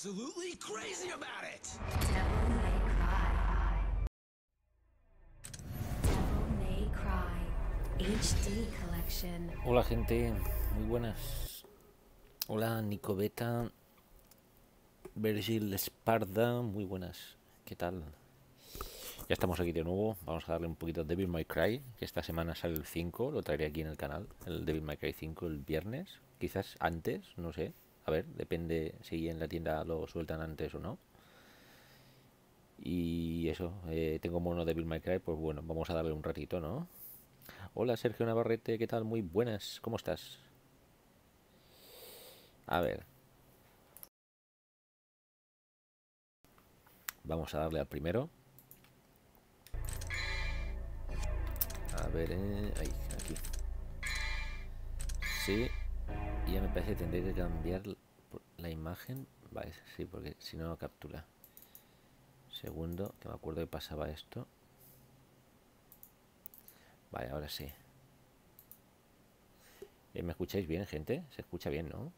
absolutely crazy about it. Devil May Cry. Devil May Cry HD Collection. Hola gente, muy buenas. Hola Nico Beta, Virgil Esparda, muy buenas. ¿Qué tal? Ya estamos aquí de nuevo, vamos a darle un poquito de Devil May Cry, que esta semana sale el 5, lo traeré aquí en el canal, el Devil May Cry 5 el viernes, quizás antes, no sé, a ver, depende si en la tienda lo sueltan antes o no. Y eso, eh, tengo mono Devil May Cry, pues bueno, vamos a darle un ratito, ¿no? Hola Sergio Navarrete, ¿qué tal? Muy buenas, ¿cómo estás? A ver. Vamos a darle al primero. A ver, eh, ahí, aquí. Sí. Ya me parece que tendré que cambiar la imagen. Vale, sí, porque si no, no captura. Segundo, que me acuerdo que pasaba esto. Vale, ahora sí. Eh, ¿Me escucháis bien, gente? Se escucha bien, ¿no?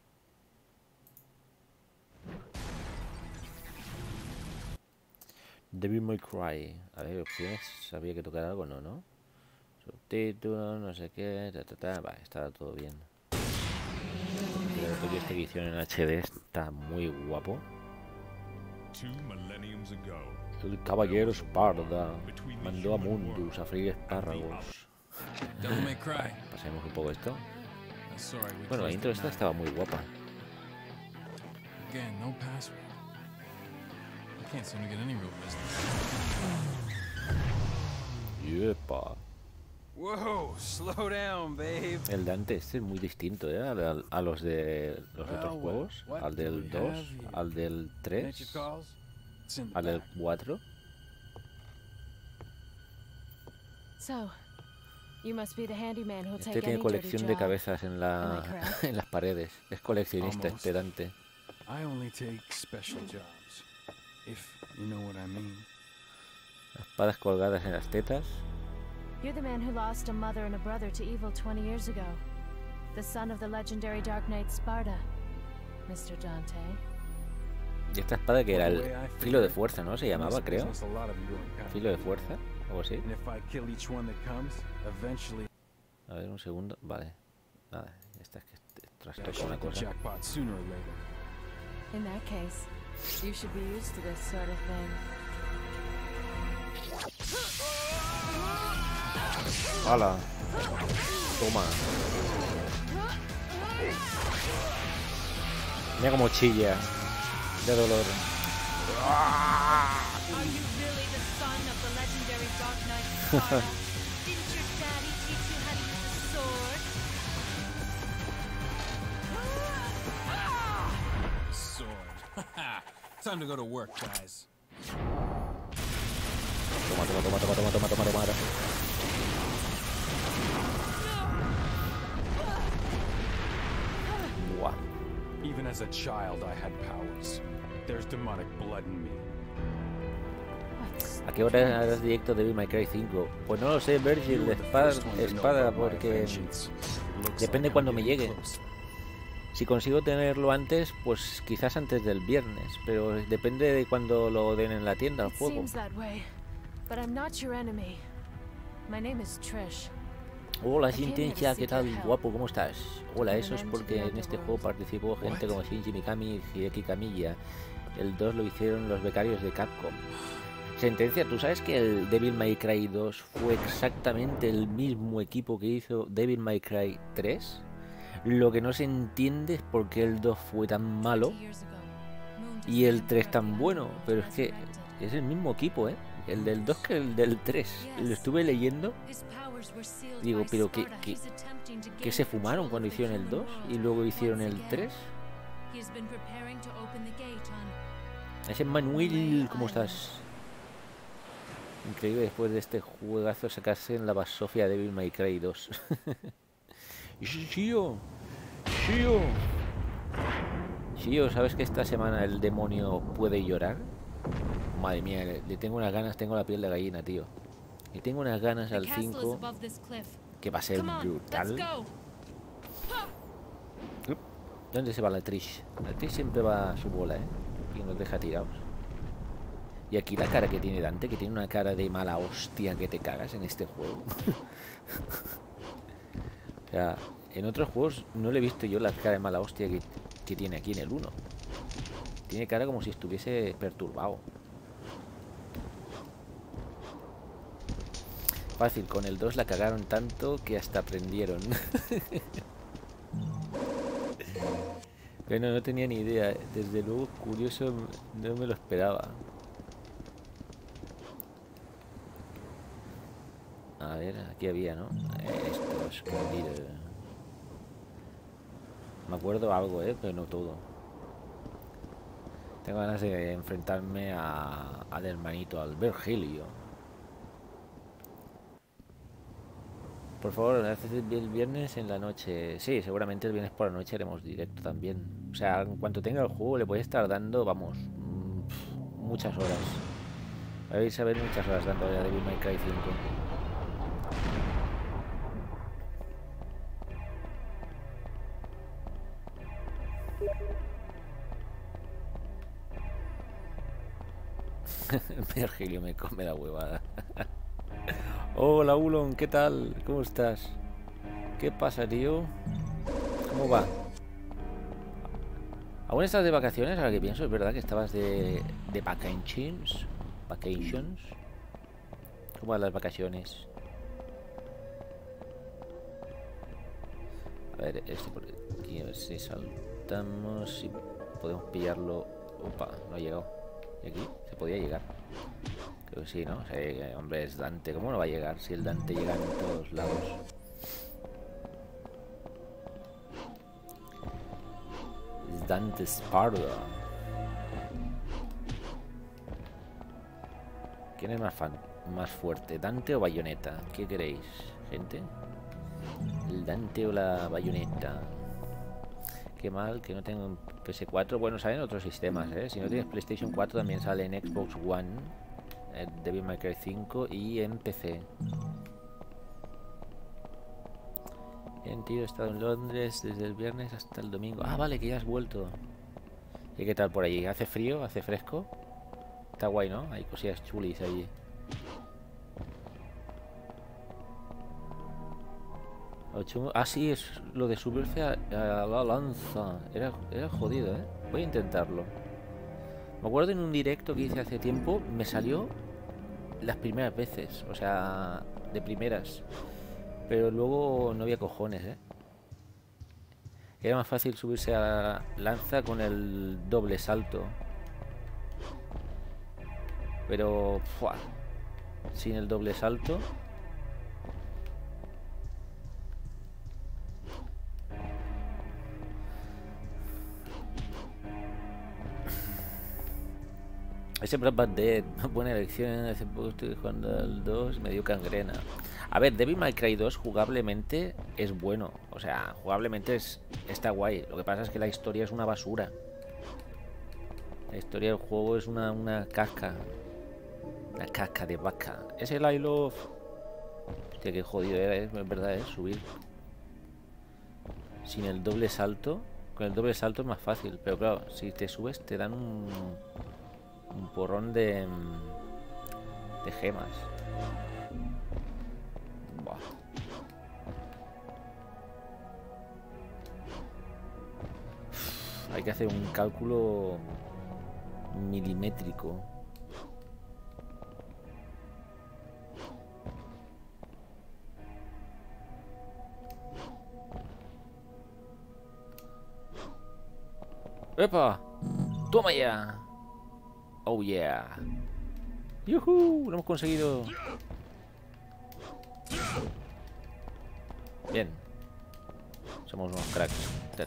Devil May Cry. A ver, opciones. ¿Sabía que tocar algo? No, ¿no? Subtítulos, no sé qué. Ta, ta, ta. Vale, está todo bien. Creo que esta edición en HD está muy guapo. El caballero Esparda mandó a Mundus a freír espárragos. Pasemos un poco esto. Bueno, la intro esta estaba muy guapa. Yepa. El Dante este es muy distinto ¿eh? a, a los de los otros juegos. Al del we 2, have here? al del Nature 3, calls? It's in the al del back. 4. So, you must be the handyman who'll Este take tiene colección de cabezas en, la, en las paredes. Es coleccionista Almost. este Dante. I only take special jobs, if you know what I mean. Las espadas colgadas en las tetas. You're the man who lost a mother and a brother to evil 20 years ago. The son of the legendary Dark Knight Sparta, Mr. Dante. Y esta espada que era el the way I filo de fuerza, ¿no? Se llamaba, creo. business, a lot of you are kind of Filo de fuerza, algo así. And if I kill each one that comes, eventually A ver, un segundo. Vale. Nada, esta es que I trastoca una cosa. jackpot sooner or later. In that case, you should be used to this sort of thing. ¡Hala! Toma. Mira cómo chilla. De dolor. Time to go to work, guys. Toma, toma, toma, toma, toma, toma, toma, toma. Even as a child, I had powers. There's demonic blood in me. ¿A qué hora harás directo de Devil May Cry 5? Pues no lo sé, Virgil, de espada, espada my porque depende cuando me llegue. si consigo tenerlo antes, pues quizás antes del viernes, pero depende de cuando lo den en la tienda It juego. seems that way, but I'm not your enemy. My name is Trish. Hola Shintencia, ¿qué tal? Guapo, ¿cómo estás? Hola, eso es porque en este juego participó gente como Shinji Mikami y Hideki Kamiya. El 2 lo hicieron los becarios de Capcom. Sentencia, ¿tú sabes que el Devil May Cry 2 fue exactamente el mismo equipo que hizo Devil May Cry 3? Lo que no se entiende es por qué el 2 fue tan malo y el 3 tan bueno, pero es que es el mismo equipo, ¿eh? El del 2 que el del 3. Lo estuve leyendo Digo, pero ¿qué, qué, qué se fumaron cuando hicieron el 2 y luego hicieron el 3? Ese Manuel, ¿cómo estás? Increíble después de este juegazo sacarse en la basofia Devil May Cry 2. Shio, Shio. Shio, ¿sabes que esta semana el demonio puede llorar? Madre mía, le, le tengo unas ganas, tengo la piel de gallina, tío. Y tengo unas ganas al 5 que va a ser brutal. ¿Dónde se va la Trish? La Trish siempre va a su bola, ¿eh? y nos deja tirados. Y aquí la cara que tiene Dante, que tiene una cara de mala hostia que te cagas en este juego. o sea, en otros juegos no le he visto yo la cara de mala hostia que, que tiene aquí en el 1. Tiene cara como si estuviese perturbado. Fácil, con el 2 la cagaron tanto que hasta aprendieron. Bueno, no tenía ni idea. Desde luego, curioso, no me lo esperaba. A ver, aquí había, ¿no? Esto, escondido. Me acuerdo algo, ¿eh? Pero no todo. Tengo ganas de enfrentarme a, al hermanito, al Virgilio. Por favor, haces el viernes en la noche. Sí, seguramente el viernes por la noche haremos directo también. O sea, en cuanto tenga el juego le voy a estar dando, vamos, mm, muchas horas. Vais a ver muchas horas dando a Devil May Cry 5. Virgilio me come la huevada. Hola, Ulon, ¿qué tal? ¿Cómo estás? ¿Qué pasa, tío? ¿Cómo va? ¿Aún estás de vacaciones? Ahora que pienso, es verdad que estabas de, de vacations. Vacations. ¿Cómo van las vacaciones? A ver, este por aquí, a ver si saltamos, si podemos pillarlo. Opa, no ha llegado. ¿Y aquí? Se podía llegar. Creo que sí, ¿no? Sea, hombre, es Dante. ¿Cómo no va a llegar si el Dante llega en todos lados? Es Dante Sparda. ¿Quién es más fan? Más fuerte, Dante o Bayonetta? ¿Qué queréis, gente? ¿El Dante o la Bayonetta? Qué mal que no tengo un PS4. Bueno, salen otros sistemas, ¿eh? Si no tienes PlayStation 4 también sale en Xbox One, en Devil May Cry 5 y en PC. Bien, tío, he estado en Londres desde el viernes hasta el domingo. Ah, vale, que ya has vuelto. ¿Y qué tal por allí? ¿Hace frío? ¿Hace fresco? Está guay, ¿no? Hay cosillas chulis allí. Ah, sí, es lo de subirse a, la lanza. Era, era jodido, ¿eh? Voy a intentarlo. Me acuerdo en un directo que hice hace tiempo, me salió las primeras veces, o sea, de primeras. Pero luego no había cojones, ¿eh? Era más fácil subirse a la lanza con el doble salto. Pero, ¡fua! sin el doble salto. Ese Brad Bad Dead, buena elección. Hace poco estoy jugando al 2, me dio cangrena. A ver, Devil May Cry 2 jugablemente es bueno. O sea, jugablemente es, está guay. Lo que pasa es que la historia es una basura. La historia del juego es una, una casca. Una casca de vaca. Es el Love. Hostia, qué jodido era, es verdad, es subir. Sin el doble salto. Con el doble salto es más fácil. Pero claro, si te subes te dan un un porrón de, de gemas. Hay que hacer un cálculo milimétrico. ¡Epa! ¡Toma ya! Oh yeah. ¡Yuhu! Lo hemos conseguido. Bien. Somos unos cracks. Ta.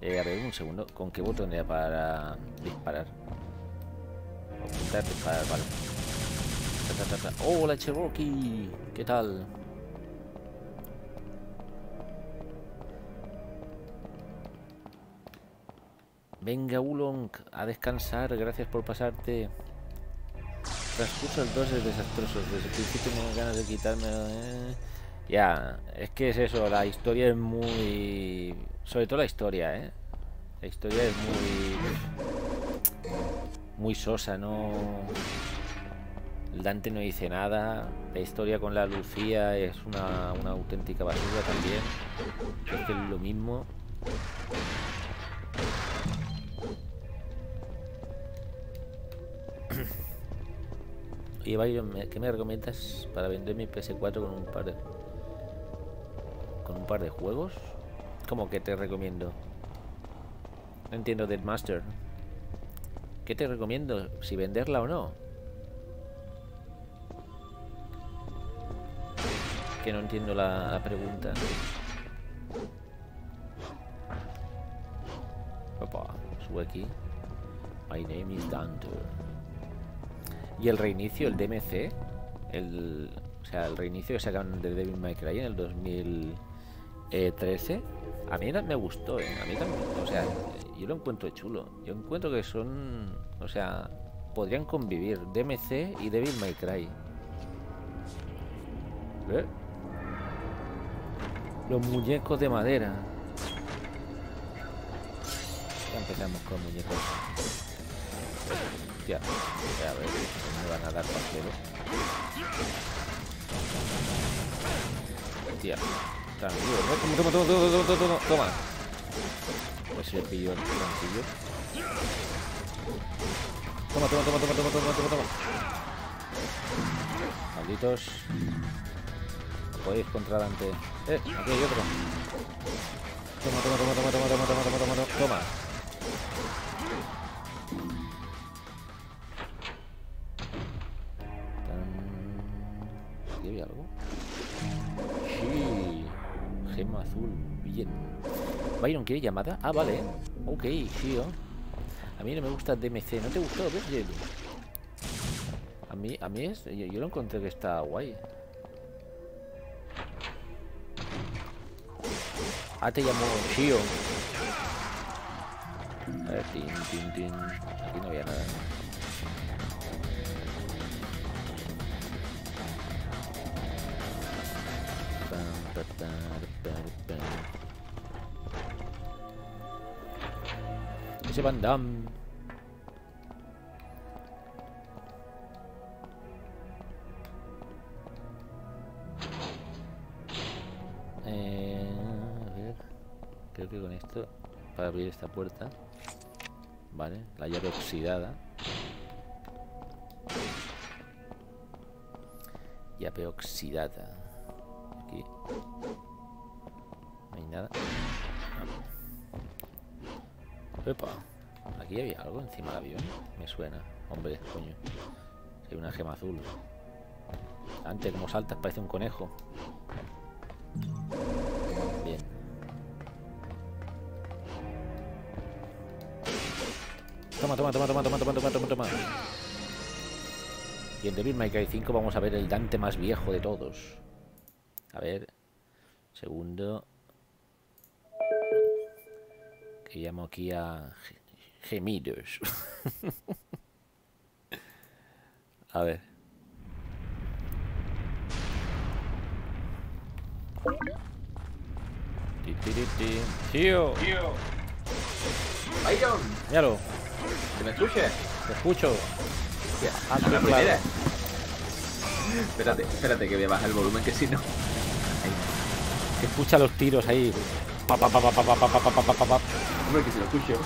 Eh, a ver, un segundo. ¿Con qué botón era para disparar? Apuntar, disparar, vale. Ta. ¡Oh, Cherokee! ¿Qué tal? Venga, Ulong, a descansar. Gracias por pasarte. Transcurso el 2 es desastroso. Desde el principio tengo ganas de quitarme. eh. Ya, es que es eso. La historia es muy. Sobre todo la historia, ¿eh? La historia es muy. muy sosa, no. El Dante no dice nada. La historia con la Lucía es una, una auténtica basura también. Es que es lo mismo. Oye, Byron, ¿me- ¿qué me recomiendas para vender mi PS4 con un par de. con un par de juegos? ¿Cómo que te recomiendo? No entiendo del Master. ¿Qué te recomiendo? ¿Si venderla o no? Que no entiendo la, pregunta. Opa, sube aquí. My name is Dante. Y el reinicio, el DMC, el, o sea, el reinicio que sacaron de Devil May Cry en el 2013, a mí me gustó, ¿eh? a mí también, o sea, yo lo encuentro chulo. Yo encuentro que son, o sea, podrían convivir DMC y Devil May Cry. ¿Eh? Los muñecos de madera. Ya empezamos con muñecos. Hostia, a ver, me van a dar pasero. Hostia. Toma, toma, toma, toma, toma, toma, toma. Pues le pillo el tranquillo. Toma, toma, toma, toma, toma, toma, toma, toma. Malditos. Podéis contra Dante. Eh, aquí hay otro. Toma, toma, toma, toma, toma, toma, toma, toma, toma, toma, toma. ¿Aquí había algo? Sí. Gema azul. Bien. Byron, ¿quiere llamada? Ah, vale. Ok, sí, oh. A mí no me gusta DMC. ¿No te gustó? ¿Ves, Jerry? A mí, a mí es... Yo, yo lo encontré que está guay. Ah, te llamó Shio. A ver, tin, tin, tin. Aquí no había nada. Ese Van. Eh. Creo que con esto, para abrir esta puerta, vale, la llave oxidada. Llave oxidada. Aquí. No hay nada. Epa, aquí había algo encima del avión. Me suena. Hombre, coño. Hay una gema azul. Antes, como saltas, parece un conejo. Bien. Toma, toma, toma, toma, toma, toma, toma, toma, toma. Y en Devil May Cry 5 vamos a ver el Dante más viejo de todos. A ver. Segundo. Que llamo aquí a Ge- Gemidos. a ver. Tío, Byron, míralo, ¿que me escuches? te escucho. Hostia, Ah, a la claro. primera. Espérate, espérate que voy a bajar el volumen que si no. Que escucha los tiros ahí. Pa, pa, pa, Hombre, que se lo escucho.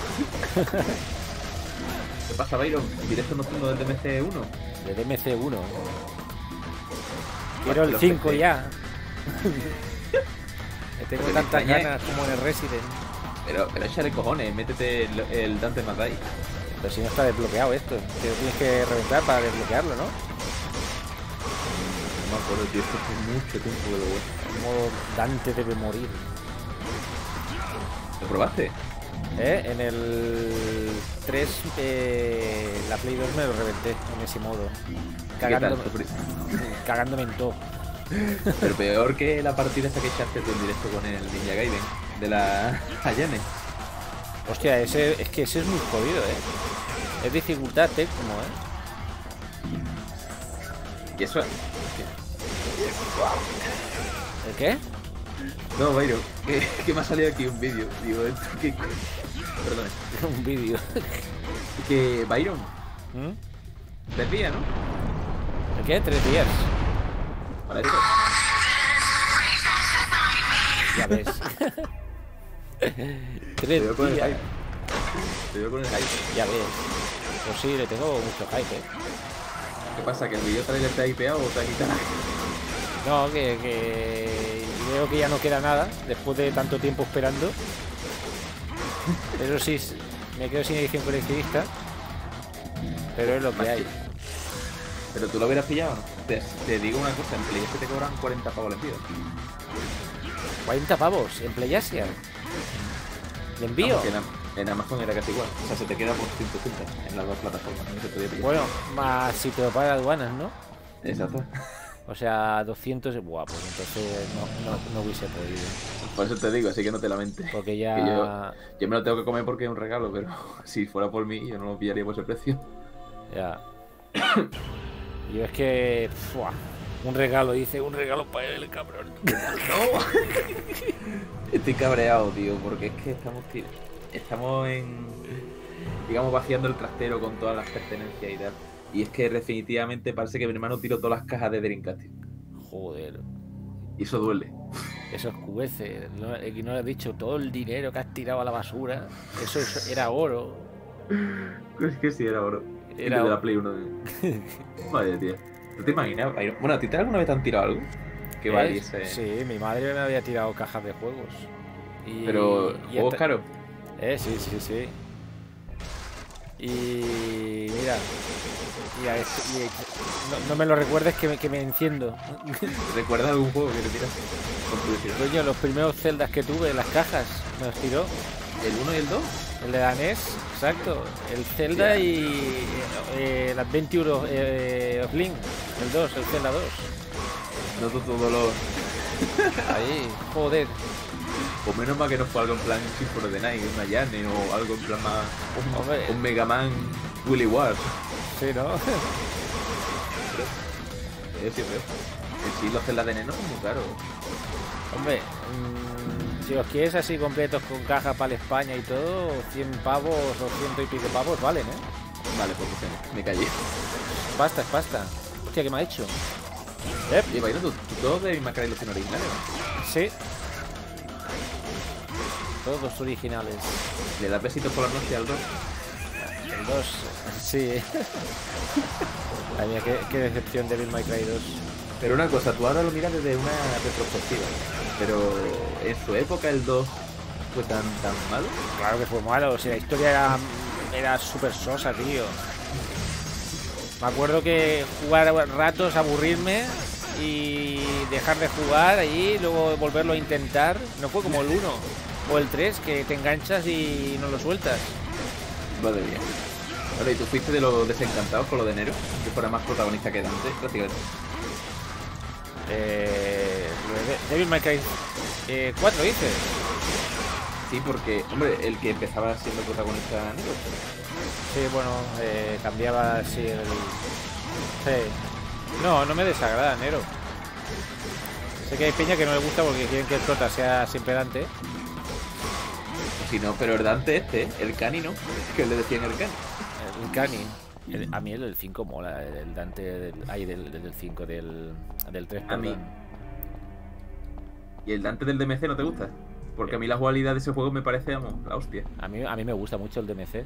¿Qué pasa, Byron? ¿Directo nocturno del DMC1? Del DMC1. Quiero el 5 ya. Tengo tantas ganas como en el Resident. Pero, pero échale cojones, métete el, el Dante Madai. Pero si no está desbloqueado esto, te tienes que reventar para desbloquearlo, ¿no? No me acuerdo, tío, esto hace mucho tiempo que lo vuelvo. Como Dante debe morir. ¿Lo probaste? ¿Eh? En el 3, eh, la Play 2 me lo reventé en ese modo. Cagándome, en todo. Pero peor que la partida esa que echaste tú en directo con el Ninja Gaiden de la Ayane. Hostia, ese, es que ese es muy jodido, ¿eh? Es dificultad Tecmo, ¿eh? Y eso. ¿El qué? No, Byron, que, que me ha salido aquí un vídeo. Digo, co- Perdón. Un vídeo. Que Byron, ¿Mm? desvía, ¿no? ¿El qué? Tres días. Para esto. Ya ves. Te Tres veo con el días. hype. Te veo con el hype. Ya ves. Pues sí, le tengo mucho hype, ¿eh? ¿Qué pasa? ¿Que el video trailer te ha hipeado o te ha quitado? No, que, que veo que ya no queda nada después de tanto tiempo esperando. Eso sí, me quedo sin edición coleccionista. Pero es lo que hay. Pero tú lo hubieras pillado. Te, te digo una cosa, en Play es que te cobran 40 pavos el envío. 40 pavos en PlayAsia. ¿De envío? En, Am- en Amazon era casi igual. O sea, se te queda por 180 en las dos plataformas. No se. Bueno, más si te lo paga aduanas, ¿no? Exacto. O sea, 200... Buah, pues entonces no, no, no hubiese podido. Por eso te digo, así que no te lamentes. Porque ya... Yo, yo me lo tengo que comer porque es un regalo, pero si fuera por mí, yo no lo pillaría por ese precio. Ya. Yo es que... ¡fua! un regalo, dice, un regalo para él, cabrón. Estoy cabreado, tío, porque es que estamos, tío, estamos en. digamos, vaciando el trastero con todas las pertenencias y tal. Y es que definitivamente parece que mi hermano tiró todas las cajas de Dreamcast, tío. Joder. Y eso duele. Eso es QVC. No, no le has dicho todo el dinero que has tirado a la basura. Eso, es- era oro. Es que sí, era oro. Era de la Play 1. de- Vaya, tío. ¿Tú te imaginas? Bueno, ¿a ti te alguna vez te han tirado algo? Que ¿Eh? valiese. Sí, mi madre me había tirado cajas de juegos. Y, Pero, ¿juegos esta- caros? Eh, sí, sí, sí. Y mira, y a este- y- no, no me lo recuerdes que me, que me enciendo. ¿Recuerdas algún juego que te tiraste? Con. Coño, los primeros celdas que tuve, las cajas, me los tiró. ¿El 1 y el 2? El de danés, exacto. El Zelda Ya. y eh, el Adventure of, eh, of Link, el 2, el Zelda 2. Noto tu dolor. Ahí, joder. O menos mal que no fue algo en plan Symphony the Night, una Yane o algo en plan más. Un, Hombre. un Mega Man Willy Wars. Sí, ¿no? Es siempre. Sí, los celdas de neno son muy caros. Hombre, mm, si os quieres así completos con caja para España y todo, 100 pavos o ciento y pico pavos valen, ¿eh? Vale, pues me- callé. Pasta, es pasta. Hostia, ¿qué me ha hecho? Y Byron, tú, tú todos de Macray los tienes originales. Sí. Todos originales. Le das besitos por la noche al 2. El 2, sí. Ay, mía, qué, qué decepción de Bill My Cry 2. Pero una cosa, tú ahora lo miras desde una retrospectiva. Pero en su época el 2 fue tan tan malo. Claro que fue malo, si la historia era, era súper sosa, tío. Me acuerdo que jugar ratos, aburrirme y dejar de jugar allí, luego volverlo a intentar. No fue como el 1 o el 3, que te enganchas y no lo sueltas. Madre mía. Vale, y tú fuiste de los desencantados con lo de enero, que fuera más protagonista que Dante, prácticamente. Eh, Devil May Cry eh, 4, dices. Sí, porque, hombre, el que empezaba siendo protagonista Nero. Sí, bueno, eh, cambiaba así el. Sí. No, no me desagrada, Nero. Sé que hay peña que no le gusta porque quieren que el prota sea siempre Dante. Si no, pero el Dante este, el Cani, ¿no? Que le decían el Cani. El Cani. El- a mí el del 5 mola, el, Dante del, ay, del, del 5, del, del 3, A mí. ¿Y el Dante del DMC no te gusta? Porque a mí la jugabilidad de ese juego me parece, vamos, la hostia. A mí, a mí me gusta mucho el DMC.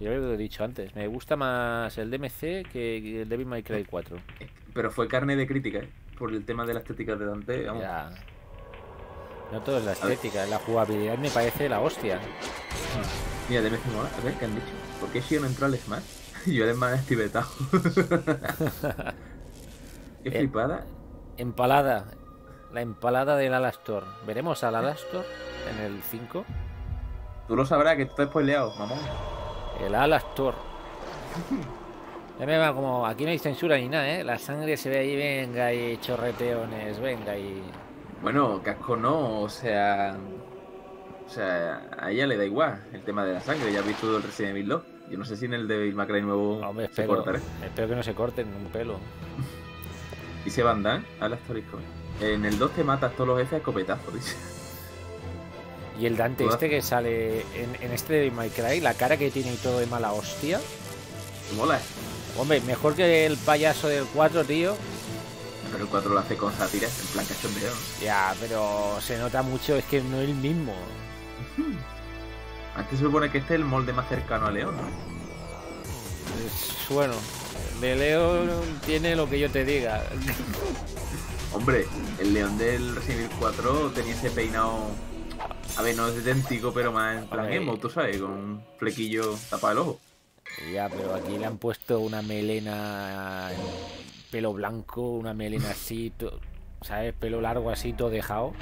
Yo lo he dicho antes, me gusta más el DMC que el Devil May Cry 4. Pero fue carne de crítica, ¿eh? Por el tema de la estética de Dante, vamos. Ya. No todo es la estética, la jugabilidad me parece la hostia. Mira, DMC mola. A ver, ¿qué han dicho? ¿Por qué Shio no entró al Smash? Yo el Smash es tibetado. Qué flipada. Empalada. La empalada del Alastor. ¿Veremos al Alastor en el 5? Tú lo sabrás que tú estás spoileado, mamón. El Alastor. Ya me va como. Aquí no hay censura ni nada, ¿eh? La sangre se ve ahí, venga, y chorreteones, venga, y. Bueno, casco no, o sea. O sea, a ella le da igual el tema de la sangre. Ya has visto el Resident Evil 2. Yo no sé si en el de Bill McRae nuevo Hombre, se espero, cortará. espero que no se corten un pelo. Y se van Dan a la Story Comic. En el 2 te matas todos los jefes a escopetazo, dice. Y el Dante este que sale en, en este de My Cry, la cara que tiene y todo de mala hostia. Mola. Hombre, mejor que el payaso del 4, tío. Pero el 4 lo hace con sátira, en plan cachondeo. Ya, pero se nota mucho, es que no es el mismo. Antes se supone que este es el molde más cercano a León, ¿no? Es, bueno, de Leo tiene lo que yo te diga. Hombre, el León del Resident Evil 4 tenía ese peinado. A ver, no es idéntico, pero más en plan emo, tú sabes, con un flequillo tapado el ojo. Ya, pero aquí le han puesto una melena, pelo blanco, una melena así, ¿sabes? Pelo largo así, todo dejado.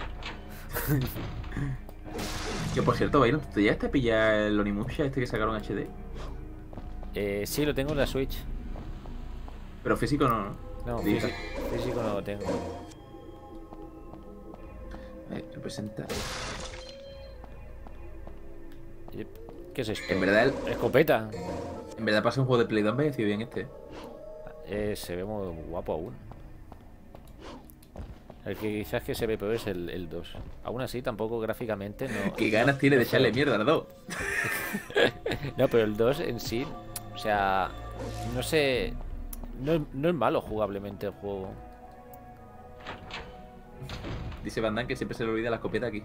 Que por cierto, Byron, ¿te llegaste a pillar el Onimusha este que sacaron HD? Eh, sí, lo tengo en la Switch. Pero físico no, ¿no? No, físico, físico no lo tengo. Eh, representa. ¿Qué es esto? En verdad, el- Escopeta. en verdad pasa un juego de Play 2 envejecido bien este. Eh, se ve muy guapo aún. El que quizás que se ve peor es el, el 2. Aún así, tampoco gráficamente no. ¿Qué ganas tiene de echarle mierda a los dos? No, pero el 2 en sí, o sea, no sé. No, es- no es malo jugablemente el juego. Dice Van Damme que siempre se le olvida la escopeta aquí.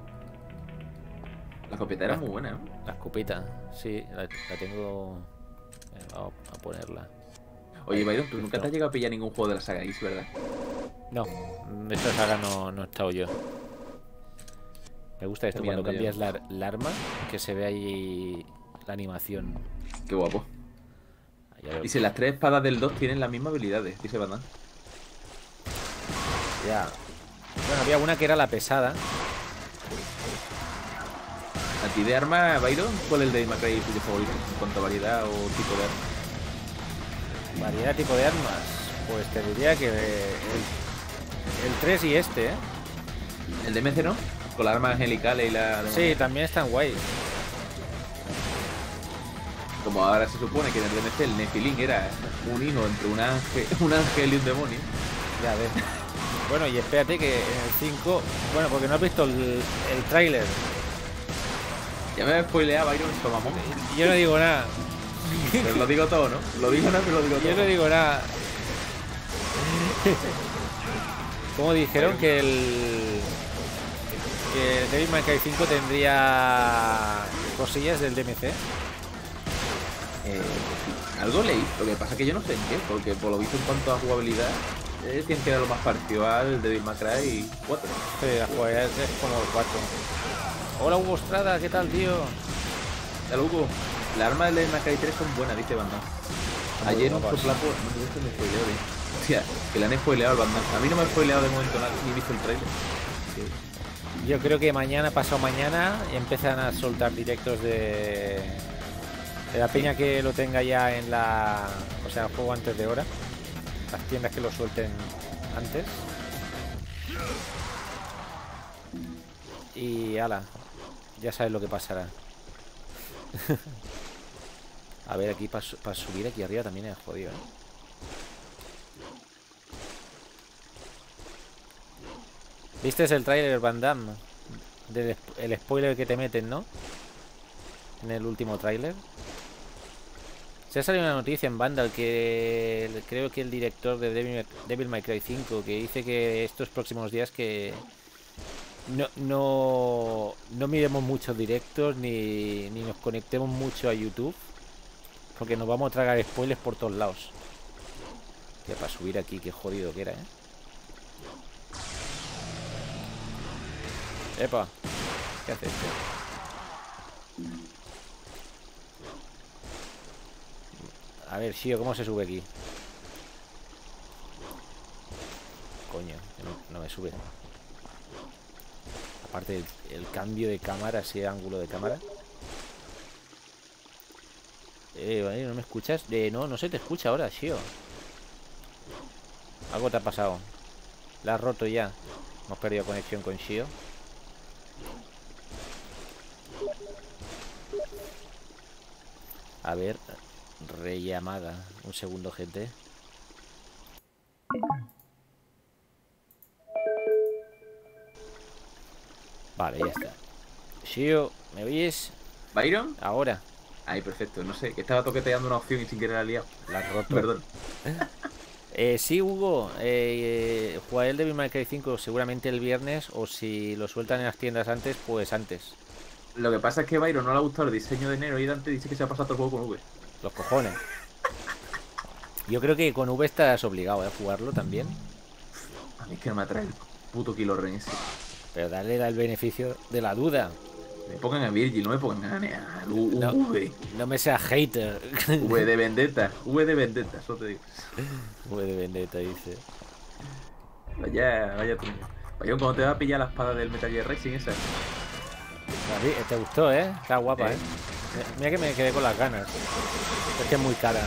La escopeta era muy buena, ¿no? La escopeta, sí, la, la tengo. eh, vamos a ponerla. Oye, Byron, tú nunca te has llegado a pillar ningún juego de la saga Is, ¿verdad? No, de esta saga no, no he estado yo. Me gusta esto cuando cambias la, la arma, que se ve ahí la animación. Qué guapo. Veo. Dice, las tres espadas del 2 tienen las mismas habilidades, dice Damme. Ya. Bueno, había una que era la pesada. ¿A ti de arma, Byron? ¿Cuál es el de Macray tuyo favorito? En cuanto a variedad o tipo de arma. Variedad tipo de armas. Pues te diría que el, el 3 y este, ¿eh? El de MC, ¿no? Con las armas angelicales y la... Sí, también están guay. Como ahora se supone que en el DMC el Nefilín era un hijo entre un ángel, un ángel y un demonio. Ya ves. Bueno, y espérate que en el 5... Bueno, porque no has visto el, el tráiler. Ya me spoileaba Byron, esto mamón. Yo no digo nada. Pero lo digo todo, ¿no? Lo digo nada, pero lo digo todo. Yo no digo nada. Como dijeron que el que el Devil May Cry 5 tendría cosillas del DMC. Eh, algo leí, lo que pasa es que yo no sé en qué, porque por lo visto en cuanto a jugabilidad, eh, decían que era lo más parecido al Devil May Cry 4. Sí, la jugabilidad es como el 4. Hola Hugo Estrada, ¿qué tal, tío? Ya loco, las armas del Devil May Cry 3 son buenas, dice Bandai. Ayer un soplapo, no sé si me spoileó. Hostia, que le han spoileado al Bandai. A mí no me ha spoileado de momento nada, ni he visto el trailer. Sí. Yo creo que mañana, pasado mañana, empiezan a soltar directos de, de la peña que lo tenga ya en la. O sea, el juego antes de hora. Las tiendas que lo suelten antes. Y ala, ya sabes lo que pasará. a ver, aquí para subir aquí arriba también es jodido, ¿eh? ¿Viste el trailer Van Damme? El spoiler que te meten, ¿no? En el último tráiler. Se ha salido una noticia en Vandal que creo que el director de Devil, Devil May Cry 5 que dice que estos próximos días que no, no, no miremos muchos directos ni, ni nos conectemos mucho a YouTube porque nos vamos a tragar spoilers por todos lados. Que para subir aquí, qué jodido que era, ¿eh? Epa, ¿qué haces? tío? A ver, Shio, ¿cómo se sube aquí? Coño, no, no me sube. Aparte, el, cambio de cámara, ese ángulo de cámara. Eh, ¿no me escuchas? Eh, no, no se te escucha ahora, Shio. Algo te ha pasado. La has roto ya. Hemos perdido conexión con Shio. A ver, rellamada. Un segundo, gente. Vale, ya está. Shio, ¿me oyes? ¿Byron? Ahora. Ahí, perfecto. No sé, que estaba toqueteando una opción y sin querer la he liado. La has roto. Perdón. Eh, sí, Hugo, eh, eh, jugaré el Devil May Cry 5 seguramente el viernes o si lo sueltan en las tiendas antes, pues antes. Lo que pasa es que Byron no le ha gustado el diseño de Nero y Dante dice que se ha pasado todo el juego con V. Los cojones. Yo creo que con V estás obligado ¿eh? a jugarlo también. A mí es que no me atrae el puto Kilo Ren ese. Pero dale el beneficio de la duda. Me pongan a Virgil, no me pongan a. Un No. V. No me seas hater. V de vendetta. V de vendetta, eso te digo. V de Vendetta dice. Vaya, vaya tú. Byron, ¿cuándo te va a pillar la espada del Metal Gear Racing esa? Te gustó, ¿eh? Está guapa, Eh. ¿eh? Mira que me quedé con las ganas. Es que es muy cara.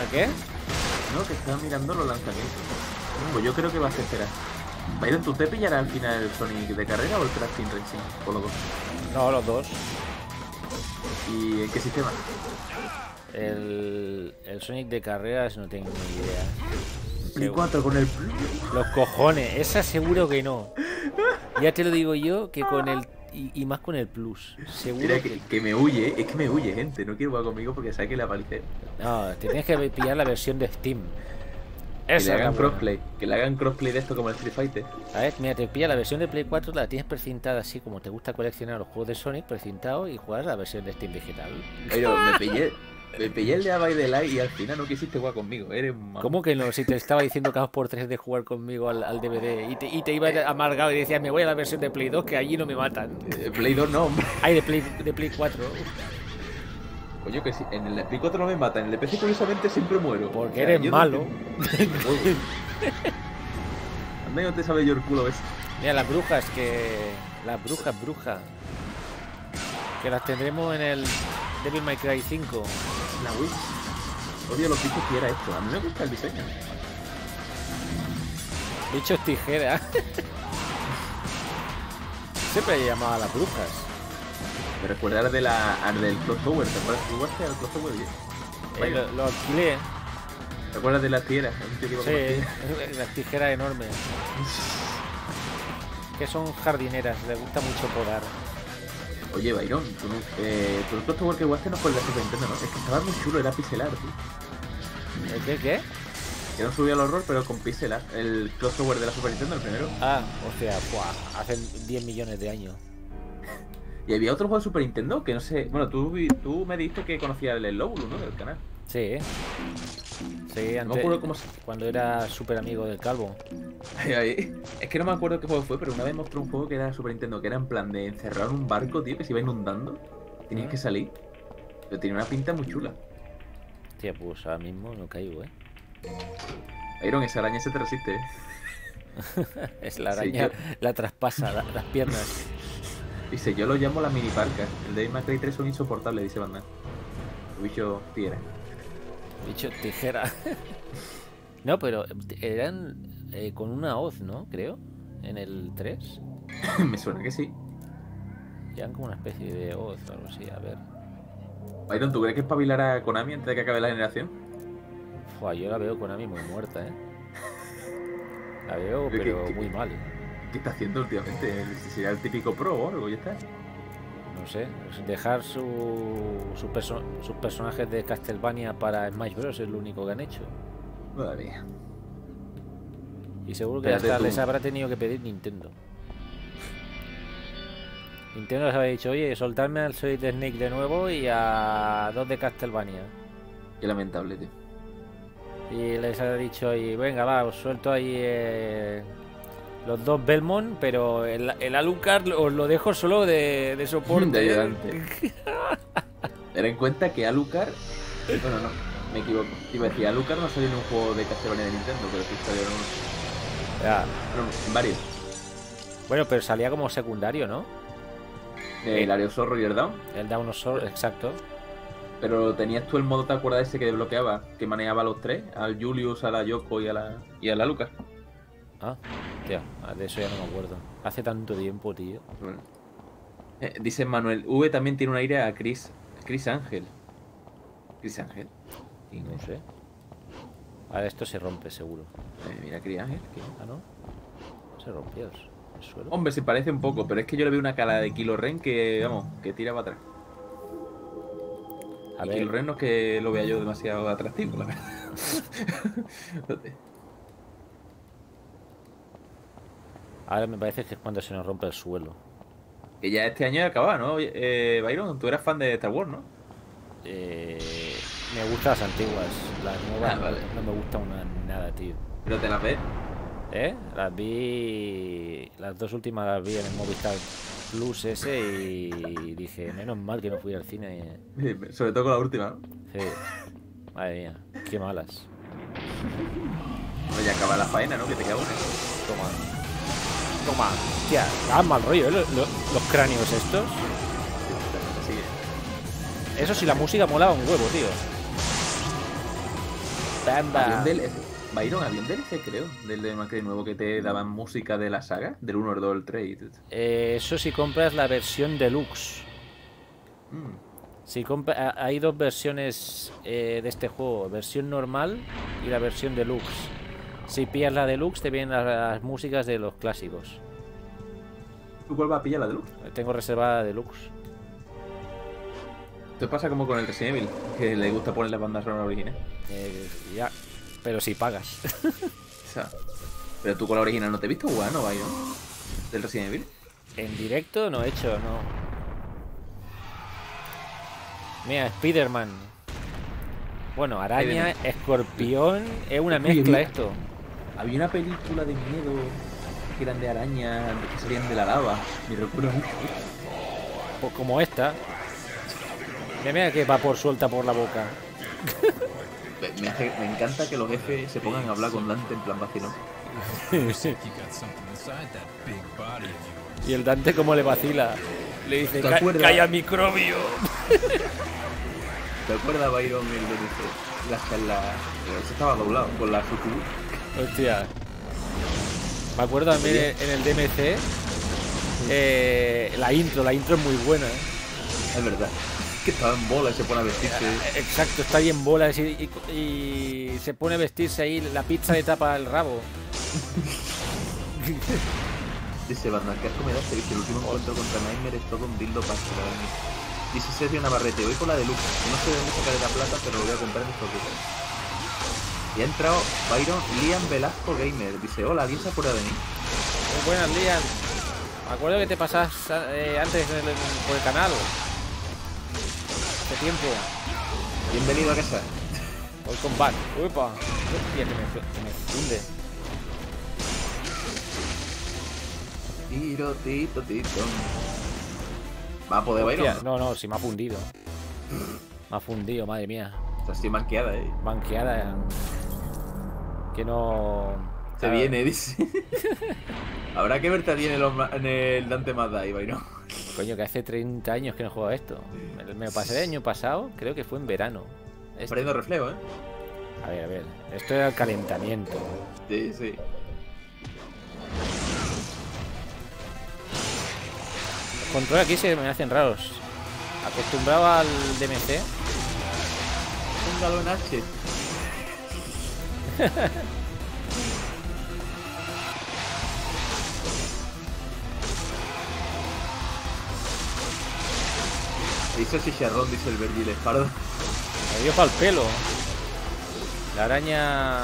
¿A qué? No, que estaba mirando los lanzamientos. Pues yo creo que vas a esperar. Byron, ¿tú te pillarás al final el Sonic de carrera o el Team Racing? O los dos. No, los dos. ¿Y en qué sistema? El, el Sonic de carreras no tengo ni idea. Play Seguro. 4 con el. Los cojones, esa seguro que no. Ya te lo digo yo que con el. Y, y más con el Plus. Seguro Mira, que. que, que me huye, es que me huye, gente. No quiere jugar conmigo porque sabe que le aparece. No, te tienes que pillar la versión de Steam. Que le la hagan crossplay. Que le hagan crossplay de esto como el Street Fighter. ¿Sabes? Mira, te pilla la versión de Play 4, la tienes precintada así como te gusta coleccionar los juegos de Sonic, precintado y juegas la versión de Steam digital. Pero me pillé. Me pillé el de Abay de Light y al final no quisiste jugar conmigo. Eres mamón. ¿Cómo que no? Si te estaba diciendo que vas por 3 de jugar conmigo al, al DVD y te, y te ibas amargado y decías, me voy a la versión de Play 2 que allí no me matan. Eh, Play 2 no, hombre. Ay, de Play, de Play 4. Coño, que sí. En el Play 4 no me matan. En el PC curiosamente siempre muero. Porque O sea, eres no malo. no te sabe yo el culo ese. Mira, las brujas que. Las brujas, brujas. Que las tendremos en el Devil May Cry 5. La Wii. Odio los bichos que era esto. A mí me gusta el diseño. Bichos tijera. Siempre he llamado a las brujas. Me recuerda al de la, al del Clock Tower. ¿Te acuerdas? ¿Tú jugaste al Clock Tower? bien? Eh, lo, lo alquilé. ¿Te acuerdas de las iba con las Sí, tierras. las tijeras enormes. Que son jardineras, les gusta mucho podar. Oye, Byron, tú, no, eh, tú el que jugaste no fue el de Super Nintendo, ¿no? Es que estaba muy chulo, era pixelar, tío. ¿El qué, qué? Que no subía al horror, pero con pixelar. El Clock Tower de la Super Nintendo, el primero. Ah, hostia, buah, hace 10 millones de años. Y había otro juego de Super Nintendo que no sé. Bueno, tú, tú me dijiste que conocías el Lóbulo, ¿no? Del canal. Sí, sí, No me antes, acuerdo cómo se. cuando era súper amigo del calvo. Es que no me acuerdo qué juego fue, pero una vez mostró un juego que era Super Nintendo, que era en plan de encerrar un barco, tío, que se iba inundando. Tenías Ah. que salir. Pero tenía una pinta muy chula. Hostia, pues ahora mismo no caigo, ¿eh? Iron, esa araña se te resiste, ¿eh? Es la Sí, araña, yo- la traspasa, la- las piernas. Dice, yo lo llamo la mini parca. El de Macray 3 son insoportables, dice Bandai. Bicho tierra. Bicho tijera. No, pero eran eh, con una hoz, ¿no? Creo. En el 3. me suena que sí. Eran como una especie de hoz o algo así. A ver. Byron, ¿tú crees que espabilar a Konami antes de que acabe la generación? Fua, yo la veo Konami muy muerta, ¿eh? La veo, ¿Qué- pero qué- muy mal. ¿Qué está haciendo últimamente? ¿Sería el típico pro o algo? Ya está. No sé, pues dejar su, su perso- sus personajes de Castlevania para Smash Bros. es lo único que han hecho. Madre mía. Y seguro que Espérate hasta tú. les habrá tenido que pedir Nintendo. Nintendo les habrá dicho, oye, soltarme al Solid Snake de nuevo y a dos de Castlevania. Qué lamentable, tío. Y les ha dicho ahí, venga, va, os suelto ahí eh, los dos Belmont, pero el, el Alucard os lo dejo solo de, de soporte. De ayudante. Ten en cuenta que Alucard. Bueno, no, me equivoco. Iba a decir, Alucard no salió en un juego de Castlevania de Nintendo, pero sí salió en, uno- Ya. bueno, en varios. Bueno, pero salía como secundario, ¿no? El Ario Zorro y el Down. El Down exacto. Pero tenías tú el modo, ¿te acuerdas ese que desbloqueaba? Que manejaba a los tres: al Julius, a la Yoko y a la, y a la Alucard. Ah, tío, de eso ya no me acuerdo. Hace tanto tiempo, tío. Bueno. Eh, dice Manuel, V también tiene un aire a Chris. Chris Ángel. Chris Ángel. Y no sé. Ahora esto se rompe seguro. Eh, mira, cría Ángel. que- Ah, ¿no? Se rompió el suelo. Hombre, se parece un poco, pero es que yo le veo una cara de Kilo Ren que, vamos, que tira para atrás. A y ver, Kilo Ren no es que lo vea yo demasiado atractivo, la verdad. Entonces, ahora me parece que es cuando se nos rompe el suelo. que ya este año ya acaba, ¿no? Oye, Eh, Byron, tú eras fan de Star Wars, ¿no? Eh, me gustan las antiguas. Las nuevas Ah, vale. no me gustan una- nada, tío. Pero te las ves. ¿Eh? Las vi. Las dos últimas las vi en el Movistar Plus ese y dije, menos mal que no fui al cine. Sobre todo con la última, ¿no? Sí. Madre mía, qué malas. Ya acaba la faena, ¿no? Que te queda una. Toma. Toma. Tía, dan mal rollo, ¿eh? Los, los- los cráneos estos. Así Eso sí, la música molaba un huevo, tío. Bamba. Byron, había un DLC, creo, del de Macri nuevo que te daban música de la saga, del 1, el 2, el 3 y todo. Eh, eso si compras la versión deluxe. Mm. Si compra- hay dos versiones eh, de este juego, versión normal y la versión deluxe. Si pillas la deluxe te vienen las, las músicas de los clásicos. ¿Tú cuál vas a pillar la deluxe? Tengo reservada deluxe. Esto pasa como con el Resident Evil, que le gusta poner la banda sonora original. Eh, ya, pero si pagas. O sea, pero tú con la original no te he visto jugar, ¿no, Byron? Del Resident Evil. en directo no he hecho, no. Mira, Spider-Man. Bueno, araña, escorpión, es una mezcla esto. Había una película de miedo que eran de arañas que salían de la lava. Me recuerdo mucho. Pues como esta. Mira, mira que vapor suelta por la boca. Me, me hace- me encanta que los jefes se pongan a hablar con Dante en plan vacilón. Y el Dante como le vacila. Le dice, ¿Te "Ca- acuerdas? calla microbio. ¿Te acuerdas, Byron, el de dice, la charla? Se estaba doblado con la Fuku. Hostia. Me acuerdo también en el DMC. eh, la intro, la intro es muy buena. ¿eh? Es verdad. Que estaba en bola y se pone a vestirse. Exacto, está ahí en bolas y, y- y se pone a vestirse ahí, la pizza le tapa el rabo. Dice Batman, ¿qué asco me da este bicho? El último encuentro contra Nightmare es todo un dildo para Dice Sergio Navarrete, voy por la deluxe. No sé de dónde sacaré la plata, pero lo voy a comprar en estos días. Y ha entrado Byron Liam Velasco Gamer. Dice, hola, ¿alguien se acuerda de mí? Muy buenas, Lian. Me acuerdo que te pasas eh, antes el- por el canal. Hace tiempo. Bienvenido a casa. Welcome back. Uepa. Hostia, que me, que me funde. Tiro, tito, tito. Va a poder Byron. no, no, si me ha fundido. Me ha fundido, madre mía. Está así marqueada, eh. Banqueada. Que no. Se viene, dice. Habrá que verte a ti en en el Dante Mazda, Byron. Coño, que hace 30 años que no juego a esto. Me, me lo pasé el año pasado, creo que fue en verano. Este. Poniendo reflejo, eh. A ver, a ver. Esto era el calentamiento. Sí, sí. Los controles aquí se me hacen raros. Acostumbrado al DMC. Póngalo en H. Hizo chicharrón, dice el Virgil Espardo. Me dio para el pelo. La araña.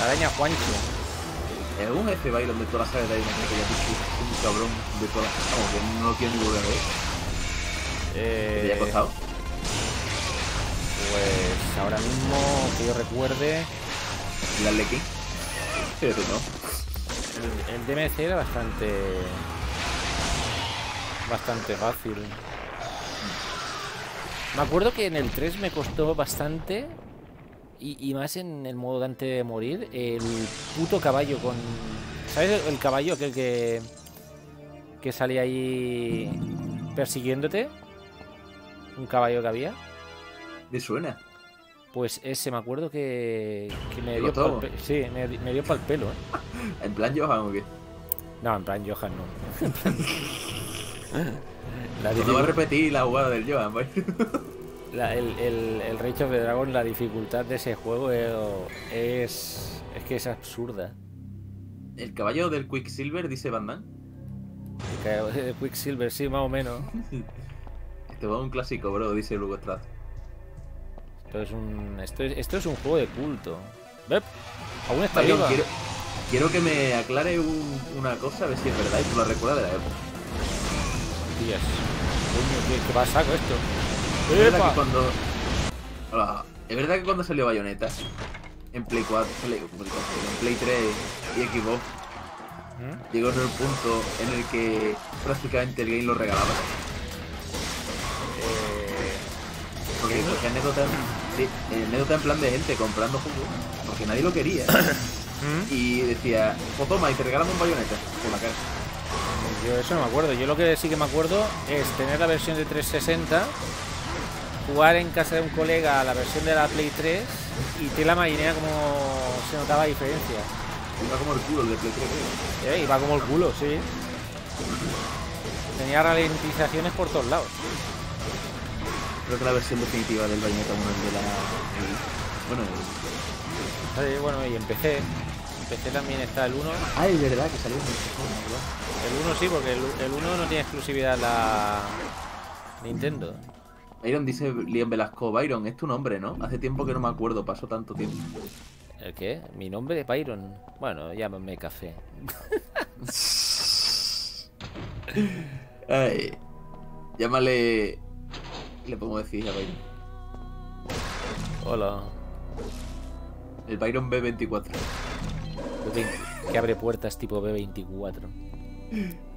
La araña Juancho. Es un jefe bailón de toda la saga de Dynamite que ya es un cabrón de toda la Vamos, que no lo quiero ni volver a ver. ¿Qué te haya Eh, costado? pues ahora mismo que yo recuerde. Fíjate, ¿no? El, el DMC era bastante. Bastante fácil. Me acuerdo que en el 3 me costó bastante. Y, y más en el modo de antes de morir. El puto caballo con. ¿Sabes el, el caballo aquel que. que salía ahí. persiguiéndote? Un caballo que había. Me suena. Pues ese me acuerdo que. que me ¿Te dio pa'l Sí, me, me dio para el pelo, ¿eh? ¿En plan Johan o qué? No, en plan Johan no. La No va a repetir la jugada del Johan, pues. la- el, el, el Rage of the Dragon, la dificultad de ese juego es. Es que es absurda. El caballo del Quicksilver, dice Van Damme. Que- Quicksilver, sí, más o menos. Este va un clásico, bro, dice Lugo Estrada. Esto es un. Esto es, esto es un juego de culto. ¿Ves? Aún está viva. quiero, quiero que me aclare un- una cosa, a ver si es verdad y tú la recuerdas de la época. Tías. Coño, ¿qué, qué pasa con esto? Es verdad ¡Epa! que cuando. Hola. Es verdad que cuando salió Bayonetta en Play 4, Play, Play 4, en Play 3 y Xbox, ¿Mm? llegó en el punto en el que prácticamente el game lo regalaba. Eh, Porque, porque anécdota, sí, eh, anécdota en plan de gente comprando juegos, porque nadie lo quería. ¿Mm? Y decía, pues toma, y te regalamos un Bayonetta por la cara. Yo eso no me acuerdo. Yo lo que sí que me acuerdo es tener la versión de 360, jugar en casa de un colega la versión de la Play 3 y tela marinera como se notaba diferencia. Iba como el culo el de Play 3, creo. Eh, iba como el culo, sí. Tenía ralentizaciones por todos lados. Creo que la versión definitiva del Bayonetta 1 es de la... bueno, el- bueno, y empecé. Empecé también está el 1. Ah, es verdad que salió en. El 1 sí, porque el, el 1 no tiene exclusividad la Nintendo. Byron dice Liam Velasco, Byron, es tu nombre, ¿no? Hace tiempo que no me acuerdo, pasó tanto tiempo. ¿El qué? Mi nombre es Byron. Bueno, llámame café. Ay, llámale... Le podemos decir a Byron. Hola. El Byron B24. Que abre puertas tipo B24.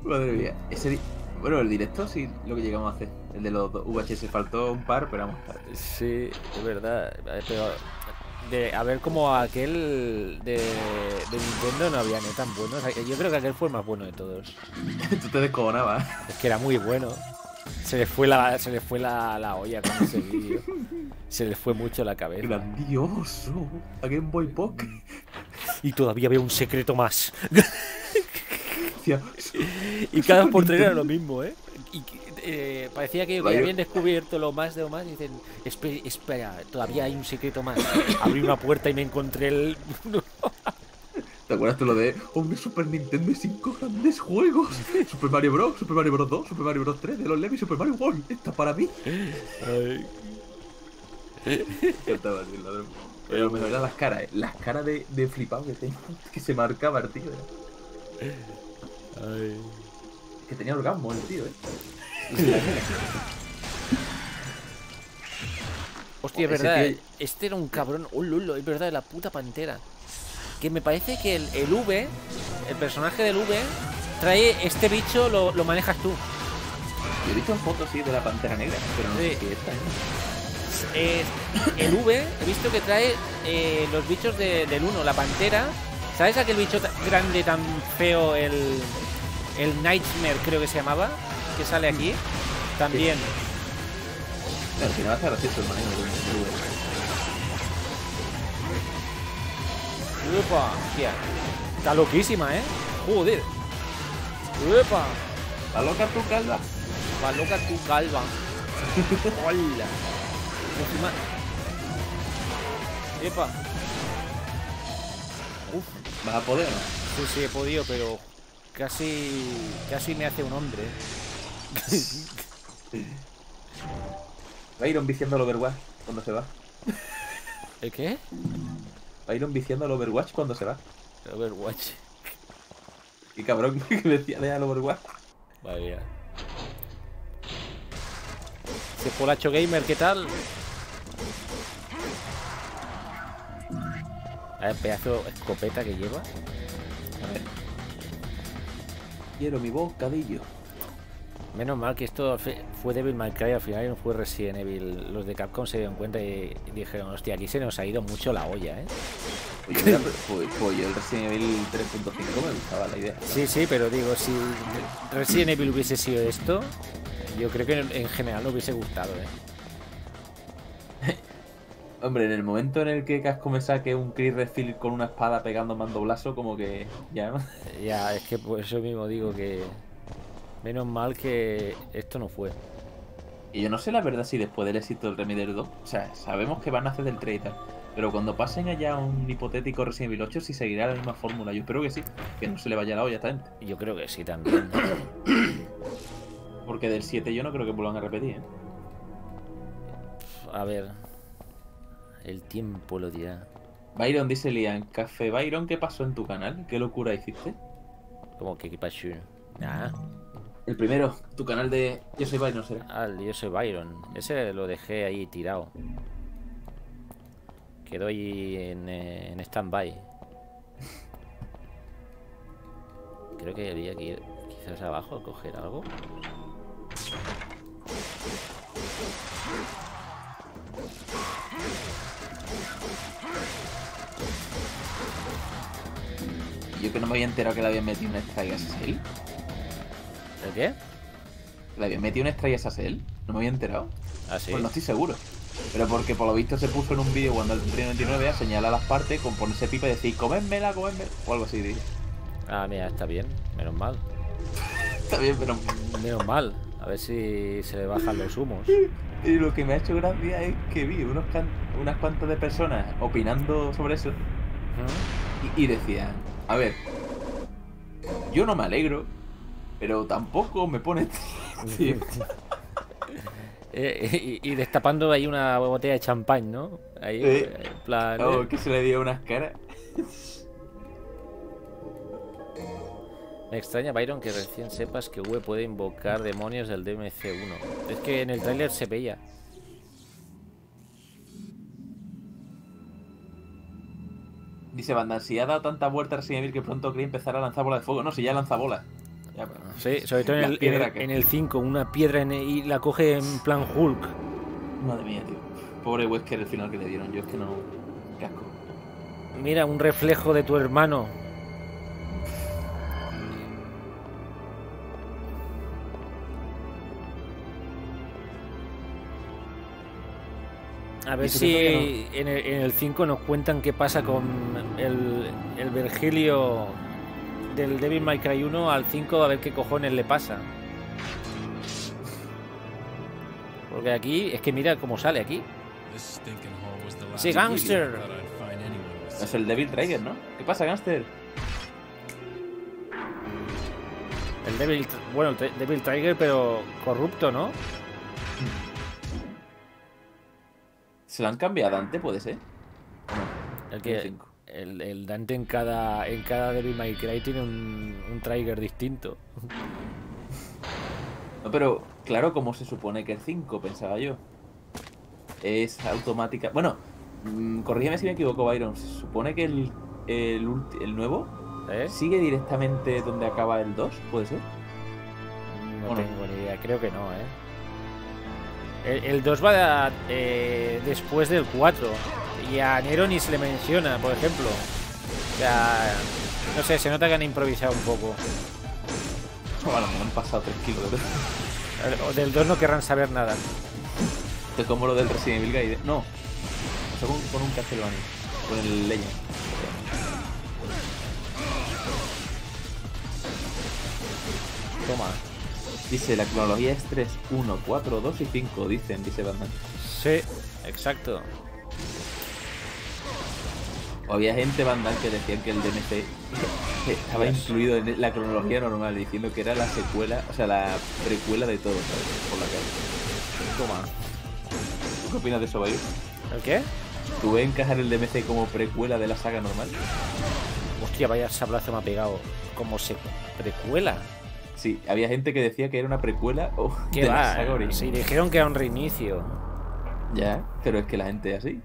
Madre mía. Ese Bueno, el directo sí lo que llegamos a hacer. El de los VHS faltó un par, pero vamos. Sí, es verdad. eh, Pero de, a ver como aquel de, de Nintendo no había ni tan buenos. Yo creo que aquel fue el más bueno de todos. Tú te descojonabas. Es que era muy bueno. Se les fue la, se les fue la, la olla con ese vídeo. Se les fue mucho la cabeza. Grandioso. A Game Boy Pocket. Y todavía había un secreto más. Y cada por tres era lo mismo, ¿eh? Y eh, parecía que habían descubierto lo más de lo más y dicen, "Espe- espera, todavía hay un secreto más. Abrí una puerta y me encontré el... ¿Te acuerdas tú lo de un Super Nintendo y cinco grandes juegos? Super Mario Bros, Super Mario Bros 2, Super Mario Bros 3, de los Levi, Super Mario World. Está para mí. Ay, Yo estaba así, ladrón. Pero lo mejor eran las caras, ¿eh? Las caras de, de flipado que tenía. Que se marcaba el tío. ¿eh? ay. Que tenía orgasmo el tío, ¿eh? Hostia, es verdad, tío- este era un cabrón. Oh, lulo, es verdad, la puta pantera. Que me parece que el, el V, el personaje del V, trae este bicho, lo, lo manejas tú. Yo he visto fotos, sí, de la pantera negra, pero no Sí. sé si esta, ¿eh? Eh, el V, he visto que trae eh, los bichos de- del 1, la pantera. ¿Sabes aquel bicho tan grande, tan feo, el, el Nightmare, creo que se llamaba? Que sale aquí. También. Pero si no va a estar gracioso el manejo del del- Uepa, hostia. Está loquísima, ¿eh? Joder. Uepa. La loca tu calva. Va loca tu calva. Hola. Encima. Epa. Uf. ¿Vas a poder no? Sí, sí, he podido, pero casi. casi me hace un hombre. Byron viciando al Overwatch cuando se va. ¿El qué? Byron viciando al Overwatch cuando se va. Overwatch. Y cabrón que decía de al Overwatch. Vaya. Ese Polacho Gamer, ¿qué tal? A ver, pedazo de escopeta que lleva. Quiero mi bocadillo. Menos mal que esto fue Devil May Cry al final y no fue Resident Evil. Los de Capcom se dieron cuenta y dijeron, hostia, aquí se nos ha ido mucho la olla, ¿eh? Pues yo, pues, pues el Resident Evil 3.5 me gustaba la idea. Sí, sí, pero digo, si Resident Evil hubiese sido esto, yo creo que en, en general no hubiese gustado, ¿eh? Hombre, en el momento en el que Casco me saque un Chris Redfield con una espada pegando mandoblazo, como que ya. Ya, es que por eso mismo digo que menos mal que esto no fue. Y yo no sé la verdad si después del éxito del Remedy 2, o sea, sabemos que van a hacer del 3 y tal, pero cuando pasen allá un hipotético Resident Evil 8, si seguirá la misma fórmula. Yo espero que sí, que no se le vaya la olla a esta gente. Yo creo que sí también. Porque del 7 yo no creo que vuelvan a repetir, ¿eh? A ver. El tiempo lo dirá. Byron dice Lian, Café Byron, ¿qué pasó en tu canal? ¿Qué locura hiciste? Como que qué pasó. Nah. El primero, tu canal de Yo soy Byron, será. Ah, yo soy Byron. Ese lo dejé ahí tirado. Quedó ahí en, eh, en stand-by. Creo que había que ir quizás abajo a coger algo. Yo que no me había enterado que le habían metido un extra a Sassel. ¿El qué? ¿Le habían metido un extra a Sassel? No me había enterado. Ah, sí. Pues no estoy seguro. Pero porque por lo visto se puso en un vídeo cuando el 99 a señalar las partes con ponerse pipa y decir, comérmela, comérmela, o algo así. dice. Ah, mira, está bien. Menos mal. Está bien, pero... Menos mal. A ver si se le bajan los humos. Y lo que me ha hecho gracia es que vi unos can- unas cuantas de personas opinando sobre eso y, y decían, a ver, yo no me alegro, pero tampoco me pone triste". Eh, y, y destapando ahí una botella de champán, ¿no? Ahí, Sí. en plan. Oh, eh, que se le dio unas caras. Me extraña, Byron, que recién sepas que V puede invocar demonios del DMC1. Es que en el tráiler se veía. Dice Bandan, si ha dado tanta vuelta a Resident Evil que pronto quería empezar a lanzar bolas de fuego. No, si ya lanza bolas. Ya, pero- Sí, sobre todo en el, en el, en el 5, una piedra en- y la coge en plan Hulk. Madre mía, tío. Pobre Wesker el final que le dieron. Yo es que no... Qué asco. Mira, un reflejo de tu hermano. A ver si el, en el 5 nos cuentan qué pasa con el, el Virgilio del Devil May Cry 1 al 5, a ver qué cojones le pasa. Porque aquí, es que mira cómo sale aquí. Anyone with Es el Devil Trigger, ¿no? ¿Qué pasa, Gangster? El Devil, bueno, el Devil Tiger, pero corrupto, ¿no? ¿Se lo han cambiado antes, puede ser? El El que. El, el Dante en cada en cada Devil May Cry tiene un, un trigger distinto. No, pero claro, como se supone que el 5, pensaba yo. Es automática. Bueno, mm, corrígeme si me equivoco, Byron. Se supone que el, el, ulti- el nuevo ¿Eh? sigue directamente donde acaba el 2, ¿puede ser? No tengo ni idea, creo que no, ¿eh? El, el 2 va eh, después del 4 y a Nero ni se le menciona, por ejemplo. O sea, no sé, se nota que han improvisado un poco. Bueno, me han pasado 3 kilos. O Del 2 no querrán saber nada. Es como lo del Resident Evil Guide. No. Pasó con, con un Castlevania. Con el Legend. Toma. Dice, la cronología es 3, 1, 4, 2 y 5, dicen, dice Batman. Sí, exacto. O había gente Bandal que decían que el DMC estaba incluido en la cronología normal, diciendo que era la secuela, o sea, la precuela de todo, ¿sabes? Por la calle. Toma. ¿Tú qué opinas de eso, Bayo? ¿El qué? ¿Tú ves encajar el DMC como precuela de la saga normal? Hostia, vaya sablazo me ha pegado. Como se precuela. Sí, había gente que decía que era una precuela o ¿Qué de la va? saga original. Si dijeron que era un reinicio. Ya, pero es que la gente es así.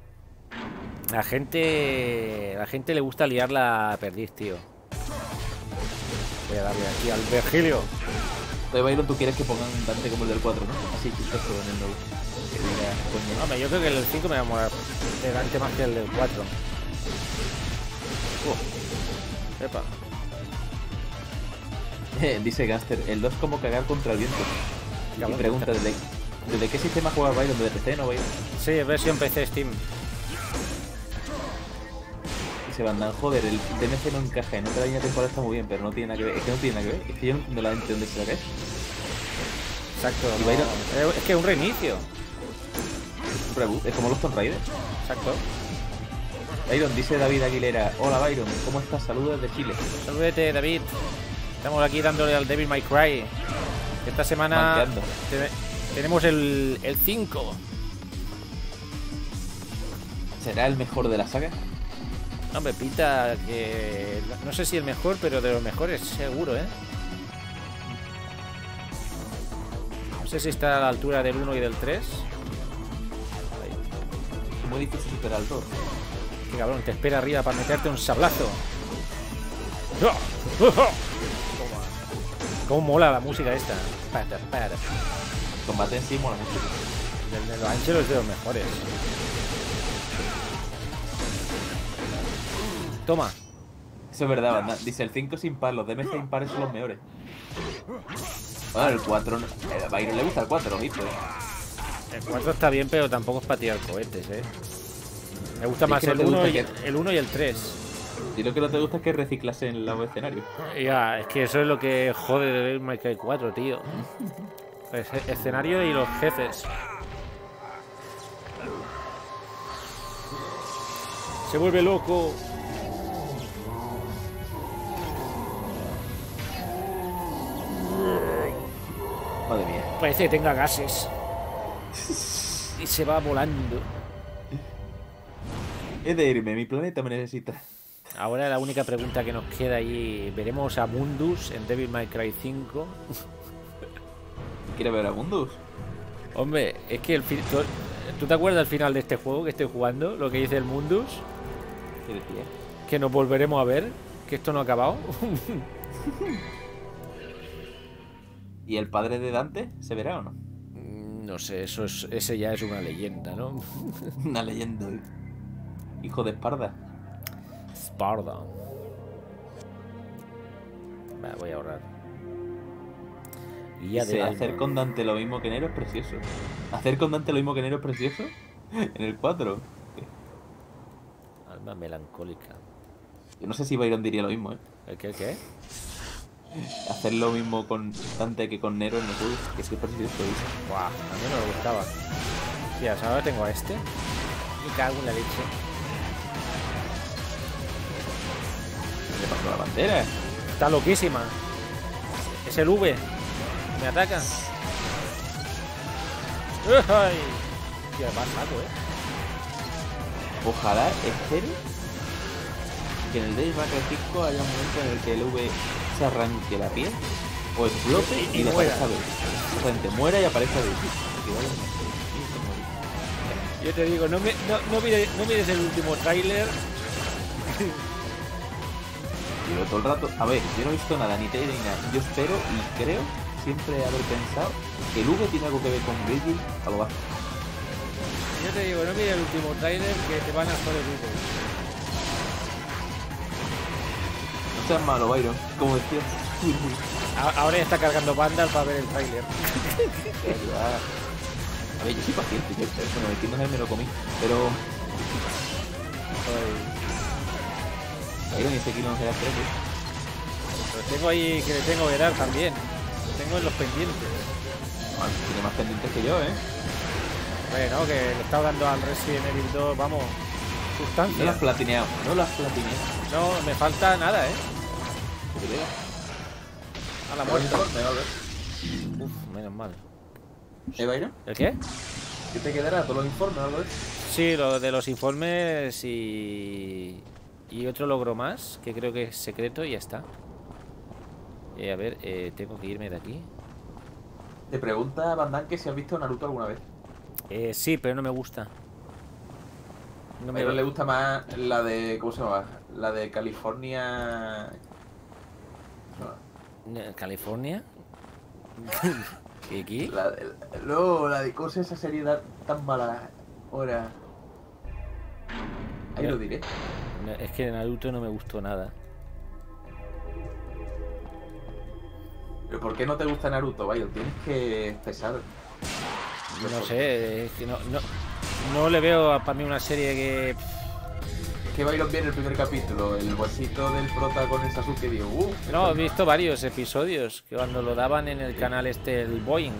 La gente. La gente le gusta liar la perdiz, tío. Voy a darle aquí al Virgilio. Entonces, Byron, tú quieres que pongan un Dante como el del 4, ¿no? Así, chistoso en el nuevo. Que diga, coño. Hombre, yo creo que el 5 me va a molar de Dante más que el del 4. Uh. Epa. Dice Gaster, el 2 como cagar contra el viento. Y pregunta, ¿desde, ¿desde qué sistema juega Byron? ¿Desde PC no Byron? Sí, versión PC Steam. Dice Bandan, joder, el DMC no encaja, en otra línea temporal está muy bien, pero no tiene nada que ver. Es que no tiene nada que ver, es que yo no entiendo la gente dónde se la cae. Exacto. Y no- Byron- es- Es que es un reinicio. Un reboot, es como los Tomb Raider. Exacto. Byron, dice David Aguilera. Hola Byron, ¿cómo estás? Saludos desde Chile. Saludete, David. Estamos aquí dándole al Devil May Cry. Esta semana te- tenemos el 5. ¿Será el mejor de la saga? Hombre, pinta que. No sé si el mejor, pero de los mejores, seguro, ¿eh? No sé si está a la altura del 1 y del 3. Es muy difícil superar el 2. Que cabrón, te espera arriba para meterte un sablazo. Cómo mola la música esta. Pata, pata. Combate en sí mola mucho. El de los Angelo es de los mejores. Toma. Eso es verdad, banda. Dice el 5 sin par, los DMC impares son los mejores. Bueno, el 4. no- A Byron le gusta el 4, ojito. El 4 está bien, pero tampoco es para tirar cohetes, ¿eh? Me gusta Es más el te 1 gusta y, el 1 y el 3. Y lo que no te gusta es que reciclase en los escenarios. Ya, es que eso es lo que jode de Cry 4, tío. Es escenario y los jefes. Se vuelve loco. Madre mía. Parece que tenga gases. Y se va volando. He de irme, mi planeta me necesita. Ahora la única pregunta que nos queda ahí. ¿Veremos a Mundus en Devil May Cry 5? ¿Quiere ver a Mundus? Hombre, es que el. ¿tú- ¿Tú te acuerdas al final de este juego que estoy jugando? Lo que dice el Mundus. ¿Qué decía? Que nos volveremos a ver. Que esto no ha acabado. ¿Y el padre de Dante se verá o no? Mm, No sé, eso es, ese ya es una leyenda, ¿no? Una leyenda. Hijo de Esparda. Sparda. Va, voy a ahorrar. Guía del hacer con Dante lo mismo que Nero es precioso. ¿Hacer con Dante lo mismo que Nero es precioso? En el 4. Alma melancólica. Yo no sé si Byron diría lo mismo, ¿eh? ¿El qué? el qué? Hacer lo mismo con Dante que con Nero en el juego, que es que es precioso. dice. Buah, a mí no me gustaba. Tías, ahora tengo a este. Me cago en la leche. Le pasó a la bandera? Está loquísima. Es el V. Me ataca. ¡Ay! Tío, eh. Ojalá espere que en el May Cry 5 haya un momento en el que el V se arranque la piel o explote Y- y, y le muera. aparezca. Exactamente, muera y aparezca a muere. Yo te digo, no, me, no, no, mires, no mires el último tráiler. Yo todo el rato, a ver, yo no he visto nada, ni trailer ni nada. Yo espero y creo siempre haber pensado que el V tiene algo que ver con Virgil a lo bajo. Yo te digo, no mires el último tráiler que te van a joder vivo. No seas malo, Byron, como decía. A- Ahora ya está cargando Vandal para ver el tráiler. A ver, yo soy paciente, yo, el Kingdom Hearts me lo comí, pero Byron y ese Kingdom Hearts 3, ¿eh? Lo tengo ahí que le tengo que dar también. Lo tengo en los pendientes. Ah, tiene más pendientes que yo, ¿eh? Bueno, que le estaba dando al Resident Evil 2, vamos, No lo sustancia. has platineado, no lo has platineado. No, me falta nada, ¿eh? ¿Qué te digo? A la muerte. Uf, menos mal. ¿Eh, Byron? ¿El qué? ¿Qué te quedará? ¿Todos los informes o algo de eso? Sí, lo de los informes y. Y otro logro más, que creo que es secreto y ya está. Eh, a ver, eh, tengo que irme de aquí. Te pregunta Bandan que si has visto Naruto alguna vez. Eh, sí, pero no me gusta. No A me le gusta más la de. ¿Cómo se llama? La de California. No, ¿California? ¿Qué aquí? La de, no, la de ¿cómo se llama esa serie da- tan mala hora? Ahí lo diré. Es que Naruto no me gustó nada. Pero ¿por qué no te gusta Naruto, Byron? Tienes que cesar. No sé, es que no, no, no le veo para mí una serie que. Es que Byron viene el primer capítulo, el bolsito del prota con el Sasuke digo, uh, No, he visto varios episodios que cuando lo daban en el canal este, el Boeing,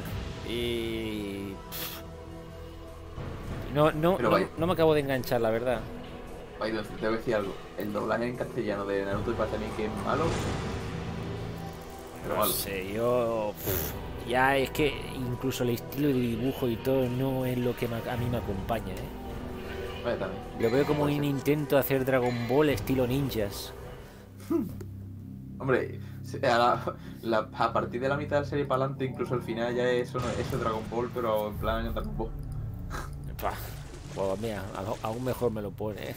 Y. No, no, no me acabo de enganchar, la verdad. Baido, te tengo que decir algo. El doblaje en castellano de Naruto me parece a mí que es malo. Pero No malo. sé, yo. pff, Ya es que incluso el estilo de dibujo y todo no es lo que a mí me acompaña, ¿eh? También. Lo veo como un intento de hacer Dragon Ball estilo ninjas. Hombre, a, la- la- a partir de la mitad de la serie para adelante, incluso el final ya es eso, no- eso es Dragon Ball, pero en plan Dragon Ball. Pues mira, aún mejor me lo pone, ¿eh?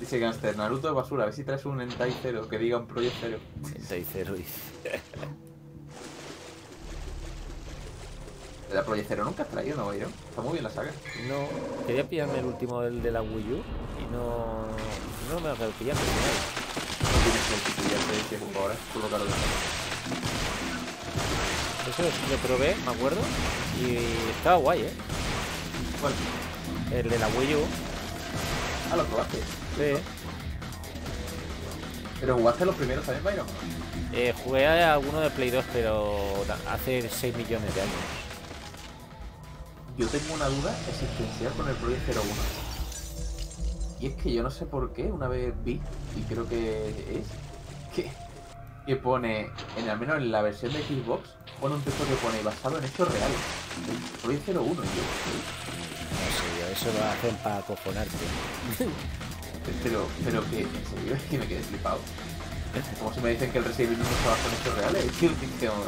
Dice Gangster, Naruto es basura, a ver si traes un Entai cero, que diga un Project cero. 36 dice. La Project cero nunca has traído, ¿no, Byron? Está muy bien la saga. No, quería pillarme el último del de la Wii U y no. No me lo al final. No tienes que de ese juego ahora, tú lo caro de Eso lo probé, me acuerdo, y estaba guay, ¿eh? Bueno, El de la Wii U. ah, lo probaste. Sí. Pero jugaste los primeros también, Byron. Eh, jugué a alguno de Play 2, pero hace 6 millones de años. Yo tengo una duda existencial con el Project 01. Y es que yo no sé por qué, una vez vi, y creo que es, que, que pone, en al menos en la versión de Xbox, pone un texto que pone basado en hechos reales. El Project 01, y yo, No sé, yo, eso lo hacen para acojonarte. pero, pero que, en serio, es que me quedé flipado. Como si me dicen que el Resident Evil no se basa en hechos reales,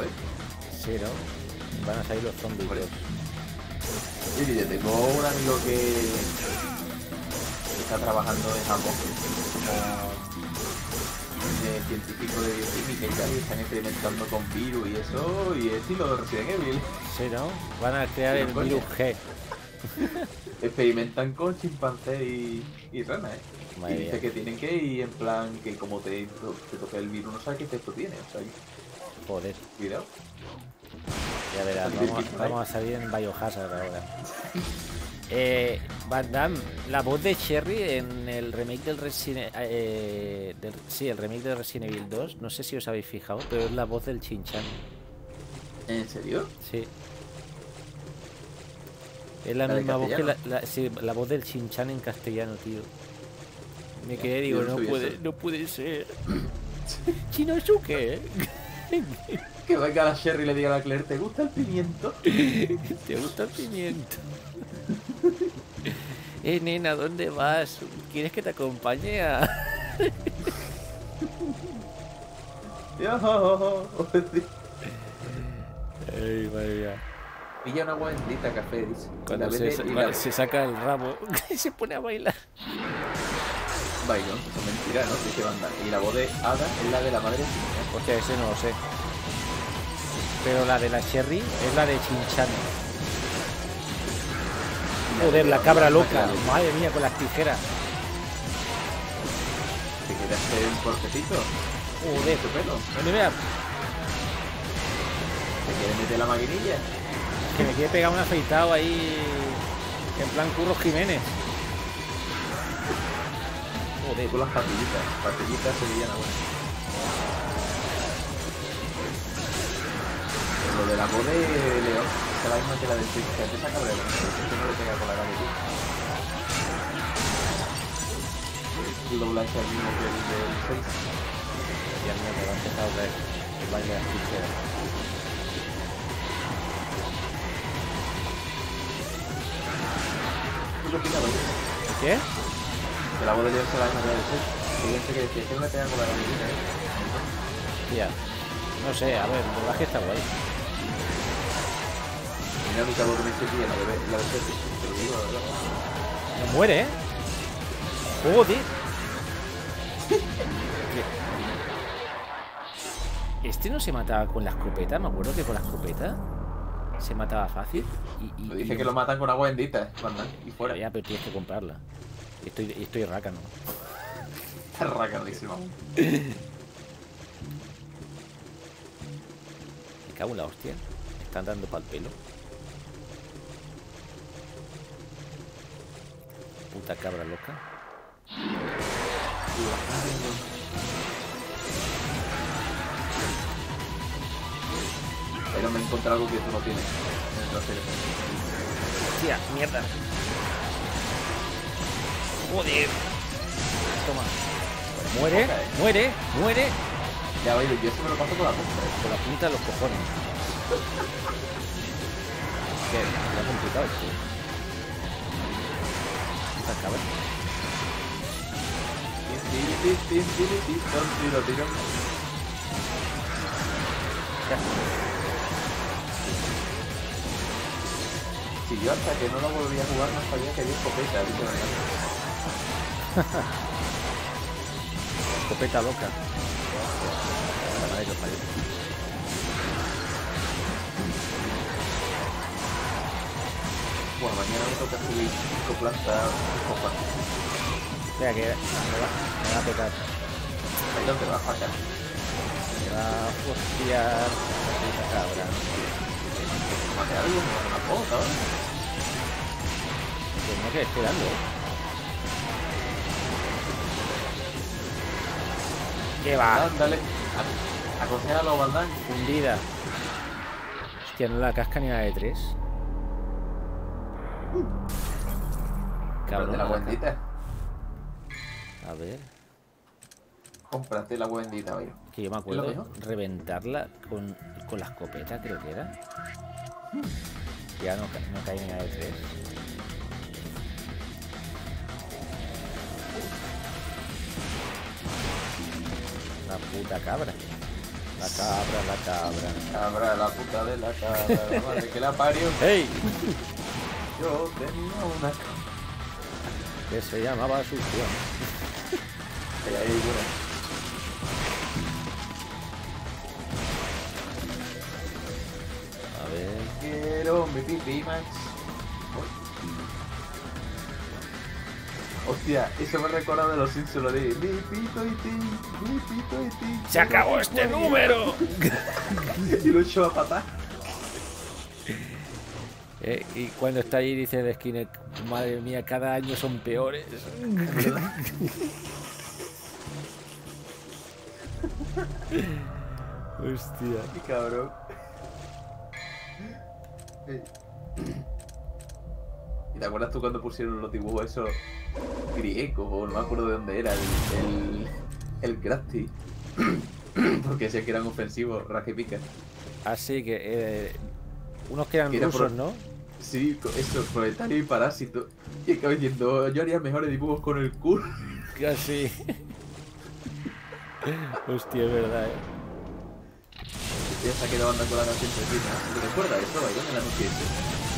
es. Sí, ¿no? Van a salir los zombies. Por todos. Yo tengo un amigo que está trabajando en Japón como eh, científico de bioquímica y tal, y están experimentando con virus y eso, y es estilo de Resident Evil. Sí, ¿no? Van a crear Sí, el coño. virus G. Experimentan con chimpancés y, y ranas, ¿eh? Y dice que tienen que ir en plan que como te, te toque el virus no sabes qué efecto tiene, o sea, que Joder, cuidado. ya verás, vamos, a- vamos a salir en Biohazard ahora. Eh, Van Damme, la voz de Cherry en el remake del Resident eh, del- sí, el remake de Resident Evil 2, no sé si os habéis fijado, pero es la voz del Chinchan. ¿En serio? Sí. Es la ¿La de misma voz que la, la- sí, la voz del Chinchan en castellano, tío. Me quedé, digo, no puede, eso. no puede ser. Chinosuke, Que venga la Sherry y le diga a la Claire, ¿te gusta el pimiento? ¿te gusta el pimiento? eh, nena, ¿dónde vas? ¿Quieres que te acompañe a...? Ay, madre mía. Pilla una bendita café, dice. Cuando La se, sa- y la- se saca el rabo y se pone a bailar. Bailón, eso es mentira, ¿no? Sí que banda. Y la voz de Ada es la de la madre. Hostia, ese no lo sé. Pero la de la Cherry es la de Chinchan. Joder, la cabra loca. Madre mía, con las tijeras. ¿Te quieres hacer un cortecito? Joder. ¿Tu pelo? Bueno, mira, ¿Te quieres meter la maquinilla? Que me quiere pegar un afeitado ahí. En plan Curros Jiménez. Joder. Con las patillitas. Patillitas sevillanas, bueno. Lo de la voz de León es la misma que la de que antes esa cabrera, ¿no? que no le pega con la galería. El doblaje es el mismo que el del 6. Ya mía, me va a empezar otra vez el baile de las tijeras. ¿Tú qué. Que la voz de León sea la que del 6. Hay gente que decía que no le pega con la galería, ¿eh? Ya. No sé, a ver, el doblaje está guay. La única voz que me la de la del 6. Te lo digo, la verdad. No muere, ¿eh? Joder. Este no se mataba con la escopeta, me acuerdo que con la escopeta se mataba fácil. Y, dice y- que lo matan con agua bendita, mandan. Y fuera. Ya, pero tienes que comprarla. Estoy, estoy rácano. Está racanísimo. Me cago en la hostia. Me están dando pa'l pelo. Puta cabra loca. Pero me he encontrado algo que tú no tienes en el trasero. Hostia, mierda. Joder. Toma. Muere, muere, muere. Ya veis, yo eso me lo paso por la punta. ¿eh? Con la punta de los cojones. Qué ha complicado esto. Tin, ton, tiro, tiro. Ya. Si yo hasta que no lo volví a jugar no sabía que había escopeta, verdad. Escopeta loca. Bueno, mañana me toca subir 5 plantas, copas. Espera que me va, me va a tocar. Ahí donde vas para acá. Me va a hostiar esa cabra. Mate algo, una estoy dando. ¿Qué va? Dale, a- aconsejalo, Bandán. Fundida. Hostia, no la casca ni la de tres. Cómprate la Cabrón. bendita. A ver, Cómprate la bendita, oye. que yo me acuerdo reventarla con, con la escopeta, creo que era. Ya no, no cae ni la de tres. La puta cabra. La cabra, la cabra. Cabra, la puta de la cabra, la madre que la parió. ¡Hey! Yo tenía una Que se llamaba Asunción. cabra ahí, bueno. A ver. Quiero mi pipi, Max. Hostia, eso me recuerda de los Simpsons, lo de mi pito y ti, mi pito y ti. ¡Se acabó este número! Y lo echó a patar. Eh, y cuando está ahí dice de Skinner, madre mía, cada año son peores. Hostia. Qué cabrón. ¿Y te acuerdas tú cuando pusieron los dibujos esos griegos o no me acuerdo de dónde era el, el, el Krusty? Porque decían que eran ofensivos, raje pica. Así que eh, unos que eran rusos, por- ¿no? Sí, eso, proletario y parásito. Y acabo diciendo, yo haría mejores dibujos con el culo. Casi. Hostia, es verdad, eh. Ya se ha quedado andando con la canción encima. ¿Te recuerdas eso? Bailón en la noche ese.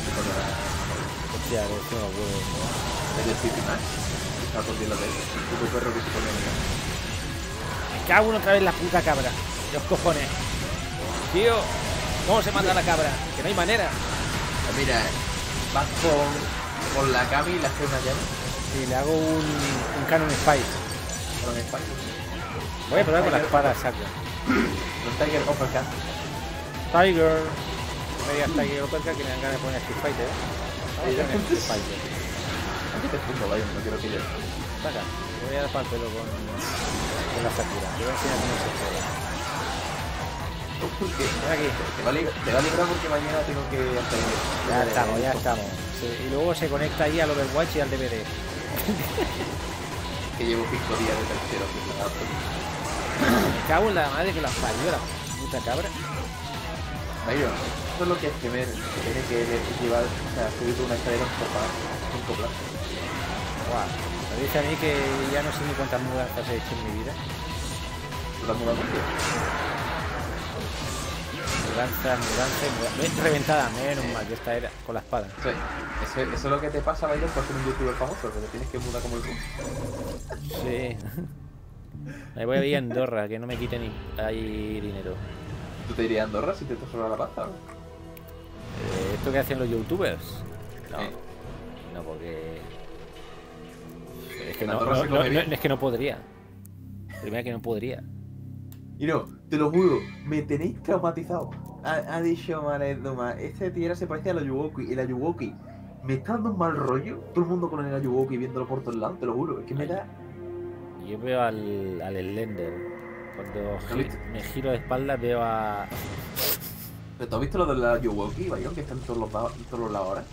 Recordarás Hostia, no me acuerdo. el de City Max. que Estaba por la tele. Un perro que se pone mirar. Me cago en otra vez la puta cabra. Los cojones. Tío, ¿cómo se mata la cabra? Que no hay manera. Pues mira, vas con, con la Cami y la haces una llave Y le hago un, un canon spike. con el espacio. Voy a probar con la espada saco. Los Tiger Uppercut. Tiger. No me digas Tiger Uppercut que me dan ganas de poner Street Fighter. ¿eh? Poner Street Fighter. Aquí te vaya, no quiero que yo. Saca. Te voy a dar para el pelo con, con la Sakura. Te voy a enseñar cómo se juega. Porque aquí. te va, a librar, te va a librar porque mañana tengo que hacer. Ya estamos, ya estamos. Sí, y luego se conecta ahí al Overwatch y al DVD. Que llevo 5 días de tercero. que me cago en la madre que la parió la puta cabra. Esto es lo que es temer. que Tiene que llevar, o sea, subir una escalera en copa. Cinco plazas. Guau. Me dice a mí que ya no sé ni cuántas mudanzas he hecho en mi vida. Tú la mudas mucho. Mudanzas, mudanzas, mudanzas. Reventada, menos mal que esta era con la espada. Sí, eso, eso es lo que te pasa, Bailo, por ser un youtuber famoso, que te tienes que mudar como el. Sí. Me voy a ir a Andorra, que no me quite ni ahí dinero. ¿Tú te irías a Andorra si te te sobra la pasta? Eh, ¿Esto que hacen los youtubers? No, Eh. no porque... Es que no, es que no podría. Primero que no podría. Y no, te lo juro, me tenéis traumatizado. Ha, ha dicho Maret Duma, este tierra se parece al Ayuwoki. El Ayuwoki me está dando un mal rollo. Todo el mundo con el Ayuwoki viéndolo por todos lados, te lo juro. Es que me da. Yo veo al, al Slender. Cuando me giro de espalda veo a... ¿Pero tú has visto lo de la Yuwoki, Bayón, que está en todos los, en todos los lados ahora?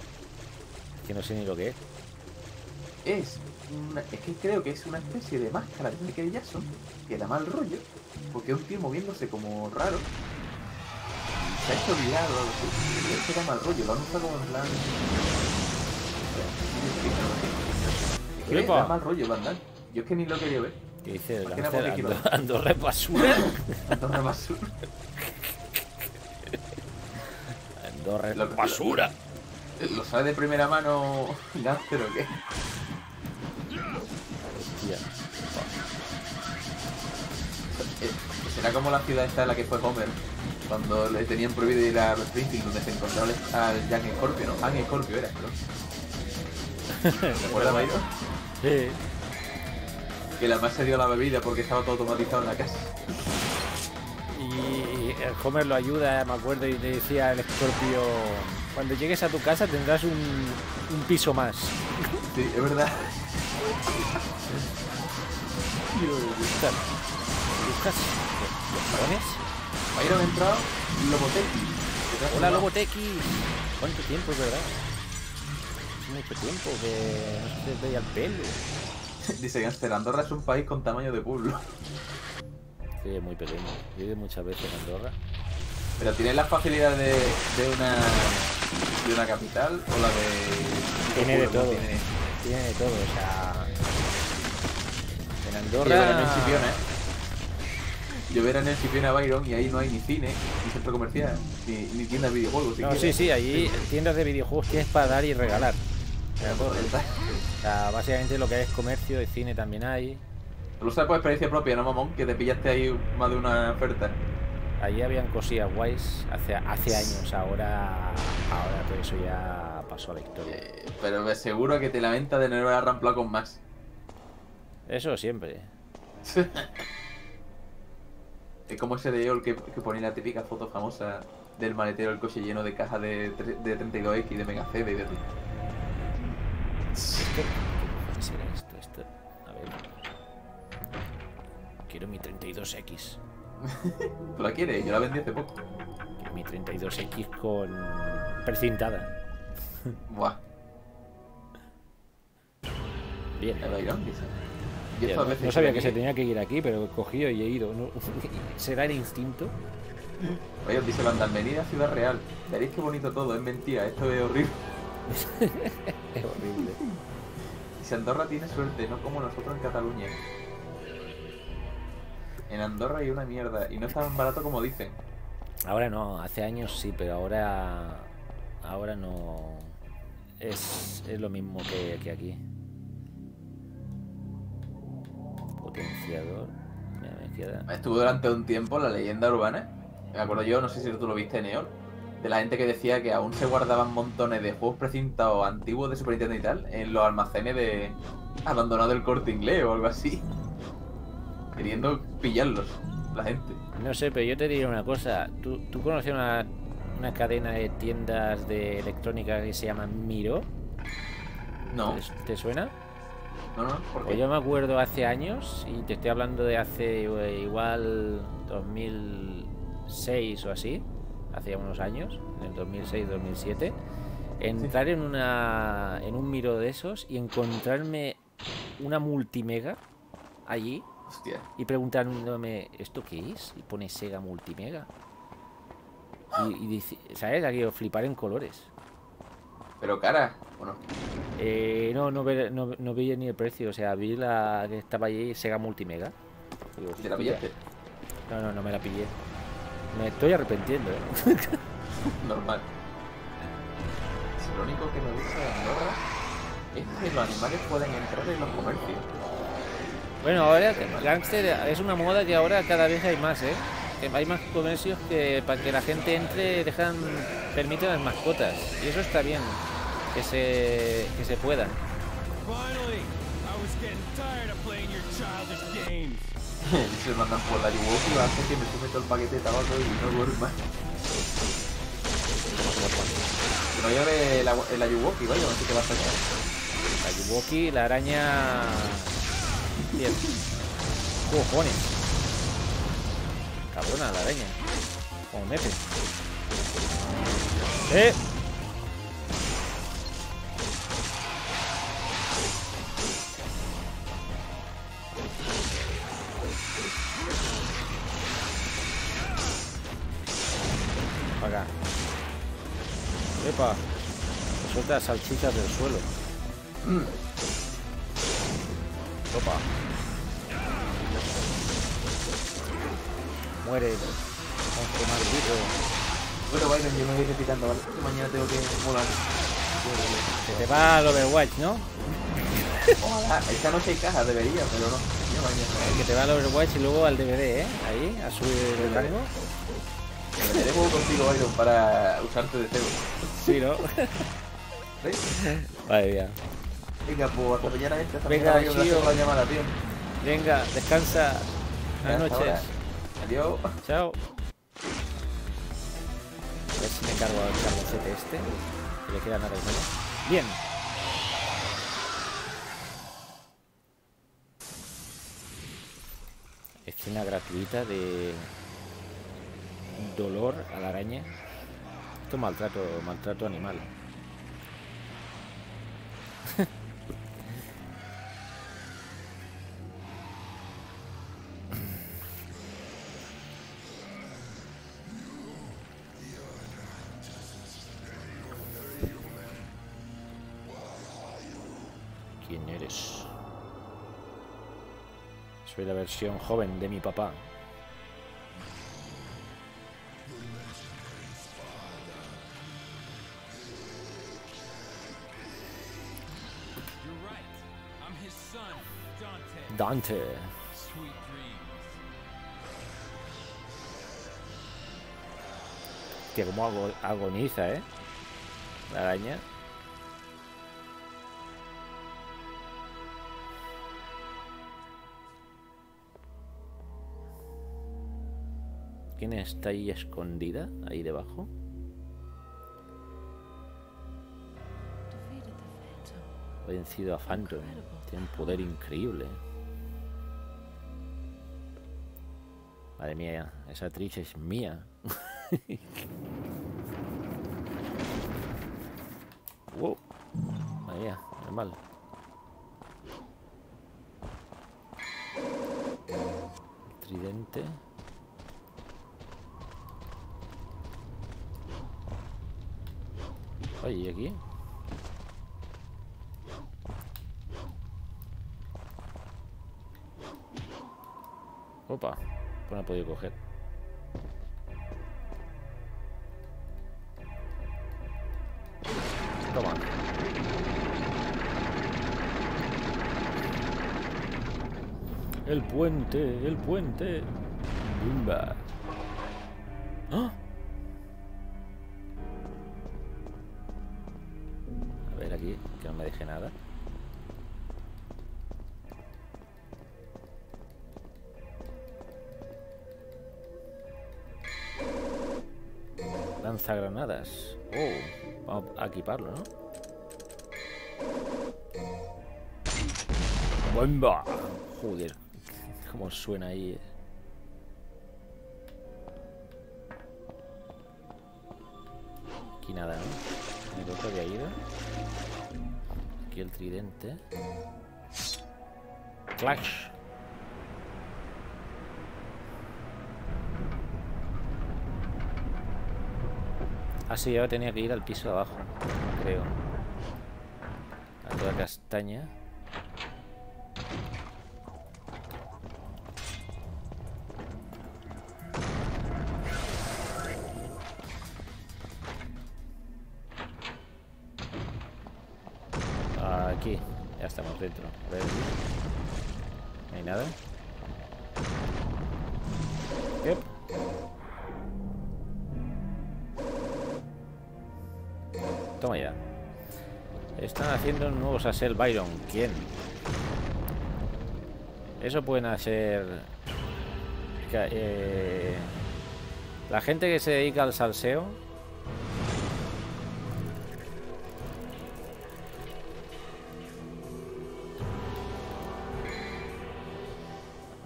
Que no sé ni lo que es. Es, una- es que creo que es una especie de máscara de Michael Jackson que da mal rollo, porque es un tío moviéndose como raro. Se ha hecho viral o algo así. y Es que da mal rollo, lo han usado como en plan. Es que da mal rollo, Bandai. Yo es que ni lo quería ver. Que dice el Más que nada cáncer porque quiero- Ando- Andorra es basura. Andorra basura. Andorra es basura. ¿Lo sabe de primera mano Gánster o qué? Hostia. Eh, Será como la ciudad esta en la que fue Homer, cuando le tenían prohibido ir a Springfield, donde se encontró al- Jack Scorpio, ¿no? Hank Scorpio era, ¿no? ¿Recuerdas, Byron? Sí. Que la más se dio la bebida porque estaba todo automatizado en la casa. Y el Homer lo ayuda, me acuerdo, y le decía al Scorpio, cuando llegues a tu casa tendrás un, un piso más. Sí, es verdad. Buscar. ¿Buscas? ¿Los varones? Byron ha entrado Loboteki. Hola Lobotequi. ¿Cuánto tiempo, es verdad? Mucho tiempo que no se te veía el pelo. Dice Gánster, Andorra es un país con tamaño de pueblo. Sí, es muy pequeño. Yo he ido muchas veces a Andorra. Pero tiene las facilidades de, de una de una capital o la de Tiene de todo. tiene- Tiene de todo, o sea... En Yo verano en Andorra... Chipiona, ¿eh? Yo verano en Chipiona Byron y ahí no hay ni cine, ni centro comercial, ni, ni tienda de videojuegos. No, siquiera. sí, sí, allí tiendas de videojuegos tienes para dar y regalar. O sea, básicamente lo que es comercio, de cine también hay. Lo sabes por experiencia propia, ¿no, mamón? Que te pillaste ahí más de una oferta. Allí habían cosillas guays hace, hace años, ahora, ahora todo eso ya pasó a la historia. Eh, pero me seguro que te lamenta de no haber ramplado con Max. Eso siempre. Es como ese de Eol que, que ponía la típica foto famosa del maletero del coche lleno de cajas de, de 32X, de Mega CD y de... Esto, ¿qué era esto? Esto, a ver. Quiero mi 32X. ¿Tú la quieres? Yo la vendí hace poco. Quiero mi 32X con precintada. Buah, Bien. Yo no, sabía que que se tenía que ir aquí, pero he cogido y he ido. ¿no? ¿Será el instinto? Oye, os dice Ciudad Real. Veréis qué bonito todo, es mentira, esto es horrible. Es horrible. Y si Andorra tiene suerte, no como nosotros en Cataluña. En Andorra hay una mierda y no es tan barato como dicen. Ahora no, hace años sí, pero ahora. Ahora no. Es, es lo mismo que, que aquí. Potenciador. Mira, me queda. Estuvo durante un tiempo la leyenda urbana. Me acuerdo yo, no sé si tú lo viste, Neor. De la gente que decía que aún se guardaban montones de juegos precintados antiguos de Super Nintendo y tal en los almacenes de abandonado del corte inglés o algo así. Queriendo pillarlos, la gente. No sé, pero yo te diré una cosa. ¿Tú, tú conoces una, una cadena de tiendas de electrónica que se llama Miro? No, ¿Te, te suena? no, no, ¿por Pues qué? yo me acuerdo hace años, y te estoy hablando de hace eh, igual 2006 o así, hace unos años, en el 2006-2007, entrar en una en un miro de esos y encontrarme una multimega allí Hostia. y preguntándome, ¿esto qué es? Y pone Sega Multimega. Y, y dice, ¿sabes? Aquí flipar en colores. Pero cara, bueno, Eh, no, no, ve- no, no veía ni el precio, o sea, vi la que estaba allí Sega Multimega. Digo, ¿y te la pillaste? No, no, no me la pillé. Me estoy arrepintiendo, ¿eh? Normal. Si lo único que me gusta de Andorra es que los animales pueden entrar en los comercios. Bueno, ahora Gangster es una moda que ahora cada vez hay más, ¿eh? Hay más comercios que para que la gente entre dejan permiten las mascotas y eso está bien que se que se pueda. Finally! I was getting tired of playing your childish games. se mandan por la Yuwoki va a hacer que me sume todo el paquete de tabaco y no duerma. Que no lleve la, la vaya, sé qué va a sacar. La Yuwoki, la araña. Bien. Cojones. Cabrona la araña. Como mete. ¡Eh! Las salchichas del suelo. Opa. Muere. Monstruo maldito. Bueno, Byron, yo me voy retirando, ¿vale? Mañana tengo que molar. Se te va al Overwatch, ¿no? Ojalá, esta noche hay caja, debería, pero no. Que te va al Overwatch y luego al DVD, ¿eh? Ahí, a subir el rango. Me dejo contigo, Byron, para usarte de cebo. Sí, ¿no? Vale, ya. Venga, pues hasta mañana, gente. Hasta Venga, mañana, chío. la llamada, tío. Venga, descansa. Buenas noches. Adiós. Chao. A ver si me cargo al carboncete este. Que le queda nada menos. Bien. Escena gratuita de dolor a la araña. Esto es maltrato, maltrato animal. Soy la versión joven de mi papá. Dante. Cómo ago- agoniza, ¿eh? La araña. ¿Quién está ahí escondida? Ahí debajo. Vencido a Phantom. Tiene un poder increíble. Madre mía, esa actriz es mía. wow. Madre normal. Tridente. Oye, ¿y aquí? Opa, pues no he podido coger. Toma. El puente, el puente. Bumba. Equiparlo, ¿no? ¡Bomba! Joder, cómo suena ahí. eh. Aquí nada, ¿no? El otro había ido. Aquí el tridente. Clash. Ah, sí, yo tenía que ir al piso de abajo, creo. A toda castaña. Aquí, ya estamos dentro. No hay nada. Nuevo Sassel Byron. ¿Quién? Eso pueden hacer... eh, la gente que se dedica al salseo.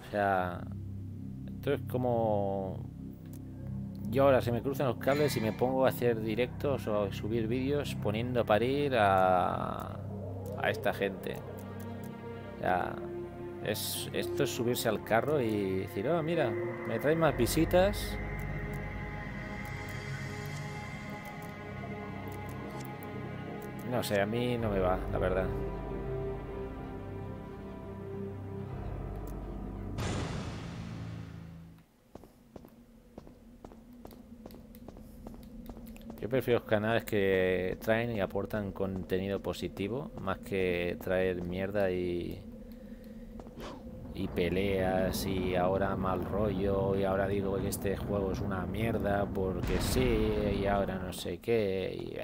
O sea, Esto es como... Yo ahora se me cruzan los cables y me pongo a hacer directos o a subir vídeos poniendo a parir a, a esta gente. Es, esto es subirse al carro y decir, oh, mira, me trae más visitas. No sé, a mí no me va, la verdad. Prefiero canales que traen y aportan contenido positivo más que traer mierda y y peleas y ahora mal rollo y ahora digo que este juego es una mierda porque sí y ahora no sé qué y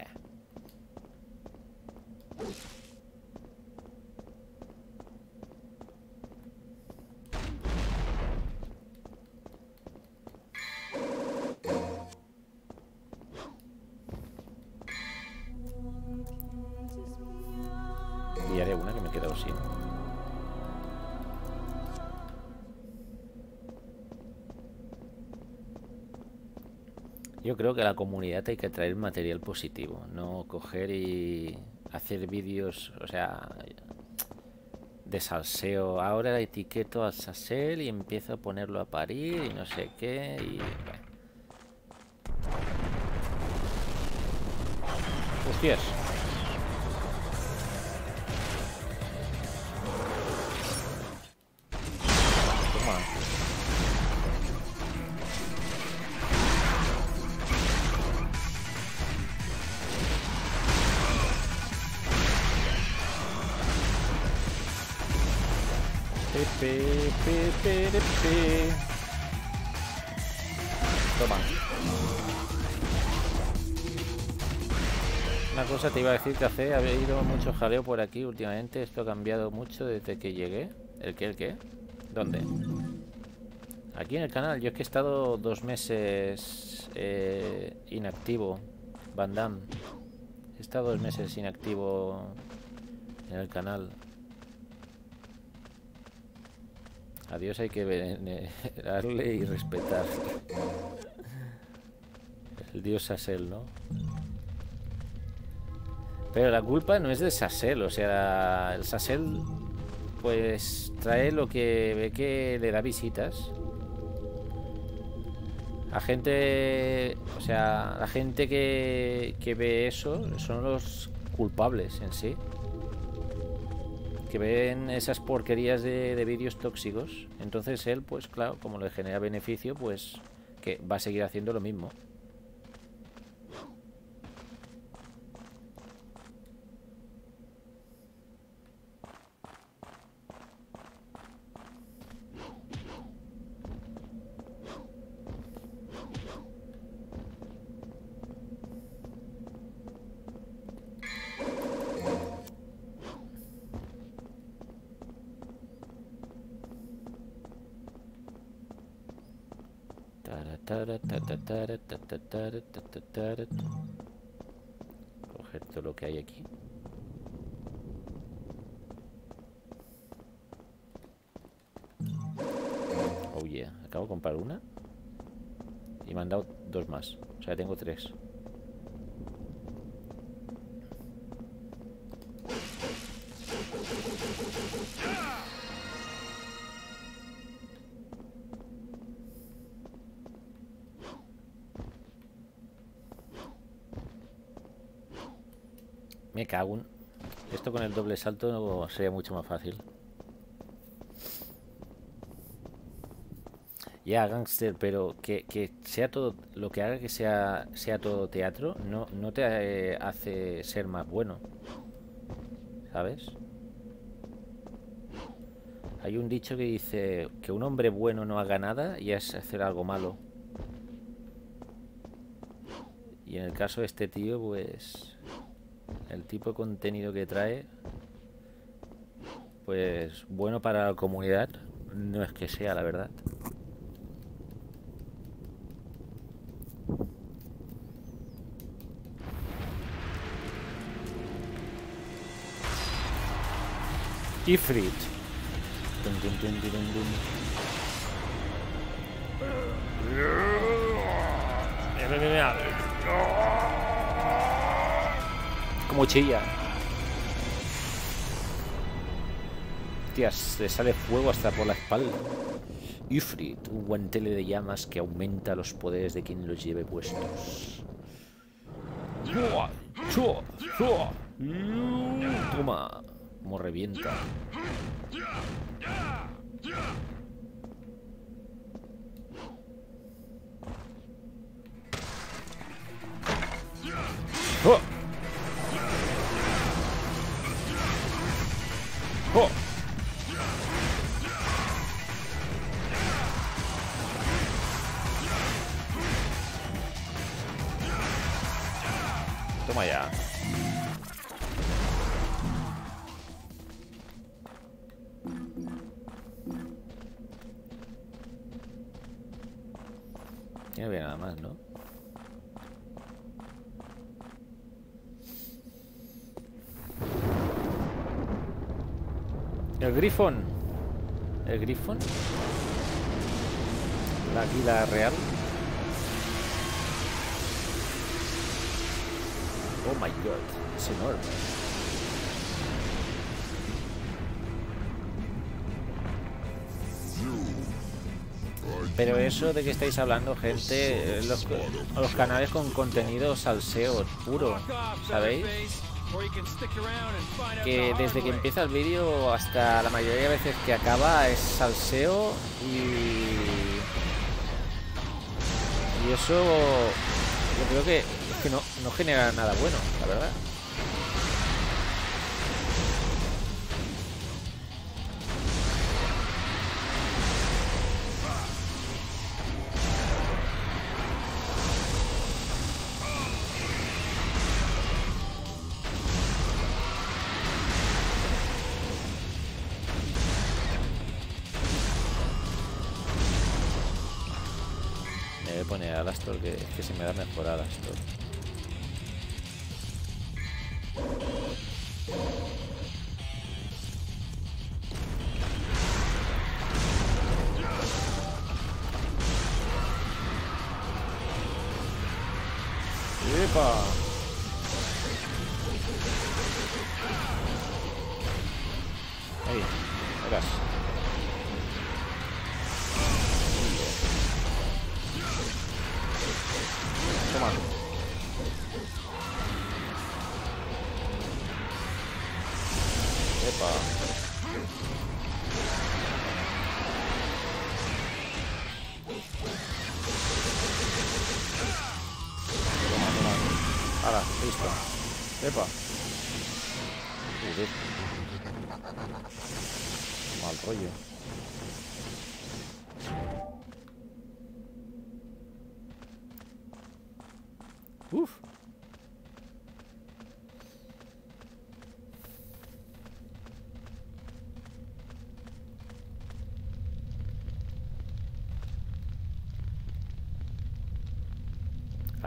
que a la comunidad hay que traer material positivo, no coger y hacer vídeos, o sea, de salseo. Ahora etiqueto al sasel y empiezo a ponerlo a parir y no sé qué. Y, bueno. Toma. Una cosa te iba a decir que hace, ha habido mucho jaleo por aquí últimamente. Esto ha cambiado mucho desde que llegué. ¿El qué? ¿El qué? ¿Dónde? Aquí en el canal. Yo es que he estado dos meses eh, inactivo. Van Damme. He estado dos meses inactivo en el canal. A Dios hay que venerarle y respetar. El dios Sassel, ¿no? Pero la culpa no es de Sassel, o sea, el Sassel pues trae lo que ve que le da visitas. La gente, o sea, la gente que, que ve eso son los culpables en sí que ven esas porquerías de, de vídeos tóxicos. Entonces él, pues claro, como le genera beneficio, pues que va a seguir haciendo lo mismo. Coger todo lo que hay aquí. Oh yeah, acabo de comprar una y me han dado dos más. O sea, tengo tres. Me cago en... Esto con el doble salto sería mucho más fácil. Ya, gangster, pero que, que sea todo... Lo que haga que sea, sea todo teatro no, no te eh, hace ser más bueno. ¿Sabes? Hay un dicho que dice que un hombre bueno no haga nada y es hacer algo malo. Y en el caso de este tío, pues el tipo de contenido que trae, pues bueno para la comunidad, no es que sea, la verdad. Ifrit. Como chilla. Hostias, le sale fuego hasta por la espalda. Ifrit, un guantele de llamas que aumenta los poderes de quien los lleve puestos. Toma, como revienta. ¡Oh! ¡Oh! Toma ya. El grifón. El grifón. La águila real. Oh my god, es enorme. Pero eso de que estáis hablando, gente, eh, los, los canales con contenido salseo puro, ¿sabéis? Que desde que empieza el vídeo hasta la mayoría de veces que acaba es salseo y... Y eso yo creo que, es que no, no genera nada bueno, la verdad.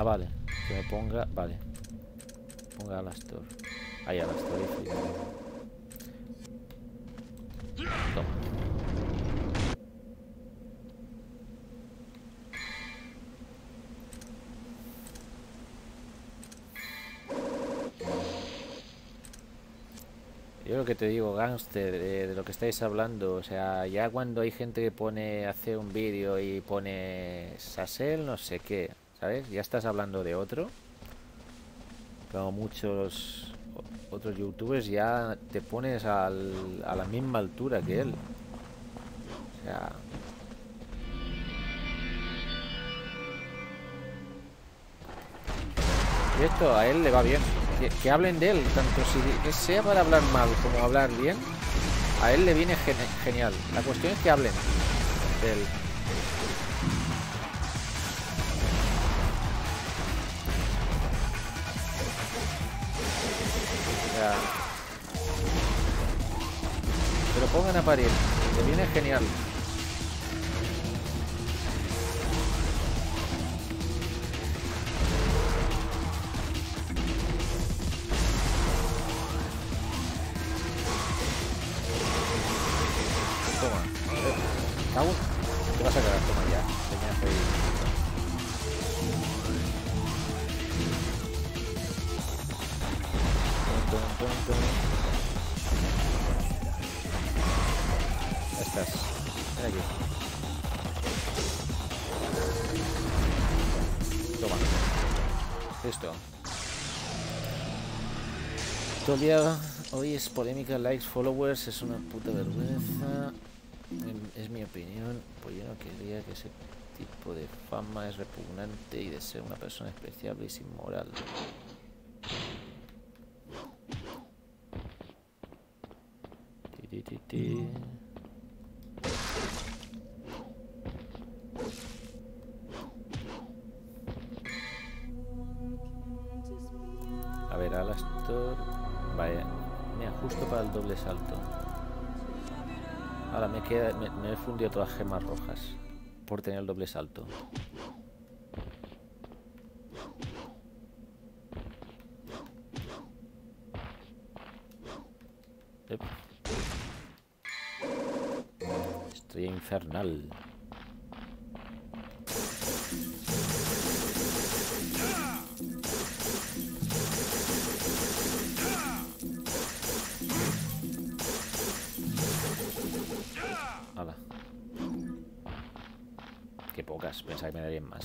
Vale. Que me ponga... Vale. Ponga Alastor. Ahí Alastor. ahí sí. Toma. Yo lo que te digo, Gangster, de, lo que estáis hablando, o sea, ya cuando hay gente que pone, hace un vídeo y pone Sasel, no sé qué, ¿sabes? Ya estás hablando de otro. Como muchos otros youtubers ya te pones al- a la misma altura que él. O sea... Y esto a él le va bien. Que, hablen de él, tanto si sea para hablar mal como hablar bien, a él le viene genial. La cuestión es que hablen de él. Pongan a viene genial. Hoy es polémica, likes, followers, es una puta vergüenza. Es mi opinión, pues yo no quería que ese tipo de fama es repugnante y de ser una persona especial y sin moral. Fundido todas las gemas rojas por tener el doble salto. Estrella infernal. Qué pocas, pensaba que me darían más.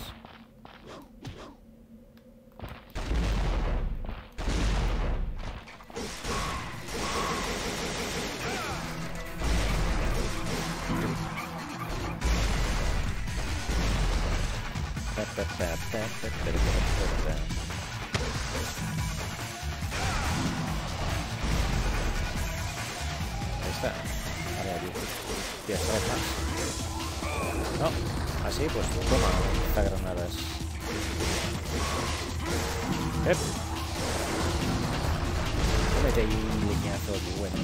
Ahí está. No así pues toma esta granadas. ¡Ep! Mete ahí un leñazo, qué bueno.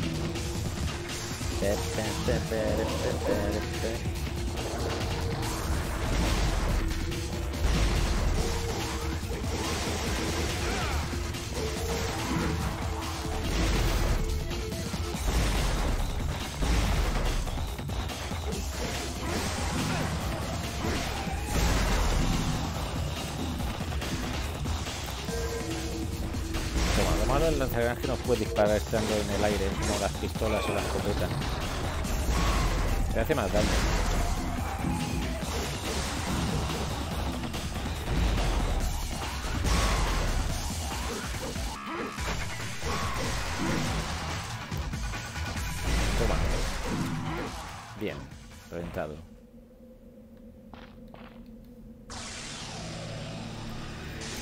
Lanzagranadas es que no puede disparar estando en el aire, como las pistolas o las escopetas. Me hace más daño. Toma. Bien, reventado.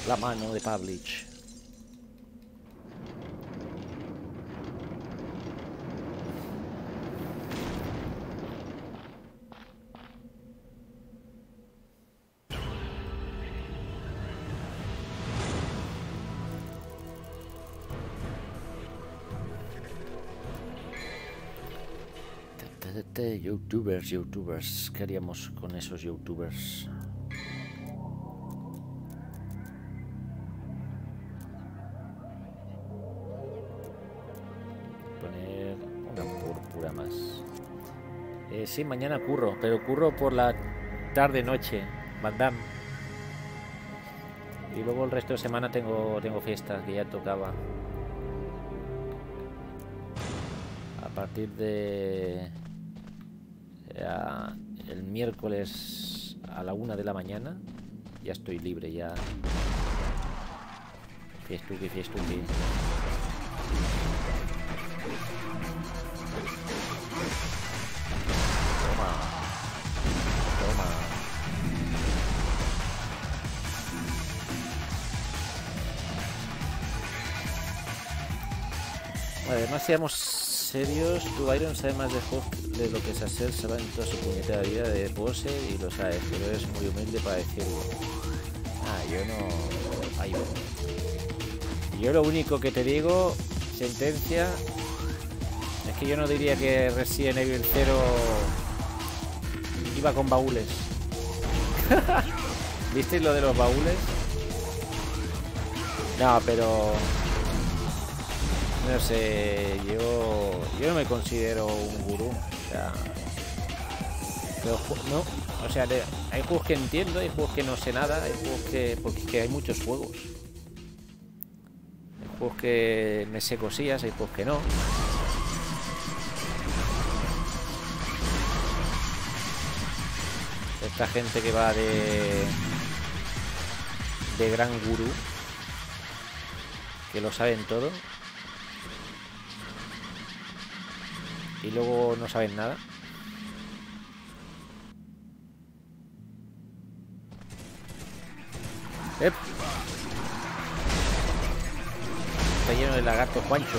La mano de Pavlich. Youtubers, youtubers. ¿Qué haríamos con esos youtubers? Poner una púrpura más. Eh, sí, mañana curro, pero curro por la tarde-noche. Mandam. Y luego el resto de semana tengo, tengo fiesta, que ya tocaba. A partir de ya el miércoles a la una de la mañana ya estoy libre ya. Fiestuki, fiestuki. Además, seamos serios, tu Iron sabe más de juegos de lo que es hacer, sabe en toda su puñetera vida de pose y lo sabes, pero eres muy humilde para decirlo. Ah, yo no... Ay, yo lo único que te digo, sentencia, es que yo no diría que Resident Evil 0 iba con baúles. ¿Visteis lo de los baúles? No, pero no sé, yo, yo no me considero un gurú. O sea, no, o sea, hay juegos que entiendo, hay juegos que no sé nada, hay juegos que. porque que hay muchos juegos. Hay juegos que me sé cosillas, hay juegos que no. Esta gente que va de. de gran gurú. que lo saben todo y luego no saben nada. ¡Ep! Está lleno de lagartos, Juancho.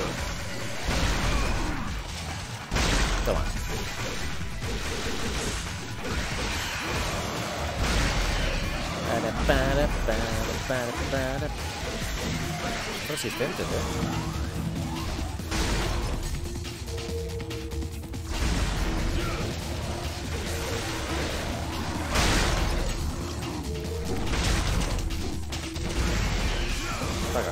Toma. Para, para, para, para, para. Son Resistentes, eh. Acá.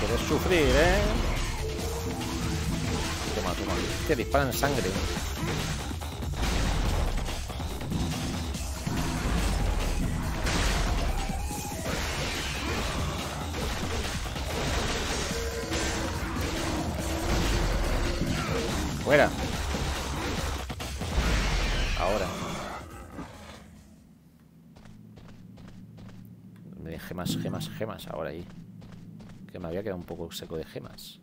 ¿Quieres sufrir, eh? Toma, toma. Te disparan sangre. Poco seco de gemas.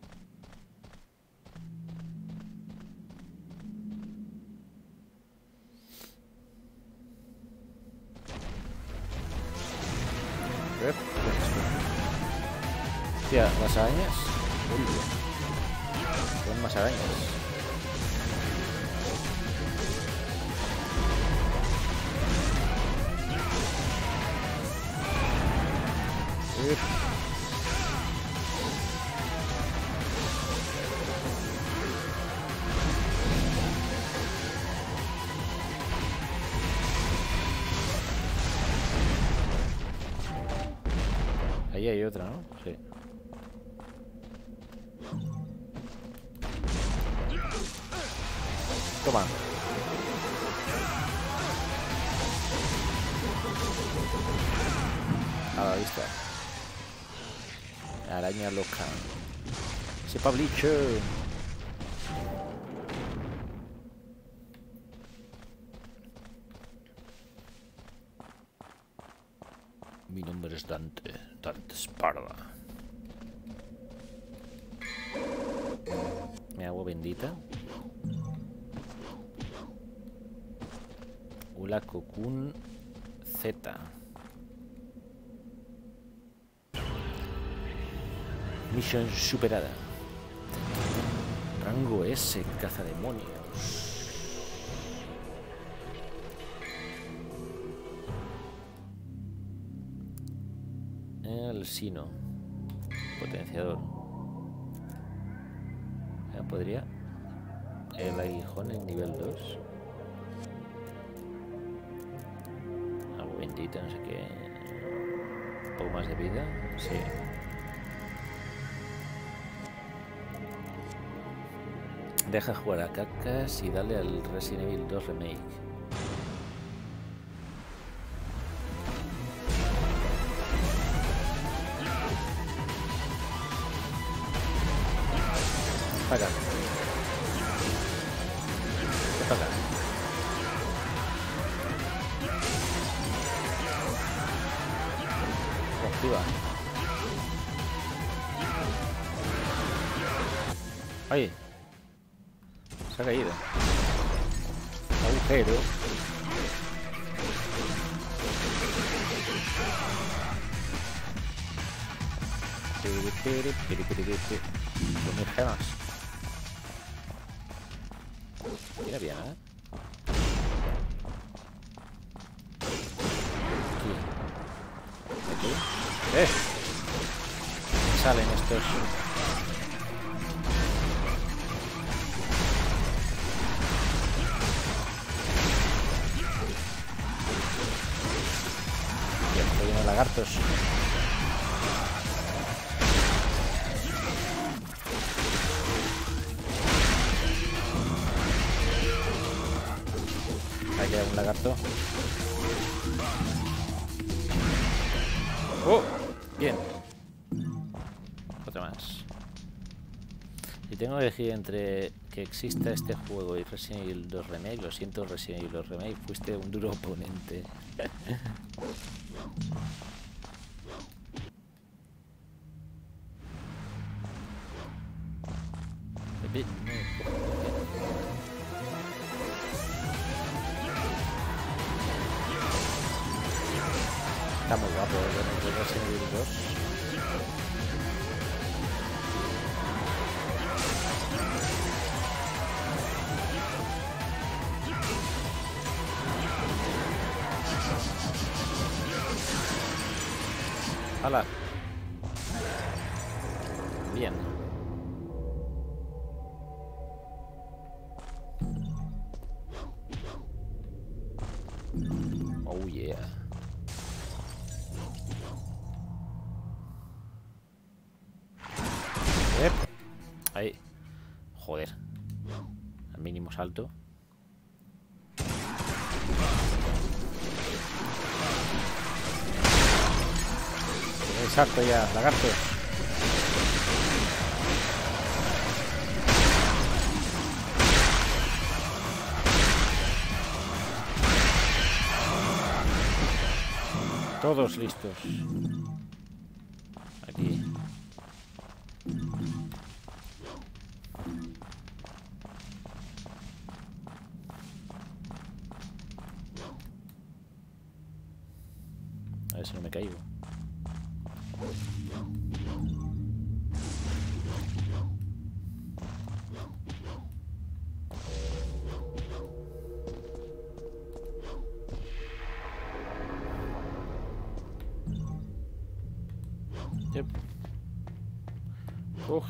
Toma. A la vista. Araña loca. Ese Pablicho. Mi nombre es Dante, Dante Sparda. Me hago bendita. Ula Cocoon Z. Misión superada. Rango S, cazademonios. El sino. Potenciador. Ya podría. El aguijón en nivel 2. No sé qué. Un poco más de vida. Sí. Deja jugar a cacas y dale al Resident Evil 2 Remake. Tengo que entre que exista este juego y Resident Evil 2 Remake, lo siento Resident Evil 2 Remake, fuiste un duro oponente. Exacto ya, lagarto. Todos listos.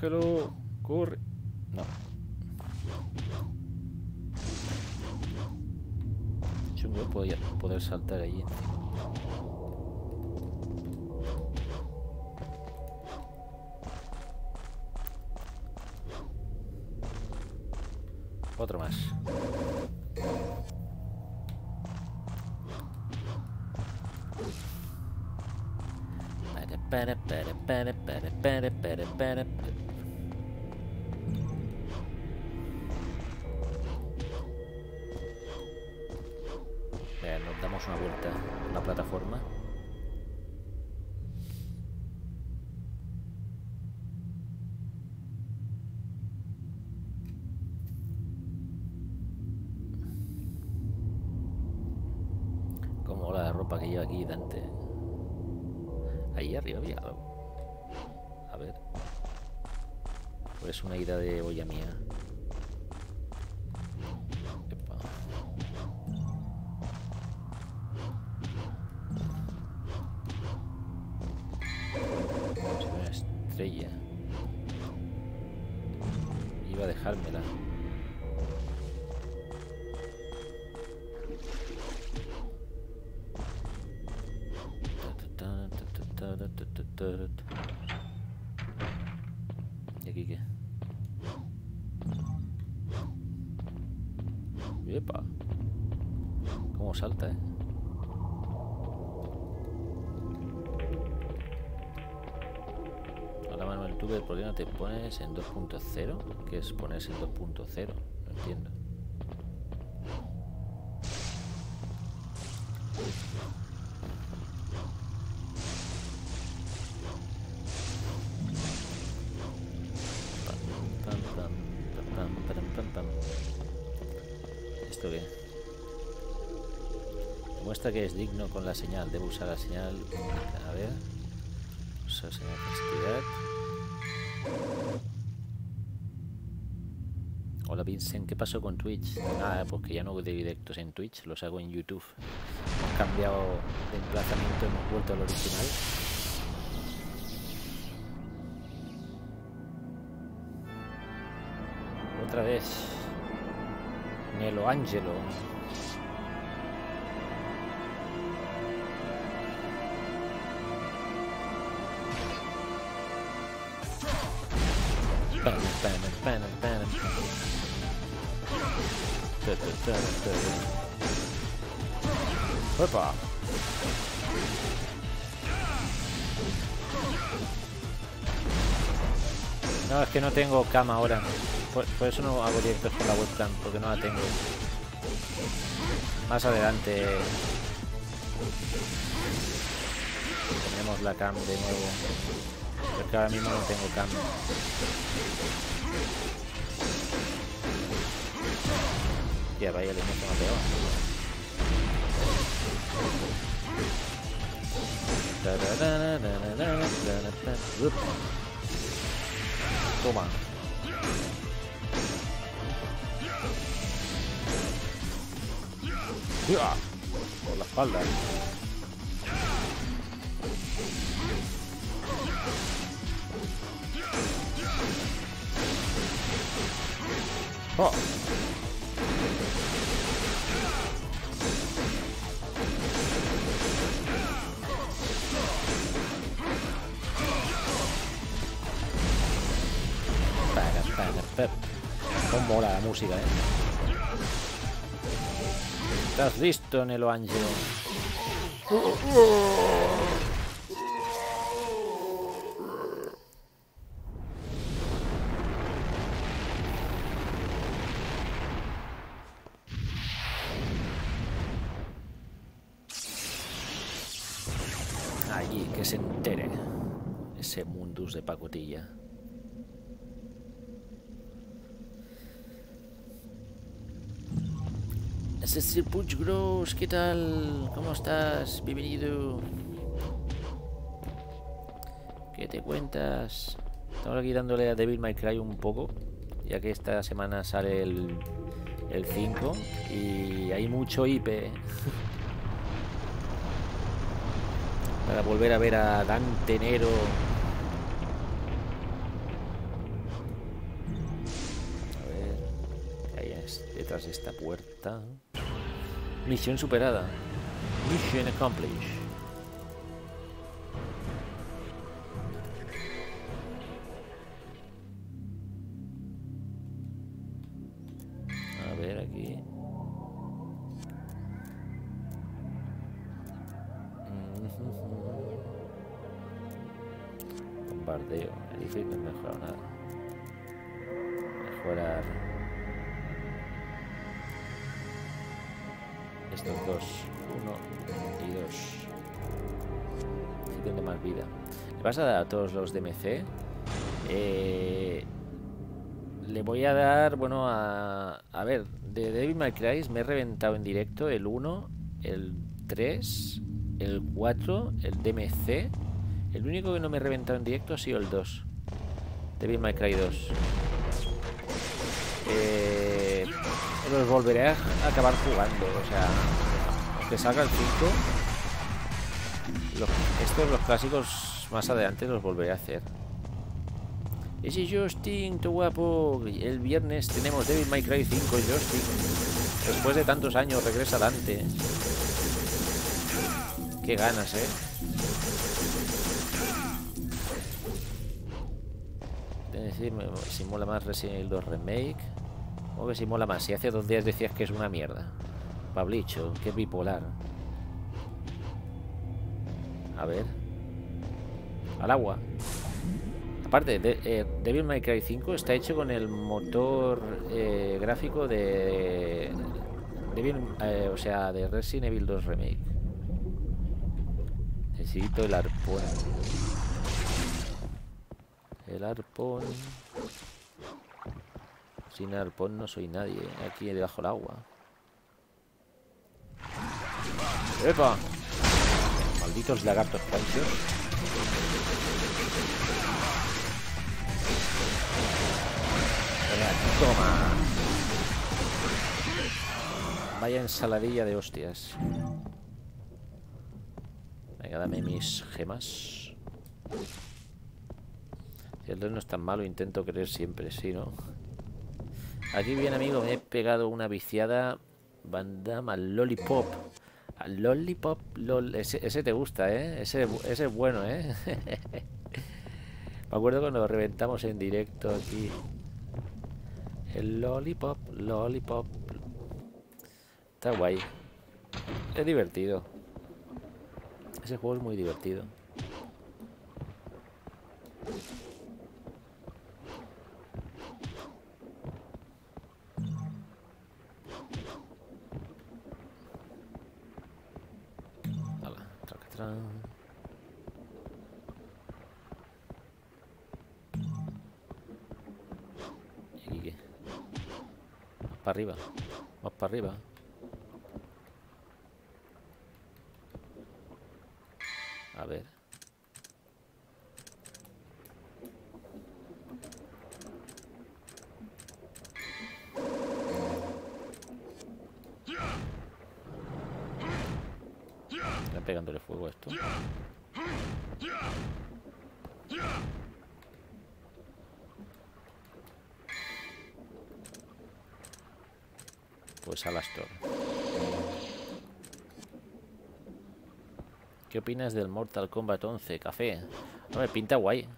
Cógelo, corre. No. Chungo poder, poder saltar ahí encima. Otro más. Para, para, para, Como la ropa que lleva aquí Dante. Ahí arriba había algo. A ver. Pues una ida de olla mía. En 2.0? ¿Qué es ponerse en 2.0? No entiendo. ¿Esto qué? Muestra que es digno con la señal. Debo usar la señal. A ver. Usar señal Vincent, ¿qué pasó con Twitch? Nada, pues que ya no hago directos en Twitch, los hago en YouTube. Hemos cambiado de emplazamiento, hemos vuelto al original. Otra vez. Nelo Angelo. Pam, pam, pam, Opa. No, es que no tengo cama ahora. Por, por eso no hago directos con la webcam, porque no la tengo. Más adelante tenemos la cam de nuevo. Porque ahora mismo no tengo cam. Ya vaya el que me pegó. Up. Toma. ¡Uah! Por la espalda. ¡Oh! Música, eh. ¿Estás listo, Nelo? Allí, que se entere. Ese mundus de pacotilla. El Puig Gross, ¿qué tal? ¿Cómo estás? Bienvenido. ¿Qué te cuentas? Estamos aquí dándole a Devil May Cry un poco, ya que esta semana sale el, el 5 y hay mucho IP. Para volver a ver a Dante Nero. A ver, ¿qué hay es- detrás de esta puerta? Misión superada. Mission accomplished. A ver aquí. Bombardeo. Edificio no mejora nada. Mejorar. Estos dos. Uno y dos. Sí tiene más vida. ¿Le vas a dar a todos los DMC? Eh, le voy a dar, bueno, a... A ver, de Devil May Cry me he reventado en directo el 1, el 3, el 4, el DMC. El único que no me he reventado en directo ha sido el 2. Devil May Cry 2. Eh, los volveré a acabar jugando, o sea, aunque salga el 5. los- estos, los clásicos, más adelante los volveré a hacer. Ese Justin, tu guapo. El viernes tenemos Devil May Cry 5 y Justin. Después de tantos años regresa Dante. Qué ganas, eh. Es decir, me- si mola más Resident Evil 2 Remake. O que si mola más. Si hace dos días decías que es una mierda. Pablicho, que es bipolar. A ver. Al agua. Aparte, eh, Devil May Cry 5 está hecho con el motor eh, gráfico de Devil, eh, o sea, de Resident Evil 2 Remake. Necesito el arpón. El arpón. Sin arpón no soy nadie, aquí debajo del agua. ¡Epa! Malditos lagartos panchos. Venga, toma. Vaya ensaladilla de hostias. Venga, dame mis gemas. Si el 2 no es tan malo, intento creer siempre, sí, ¿no? Aquí bien, amigo, me he pegado una viciada bandama al lollipop. Al lollipop, lol. Ese, ese te gusta, ¿eh? Ese, ese es bueno, ¿eh? me acuerdo cuando lo reventamos en directo aquí. El lollipop, lollipop. Está guay. Es divertido. Ese juego es muy divertido. ¿Y aquí qué? Más para arriba. Más para arriba. Esto. Pues Alastor. ¿Qué opinas del Mortal Kombat 11? Café. No me pinta guay.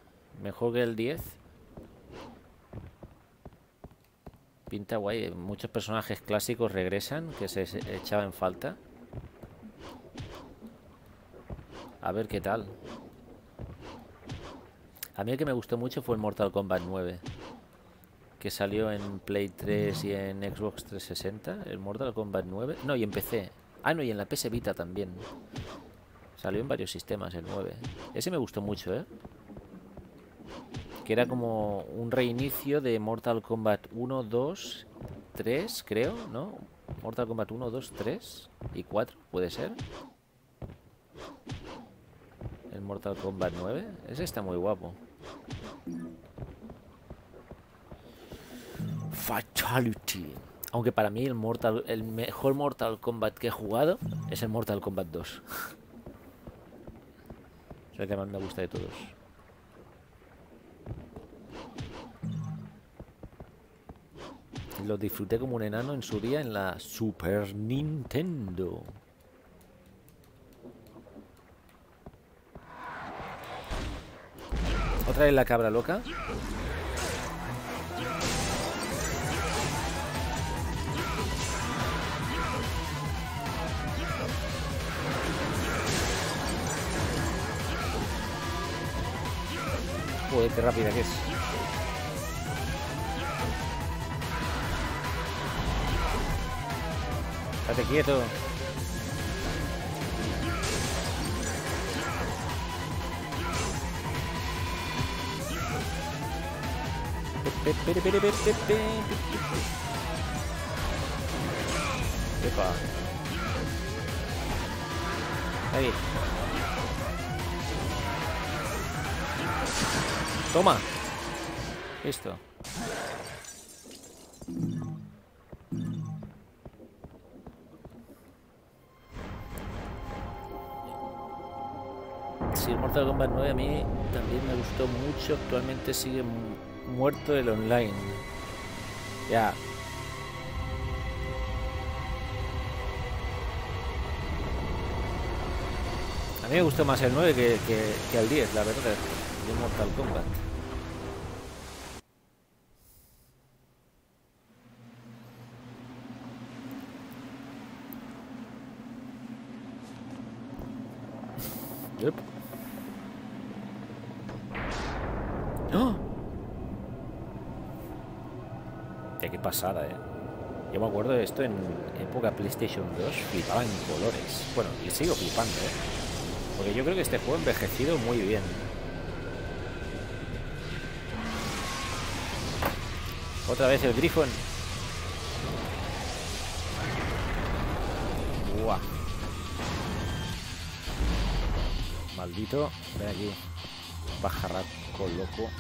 Mejor que el 10. Pinta guay. Muchos personajes clásicos regresan que se se echaba en falta. A ver qué tal. A mí el que me gustó mucho fue el Mortal Kombat 9. Que salió en Play 3 y en Xbox 360. El Mortal Kombat 9. No, y en PC. Ah, no, y en la PS Vita también. Salió en varios sistemas el 9. Ese me gustó mucho, ¿eh? Que era como un reinicio de Mortal Kombat 1, 2, 3, creo, ¿no? Mortal Kombat 1, 2, 3 y 4, puede ser. Mortal Kombat 9. Ese está muy guapo. Fatality. Aunque para mí el Mortal, el mejor Mortal Kombat que he jugado es el Mortal Kombat 2. Es el que más me gusta de todos. Lo disfruté como un enano en su día en la Super Nintendo. Otra vez la cabra loca. Joder, qué rápida que es. Quieto. Epa. Ahí. Toma. Listo. Sí, Mortal Kombat 9 a mí también me gustó mucho. Actualmente sigue muerto el online. Ya. A mí me gustó más el 9 que, que, que el 10, la verdad, de Mortal Kombat. Yep. ¡Oh! Qué pasada, eh. Yo me acuerdo de esto en época PlayStation 2, flipaba en colores. Bueno, y sigo flipando, eh. Porque yo creo que este juego ha envejecido muy bien. Otra vez el Griffon. Buah. Maldito. Ven aquí. Pajarraco loco.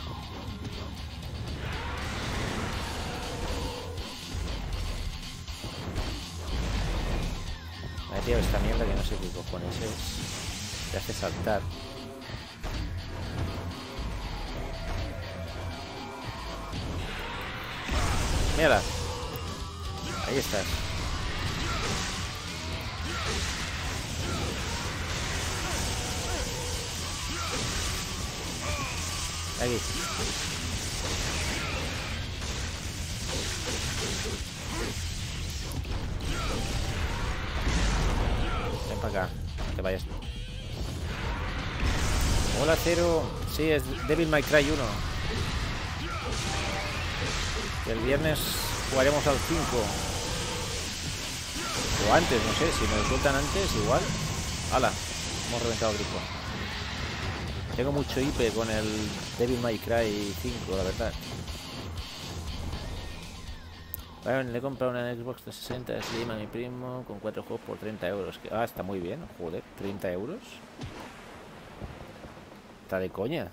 Esta mierda que no sé qué cojones es. Te hace saltar. Mierda. Ahí estás. Hola, Cero. Sí, es Devil May Cry 1. Que el viernes jugaremos al 5. O antes, no sé. Si me lo sueltan antes, igual. Hala. hemos reventado el grifo. Tengo mucho IP con el Devil May Cry 5, la verdad. Bueno, le he comprado una Xbox 360 Slim a mi primo con cuatro juegos por 30 euros. Ah, está muy bien, joder, 30 euros. Está de coña.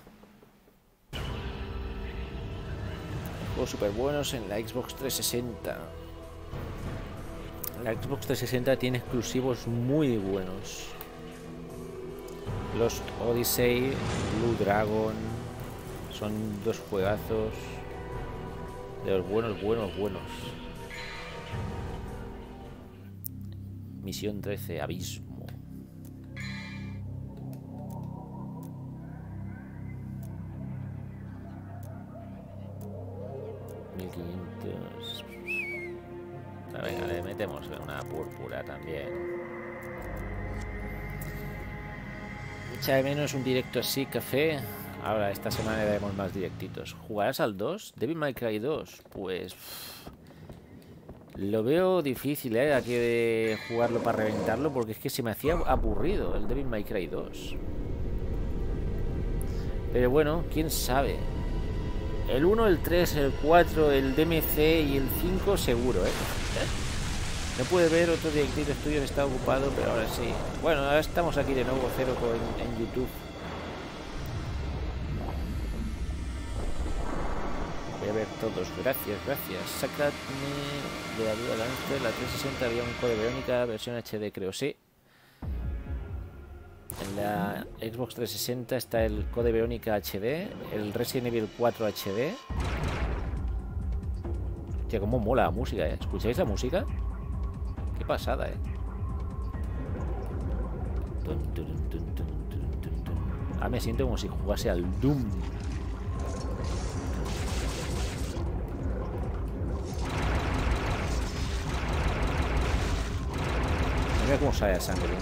Juegos súper buenos en la Xbox 360. La Xbox 360 tiene exclusivos muy buenos. Los Odyssey, Blue Dragon, son dos juegazos de los buenos, buenos, buenos. Misión 13, Abismo. $1500. Ah, venga, le metemos una púrpura también. Echa de menos un directo así, café. Ahora, esta semana le daremos más directitos. ¿Jugarás al 2? ¿Devil May Cry 2? Pues... Lo veo difícil, ¿eh? Aquí de jugarlo para reventarlo, porque es que se me hacía aburrido el Devil May Cry 2. Pero bueno, quién sabe. El 1, el 3, el 4, el DMC y el 5 seguro, ¿eh? No puede ver otro directito estudio, está ocupado, pero ahora sí. Bueno, ahora estamos aquí de nuevo, cero con, en YouTube. Voy a ver todos, gracias, gracias. Sacadme de la duda la la 360 había un code Verónica, versión HD creo, sí. En la Xbox 360 está el code Verónica HD, el Resident Evil 4 HD. Hostia, cómo mola la música, ¿eh? ¿Escucháis la música? Qué pasada, ¿eh? Ah, me siento como si jugase al Doom. Mira cómo sale la sangre.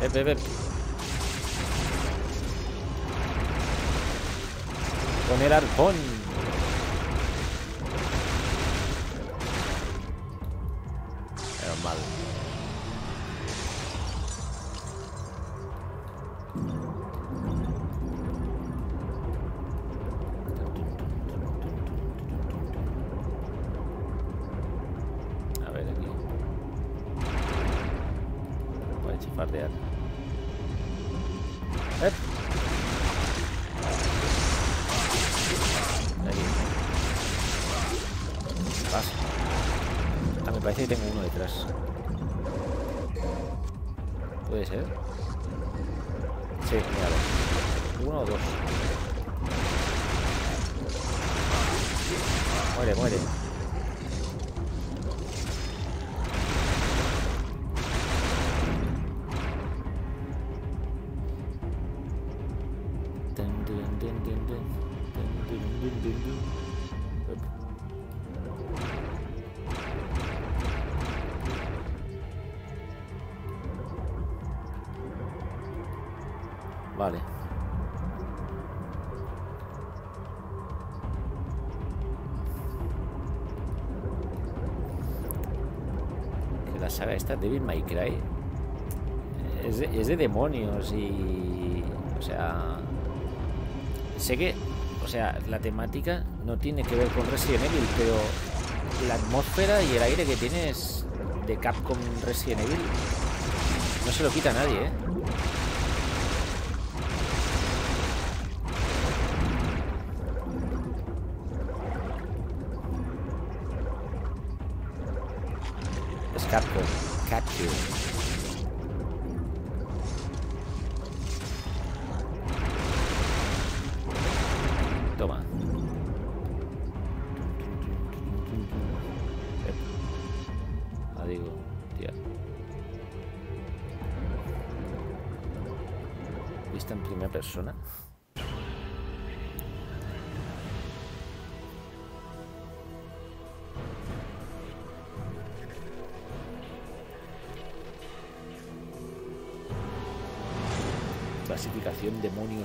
Ep, ep. Con el arpón. Esta, Devil May Cry, es de, es de demonios y... O sea... Sé que... O sea, la temática no tiene que ver con Resident Evil, pero la atmósfera y el aire que tiene es de Capcom Resident Evil. No se lo quita a nadie, ¿eh?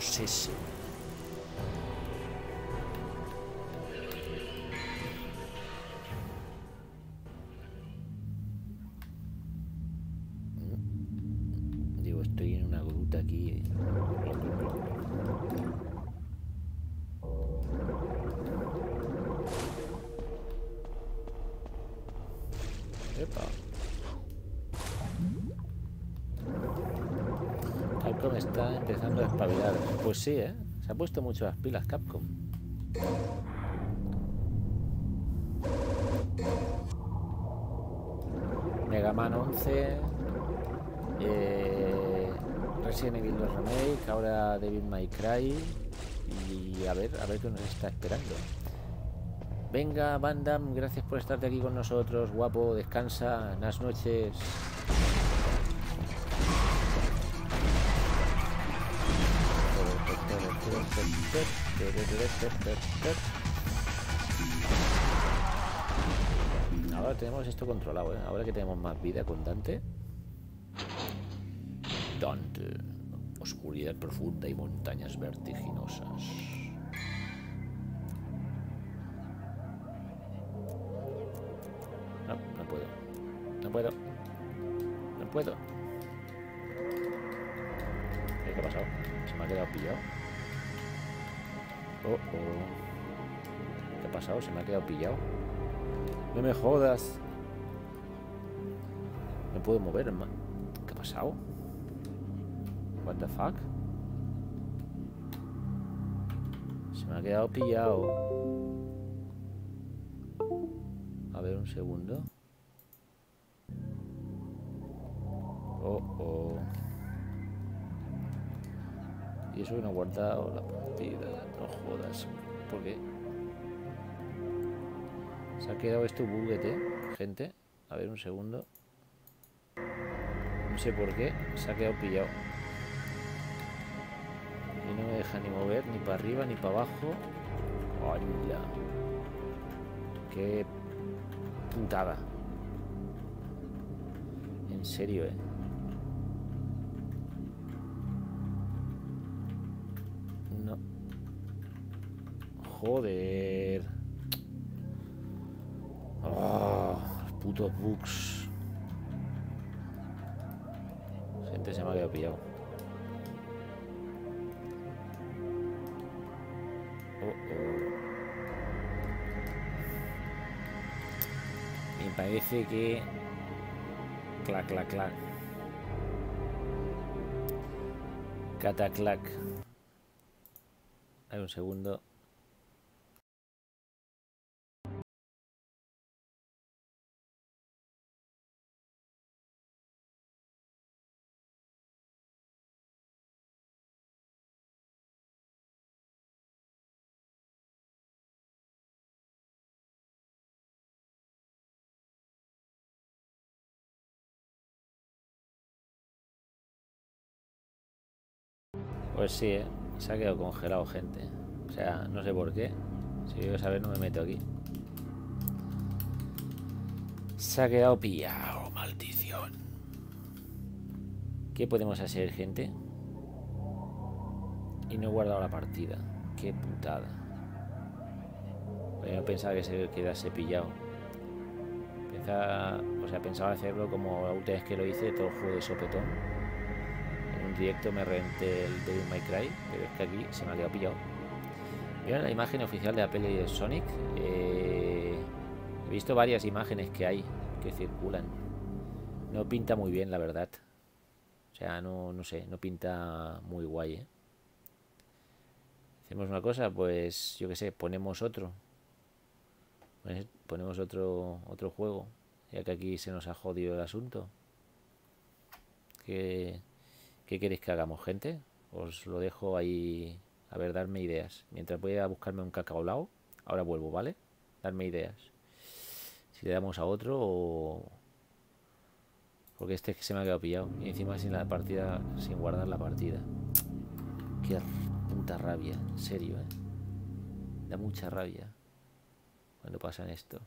justicia. Pues sí, ¿eh? Se ha puesto mucho las pilas Capcom. Mega Man 11, eh, Resident Evil 2 Remake, ahora Devil May Cry y a ver, a ver qué nos está esperando. Venga, Bandam, gracias por estarte aquí con nosotros, guapo, descansa, buenas noches. Ahora tenemos esto controlado, ¿eh? Ahora que tenemos más vida con Dante. Dante. Oscuridad profunda y montañas vertiginosas. No, no puedo. No puedo. No puedo. ¿Qué ha pasado? Se me ha quedado pillado. Oh, oh. ¿Qué ha pasado? Se me ha quedado pillado. No me jodas. Me puedo mover, hermano. ¿Qué ha pasado? What the fuck? Se me ha quedado pillado. A ver, un segundo. Oh, oh. Y eso que no ha guardado la partida. No jodas. ¿Por qué? Se ha quedado esto buguete, gente. A ver, un segundo. No sé por qué. Se ha quedado pillado. Y no me deja ni mover, ni para arriba, ni para abajo. ¡Hola! ¡Qué putada! En serio, eh. Joder. Ah, putos bugs. Gente se me ha quedado pillado. Oh, oh. Me parece que... Clac, clac, clac. Cataclac. Hay un segundo. Pues sí, ¿eh? se ha quedado congelado, gente. O sea, no sé por qué. Si quiero saber, no me meto aquí. Se ha quedado pillado, maldición. ¿Qué podemos hacer, gente? Y no he guardado la partida. Qué putada. Yo pensaba que se quedase pillado. O sea, pensaba hacerlo como la última vez que lo hice, todo el juego de sopetón directo me renté el Devil May Cry, pero es que aquí se me ha quedado pillado. Mira la imagen oficial de la peli de Sonic. Eh, he visto varias imágenes que hay que circulan. No pinta muy bien, la verdad. O sea, no, no sé, no pinta muy guay, ¿eh? Hacemos una cosa, pues yo que sé, ponemos otro. Pues, ponemos otro otro juego, ya que aquí se nos ha jodido el asunto. Que ¿Qué queréis que hagamos, gente? Os lo dejo ahí. A ver, darme ideas. Mientras voy a buscarme un cacao lao. Ahora vuelvo, ¿vale? Darme ideas. Si le damos a otro o... Porque este se me ha quedado pillado. Y encima sin la partida, sin guardar la partida. Qué puta rabia, en serio, ¿eh? Da mucha rabia cuando pasan esto.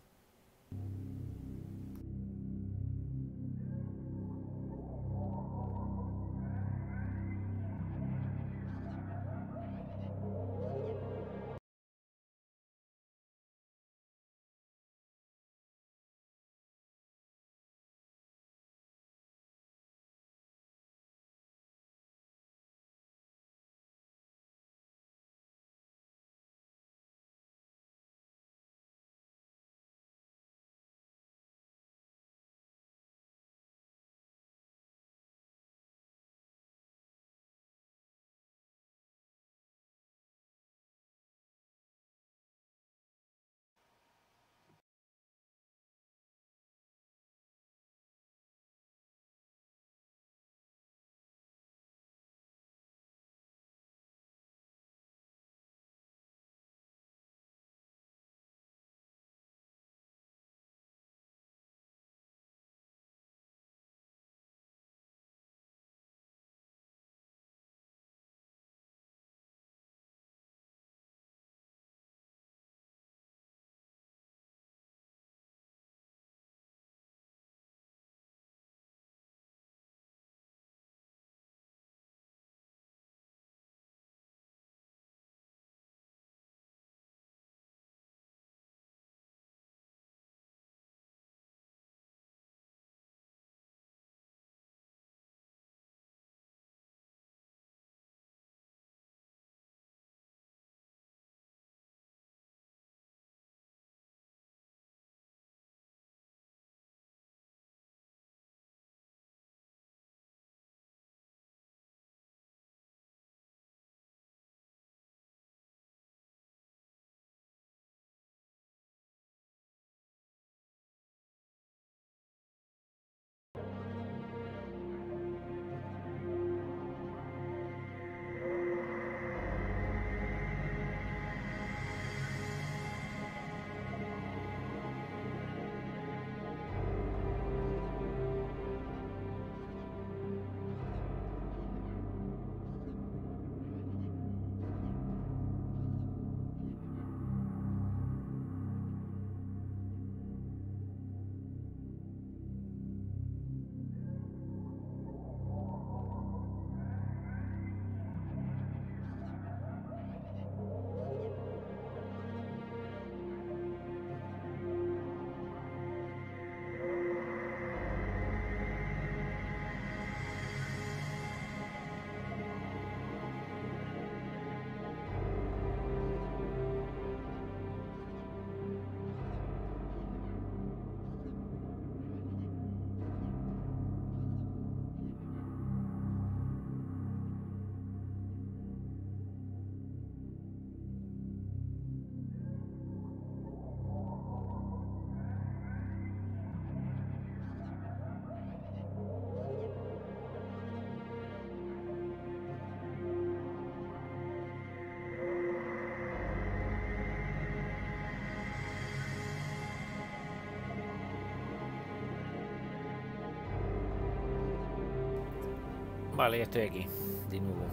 Vale, ya estoy aquí. De nuevo.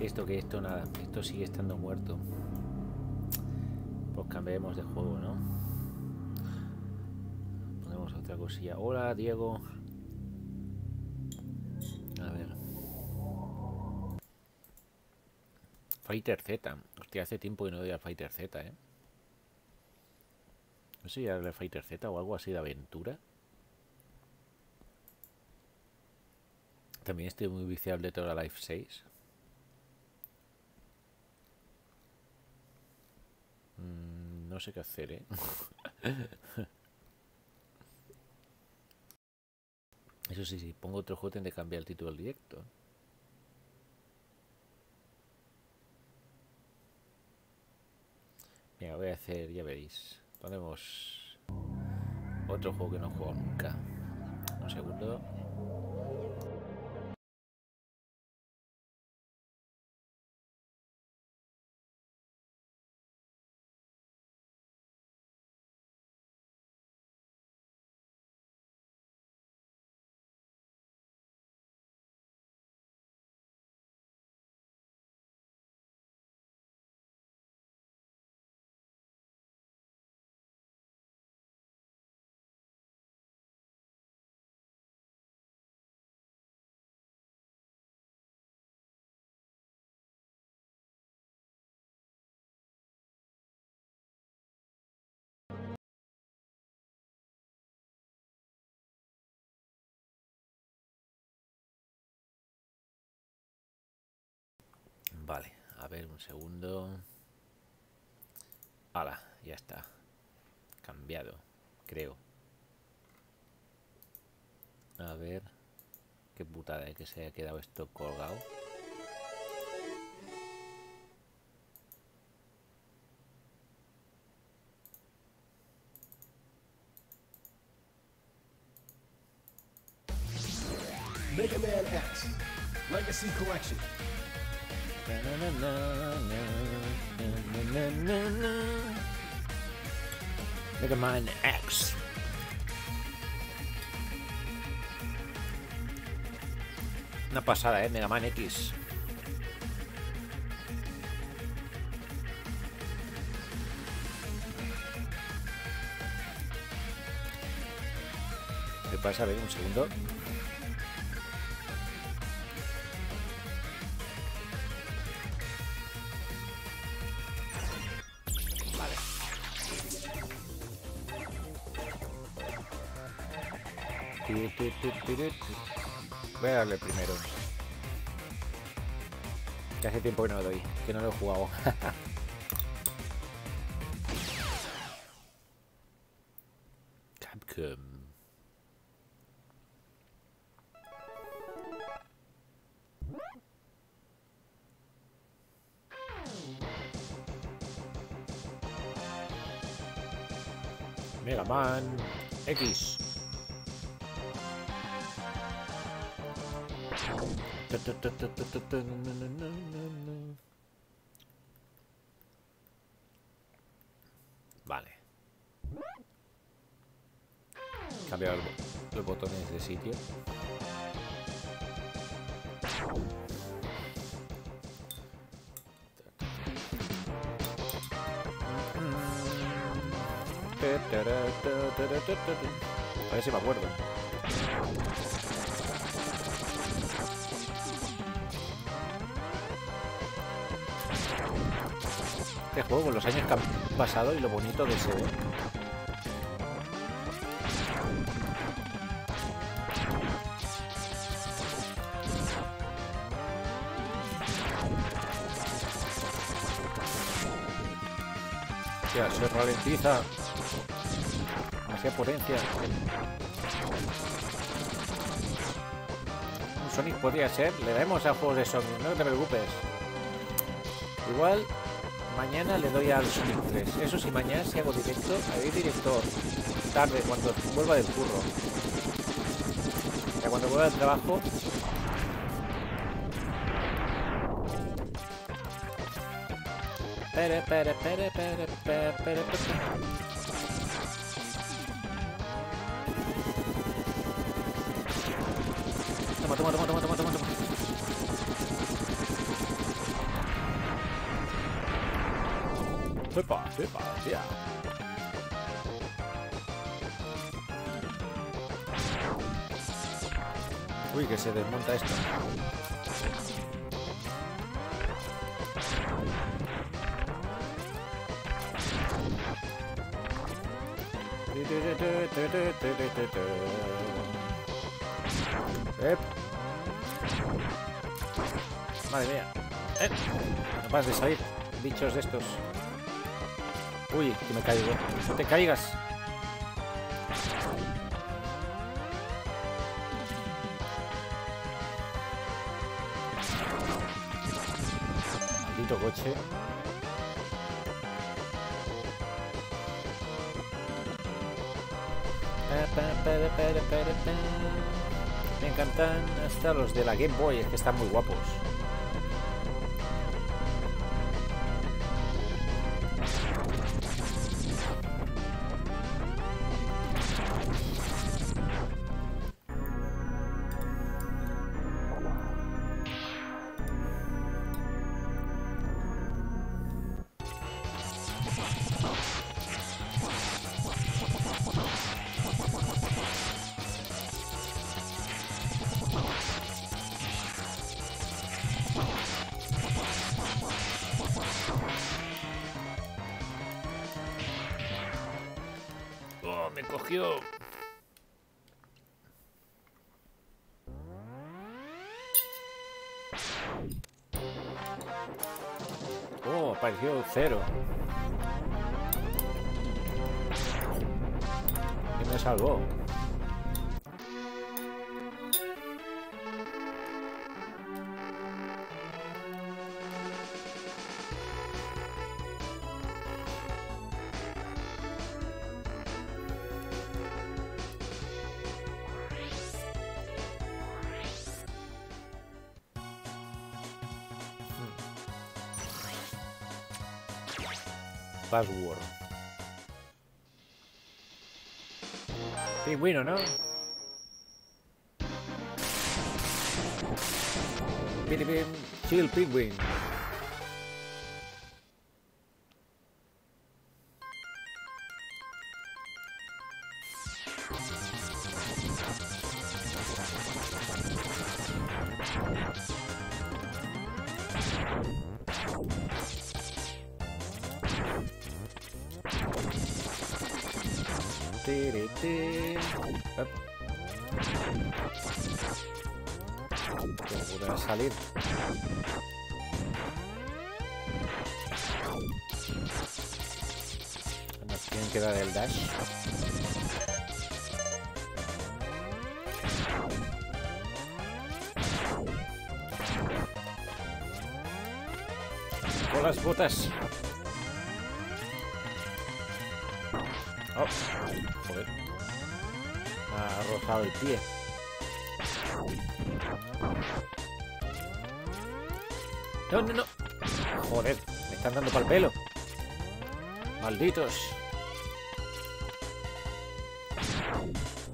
Esto que esto nada. Esto sigue estando muerto. Pues cambiemos de juego, ¿no? Ponemos otra cosilla. Hola, Diego. A ver. Fighter Z. Hostia, hace tiempo que no doy a Fighter Z, ¿eh? No sé si Fighter Z o algo así de aventura. También estoy muy viciado de toda Life 6. Mm, no sé qué hacer, ¿eh? Eso sí, si pongo otro juego tendré que cambiar el título del directo. Mira, voy a hacer, ya veréis. Ponemos otro juego que no juego nunca. Un segundo. A ver un segundo. Hala, ya está. Cambiado, creo. A ver. Qué putada de que se haya quedado esto colgado. Mega Man X. Una pasada, eh, Mega Man X. ¿Qué pasa? A ver, un segundo. Voy a darle primero. Que hace tiempo que no lo doy, que no lo he jugado. ver si me acuerdo. Este juego los años que han pasado y lo bonito que se ve. Se ralentiza. Demasiada potencia. Sonic podría ser. Le daremos a juegos de Sonic, no te preocupes. Igual mañana le doy al Sonic 3. Eso sí, mañana si hago directo, haré directo tarde, cuando vuelva del curro. Ya cuando vuelva del trabajo. Pere, pere, pere, se desmonta esto. Ep. Madre mía. No pares de salir, bichos de estos. Uy, que me caigo. No te caigas. Maldito coche. Me encantan hasta los de la Game Boy, es que están muy guapos. Password. Pingüino, ¿no? Chill penguin.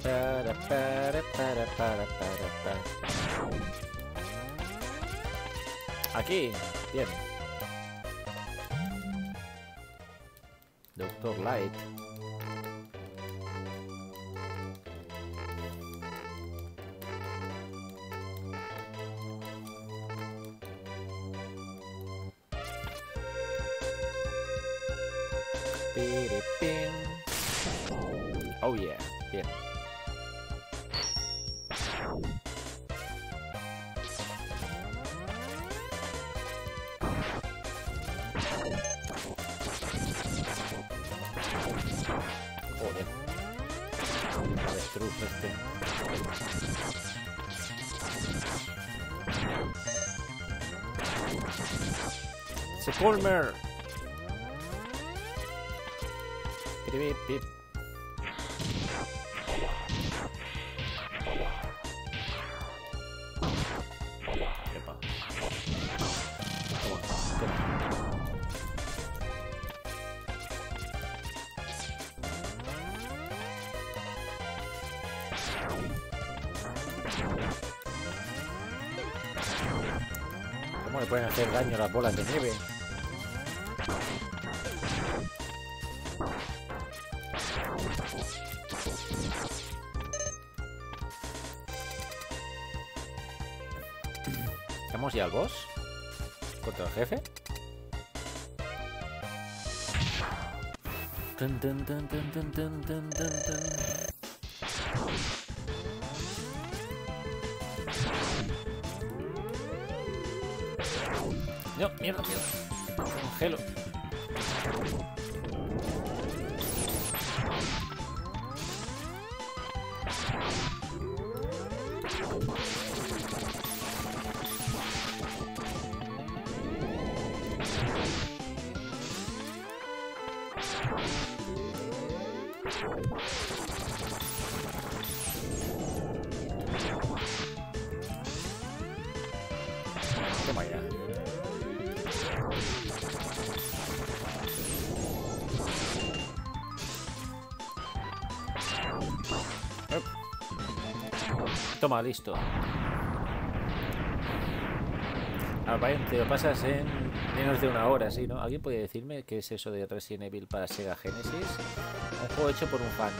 Para, para, para, para, para, para. Aquí, bien. Toma. ¿Cómo le pueden hacer daño las bolas de nieve? ¿Matamos ya ¿Contra el jefe? No, mierda, mierda. Congelo. Listo. Ah, lo pasas en menos de una hora, ¿sí, no? ¿Alguien puede decirme qué es eso de Resident Evil para Sega Genesis? Un juego hecho por un fan.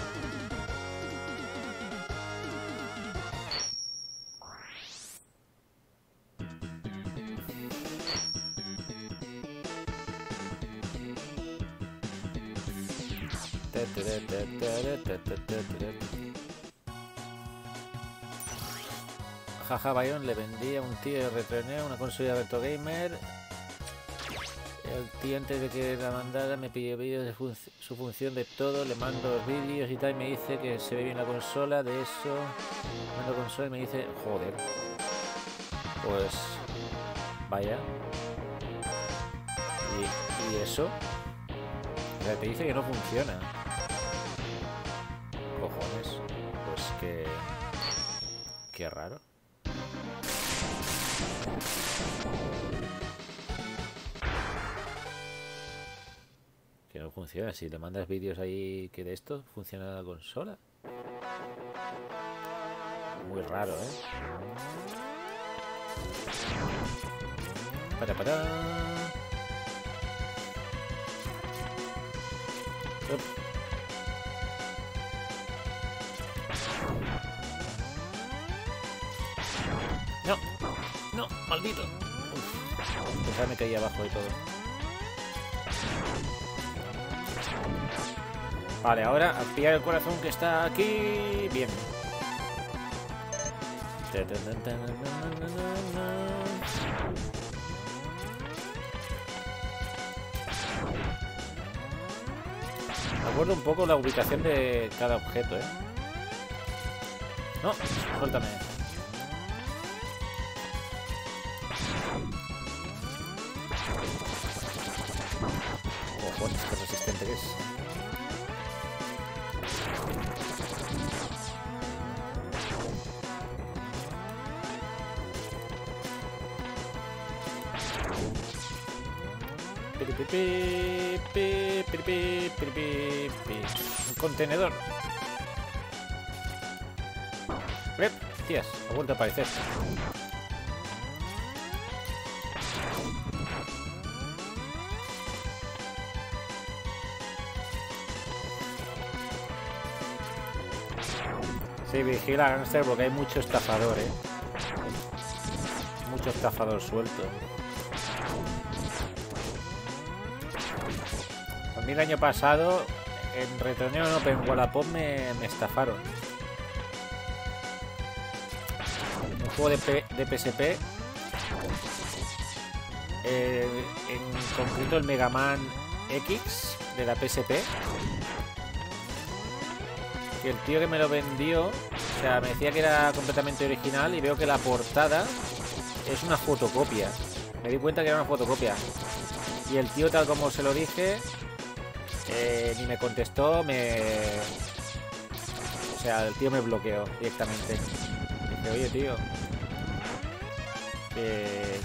Jaja, Bayon le vendí a un tío de Retroneo una consola de Retro Gamer. El tío antes de que la mandara me pidió vídeos de su función de todo, le mando vídeos y tal, y me dice que se ve bien la consola, de eso, mando consola y me dice, joder. Pues, vaya. ¿Y, y eso? O sea, te dice que no funciona. Cojones. Pues que... Qué raro. Funciona. Si le mandas vídeos ahí que de esto funciona la consola. Muy raro, ¿eh? Para, para. No, no, maldito. Uf, pensaba me caía abajo y todo. Vale, ahora a pillar el corazón que está aquí. Bien. Acuerdo un poco la ubicación de cada objeto, ¿eh? No, suéltame. Contenedor. Tías, ha vuelto a aparecer. Sí, vigila gangster porque hay mucho estafador, eh. Mucho estafador suelto. Mí el año pasado en Retorneo en Open Wallapop me, me estafaron. Un juego de, P- de PSP. eh, en concreto el Mega Man X de la PSP. Que el tío que me lo vendió, o sea, me decía que era completamente original y veo que la portada es una fotocopia. Me di cuenta que era una fotocopia. Y el tío, tal como se lo dije, eh, ni me contestó, me... O sea, el tío me bloqueó directamente. Dije, oye, tío, que,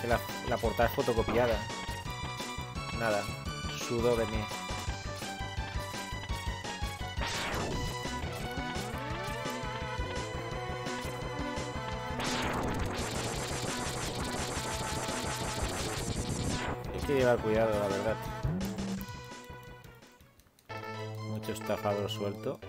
que la, la portada es fotocopiada. Nada, sudó de mí. Hay que llevar cuidado, la verdad. trabajador suelto.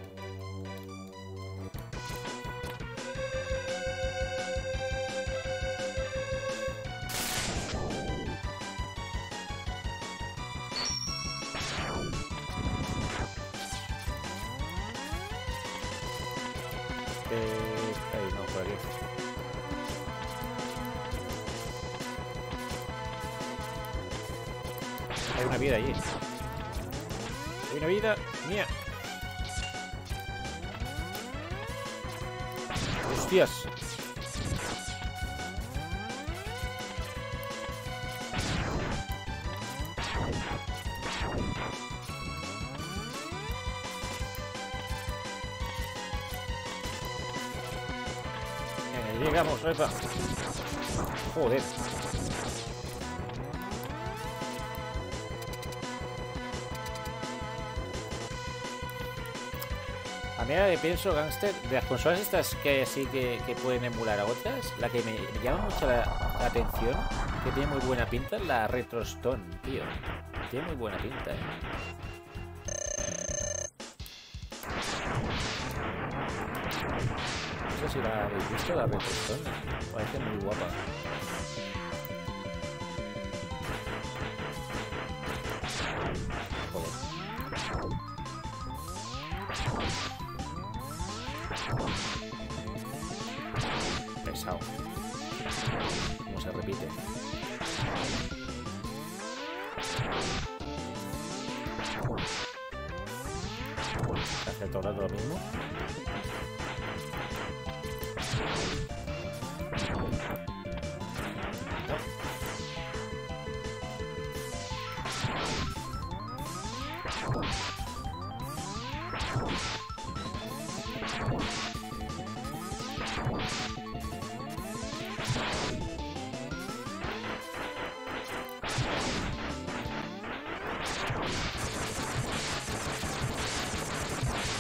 Pienso, Gangster, de las consolas estas que sí que, que pueden emular a otras, la que me, llama mucho la, la atención, que tiene muy buena pinta, es la Retro Stone, tío. Tiene muy buena pinta, eh. No sé si la habéis visto, la Retro Stone. Parece muy guapa.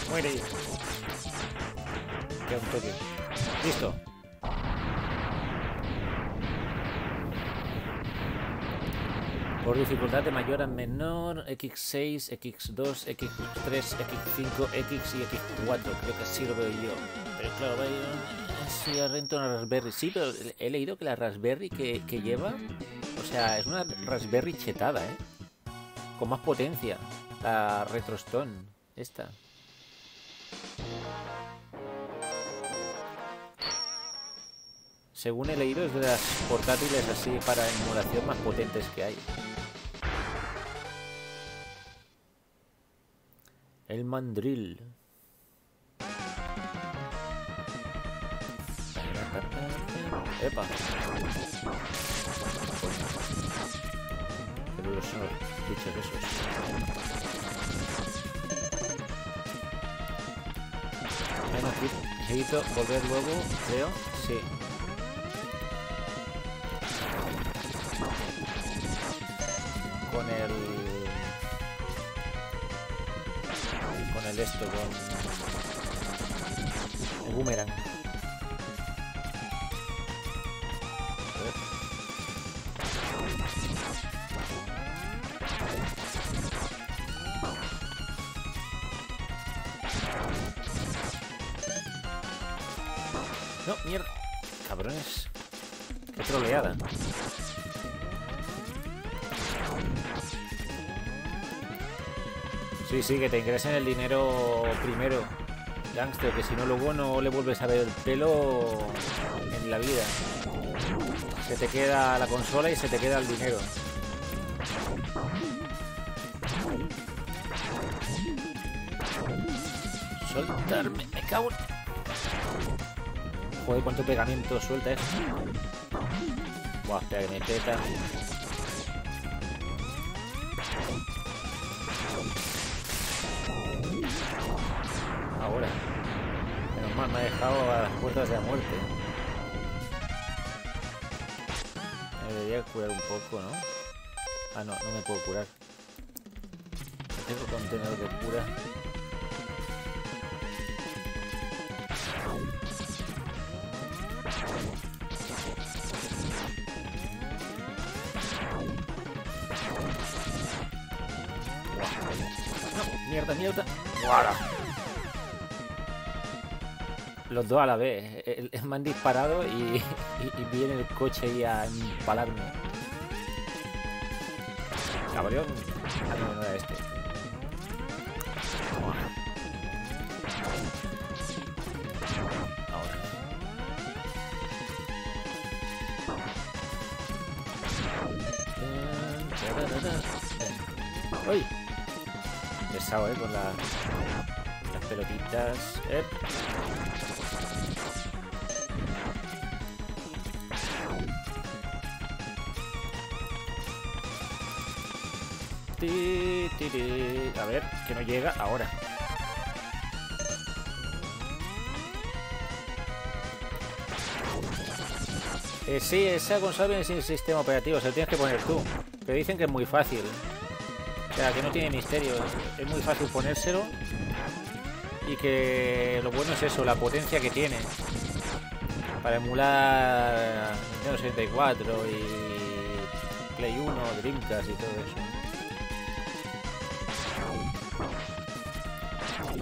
Muere. Queda un toque. Listo. Por dificultad de mayor a menor, X6, X2, X3, X5, X y X4. Creo que así lo veo yo. Pero claro, si rento una Raspberry. Sí, pero he leído que la Raspberry que, que lleva, o sea, es una Raspberry chetada, ¿eh? Con más potencia. La Retrostone, esta. Según he leído, es de las portátiles así para emulación más potentes que hay. El mandril. Epa. Pero los son bichos esos. Bueno, necesito volver luego, creo. Sí. Con el... Con el esto, con... El boomerang. Sí, que te ingresen el dinero primero. Gangster, que si no luego no le vuelves a ver el pelo en la vida. Se te queda la consola y se te queda el dinero. Soltarme, me cago en... Joder, cuánto pegamento suelta esto. Buah, espera que me peta. Me ha dejado a las puertas de la muerte. Me debería curar un poco, ¿no? Ah, no, no me puedo curar. No tengo contenedor de cura. Mierda, mierda. ¡Guara! los dos a la vez. me han disparado y, y, viene el coche ahí a empalarme. Cabrón. Ah, no, no era este. Ahora. ¡Uy! Pesado, eh, con la, las pelotitas. Eh. A ver, que no llega ahora. Eh, sí, esa consola sin sistema operativo, se lo tienes que poner tú. Pero dicen que es muy fácil. O sea, que no tiene misterio. Es muy fácil ponérselo. Y que lo bueno es eso, la potencia que tiene. Para emular Nintendo 64 y Play 1, Dreamcast y todo eso.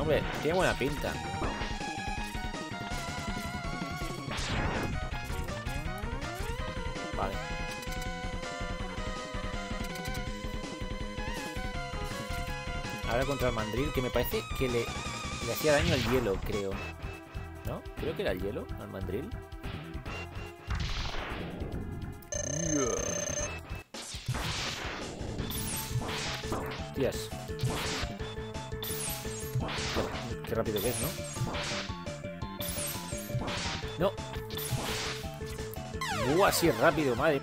Hombre, tiene buena pinta. Vale. Ahora contra el mandril, que me parece que le, le hacía daño al hielo, creo. ¿No? Creo que era el hielo, al mandril. Tías. Rápido que es, ¿no? No. Uh, así rápido, madre.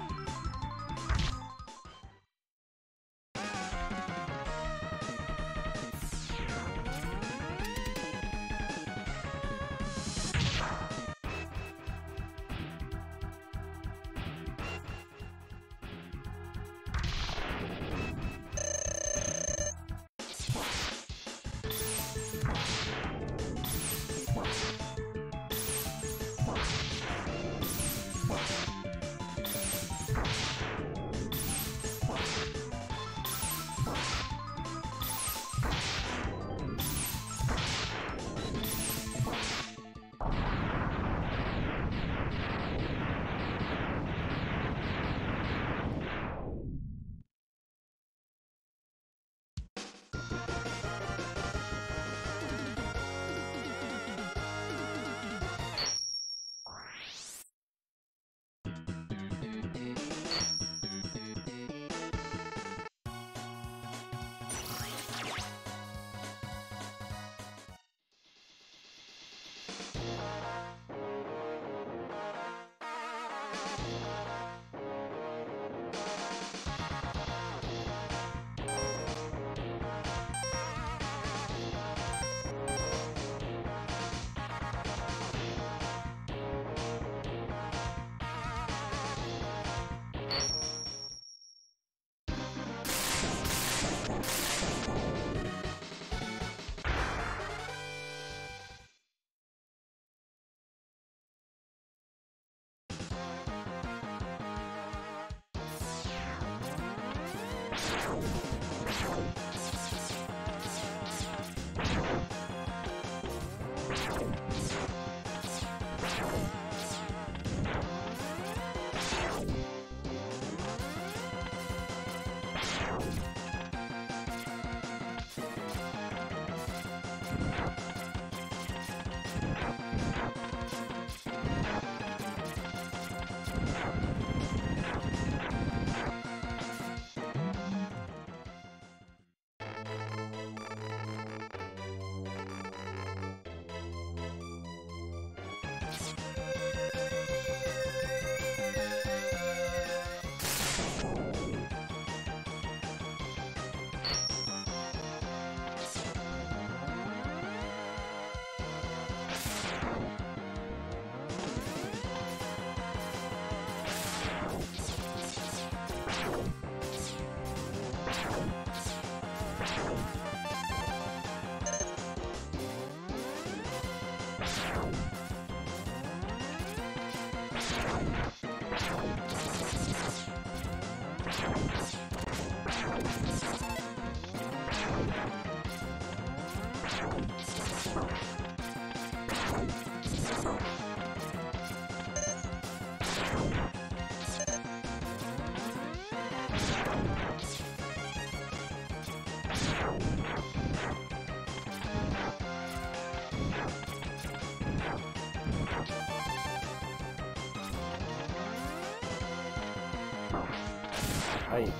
Ahí.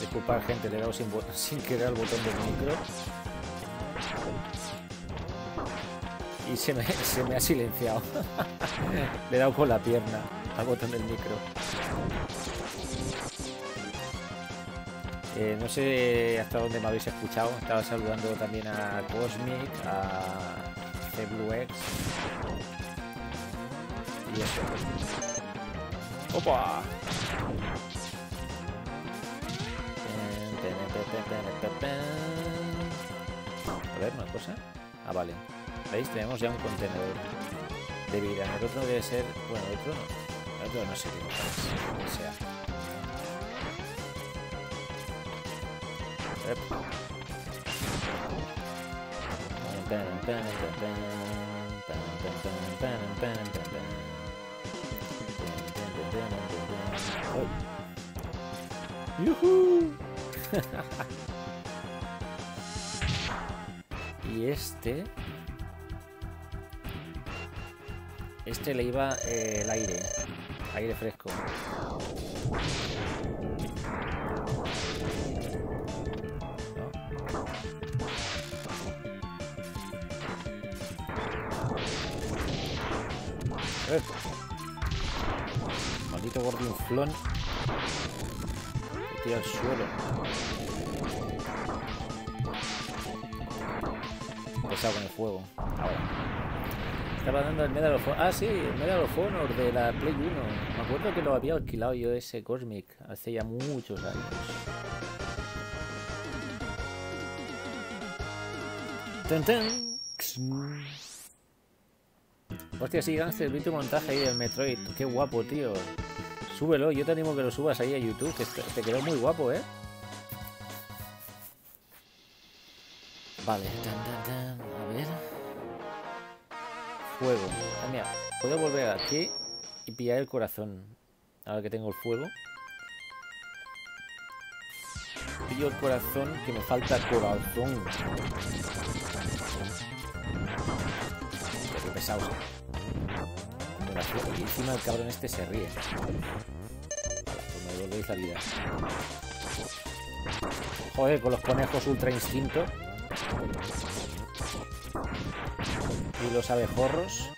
Disculpad, gente, le he dado sin, querer al botón del micro. Y se me, se me ha silenciado. le he dado con la pierna al botón del micro. Eh, no sé hasta dónde me habéis escuchado. Estaba saludando también a Cosmic, a CBlueX. Y eso. ¡Opa! A ver, una cosa. Ah, vale. ¿Veis? Tenemos ya un contenedor de vida. El otro debe ser... Bueno, el otro no. El otro no sé qué es, sea. Ep. este este le iba eh, el aire aire fresco. Eh. maldito gordinflón tira al suelo con el fuego. Ahora. Estaba dando el Medal of Honor. Ah, sí, el Medal of Honor de la Play 1. Me acuerdo que lo había alquilado yo ese Cosmic hace ya muchos años. Tan, tan. Hostia, sí, Gangster, vi tu montaje ahí del Metroid. Qué guapo, tío. Súbelo, yo te animo que lo subas ahí a YouTube, que te quedó muy guapo, ¿eh? Vale, tan, tan, tan. A ver. Fuego. Ah, mira, puedo volver aquí y pillar el corazón. Ahora que tengo el fuego. Pillo el corazón, que me falta corazón. Qué suelo. Y encima el cabrón este se ríe. Vale, pues me devolvéis la vida. Joder, con los conejos ultra instinto. Y los abejorros.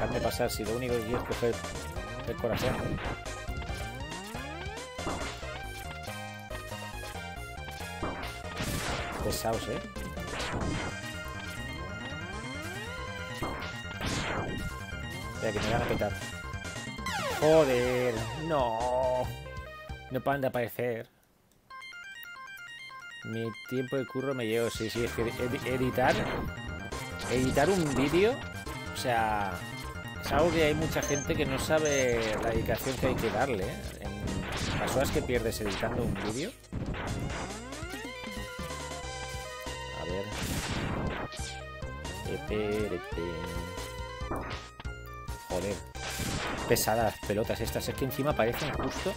Dejadme pasar si lo único que quiero es coger el corazón. Pesados, eh. Espera, que me van a petar. Joder, no. No paran de aparecer. Mi tiempo de curro me llevo, sí, sí, es que ed- editar, editar un vídeo, o sea, es algo que hay mucha gente que no sabe la dedicación que hay que darle, ¿eh? Las horas que pierdes editando un vídeo. A ver. Epe. Joder. Pesadas pelotas estas. Es que encima parecen justo.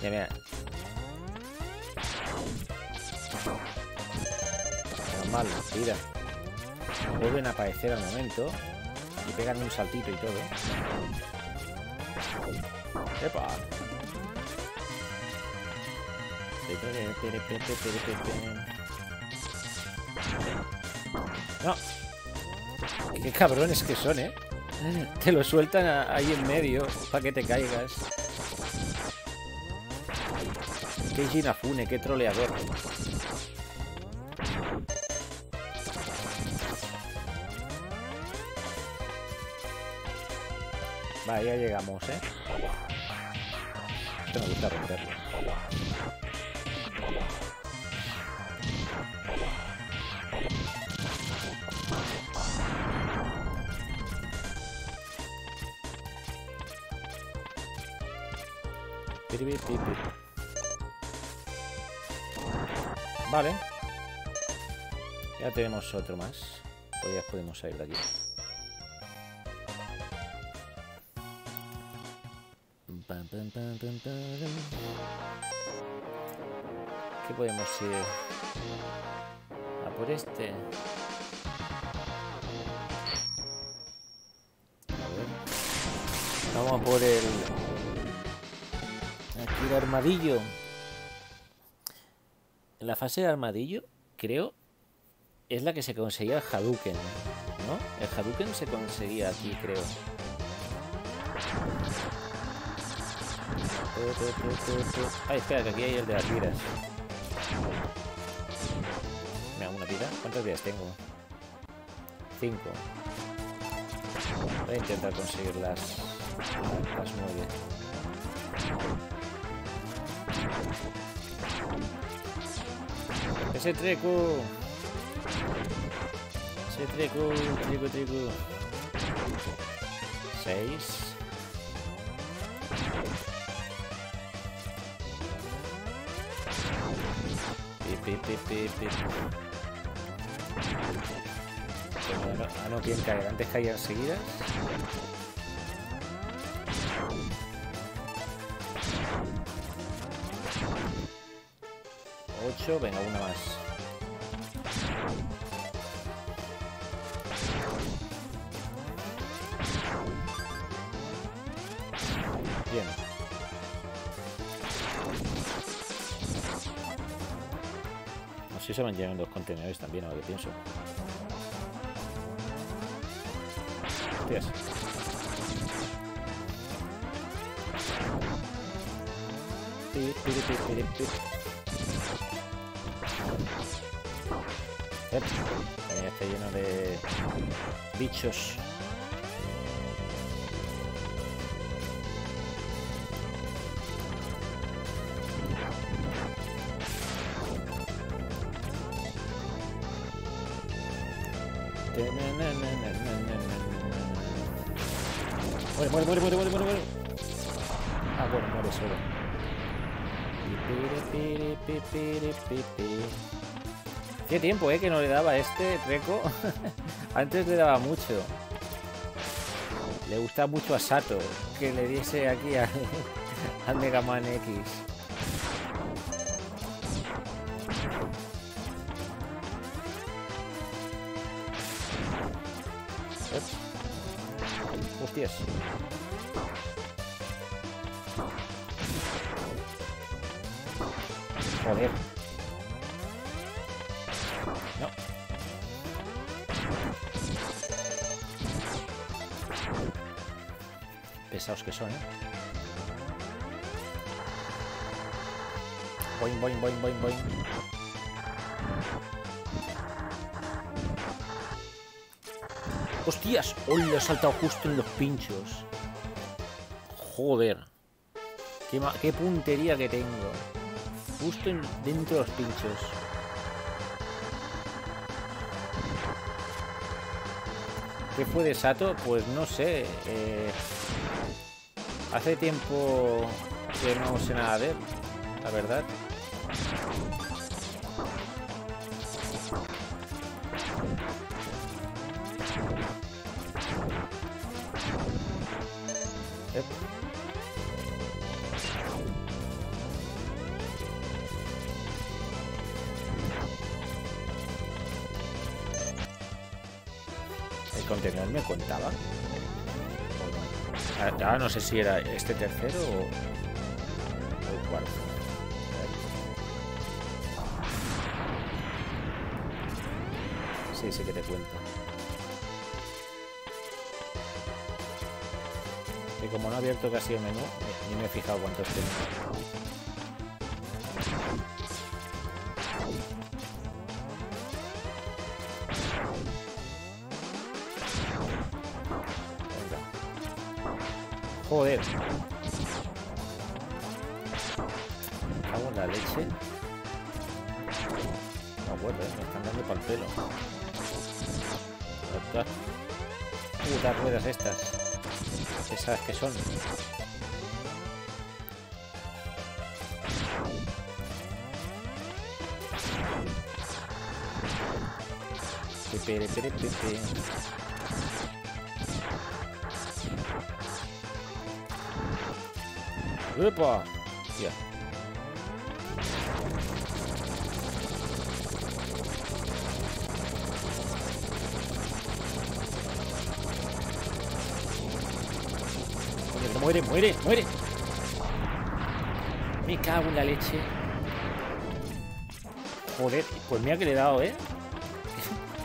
Mira, mira. Normal, mira. Vuelven a aparecer al momento. Y pegan un saltito y todo. ¡Epa! No. Qué cabrones que son, ¿eh? Te lo sueltan ahí en medio para que te caigas. Qué Ginafune, qué troleador. Vale, ya llegamos, ¿eh? Esto me gusta romperlo. Vale. Ya tenemos otro más. Pues ya podemos salir de aquí. ¿Qué podemos ir? A por este. A ver. Vamos a por el... Aquí el armadillo. La fase de armadillo, creo, es la que se conseguía el Hadouken, ¿no? El Hadouken se conseguía aquí, creo. Ay, espera, que aquí hay el de las vidas. ¿Me hago una vida? ¿Cuántas vidas tengo? Cinco. Voy a intentar conseguir las, las nueve. Ese treco. Ese treco, treco, treco. Seis. Pi, pi, pi, pi, pi. Bueno, no, ah, no quieren caer. Antes caían seguidas. Venga, una más. Bien. Si se van llenando los contenedores también, ahora que pienso. Hostias. Ep, También está lleno de bichos. Muere, muere, muere, muere, muere, muere, muere. Ah, bueno, muere solo. Qué tiempo, eh, que no le daba este Reco. Antes le daba mucho. Le gusta mucho a Sato que le diese aquí al Mega Man X. ¡Hoy le ha saltado justo en los pinchos! Joder. Qué puntería que tengo. Justo en- dentro de los pinchos. ¿Qué fue de Sato? Pues no sé. eh, hace tiempo que no sé nada de él, la verdad. Sé si era este tercero o, o cuarto. Sí, sí que te cuento. Y como no he abierto casi el menú, ni me he fijado cuántos tengo. ¿Eh? me están dando para el pelo. Putas ruedas estas. Esas que son. Pepe, pepe, pepe. ¡Epa! Muere, muere, muere. Me cago en la leche. Joder, pues mira que le he dado, ¿eh?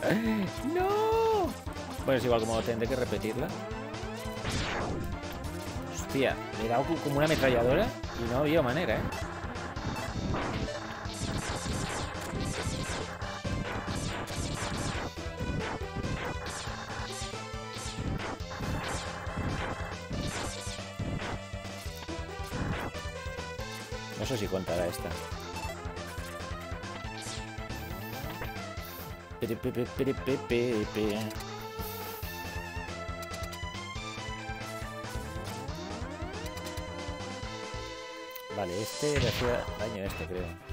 ¡No! Bueno, es igual como tendré que repetirla. Hostia, le he dado co- como una ametralladora y no había manera, ¿eh? Vale, este le hacía daño a este, creo.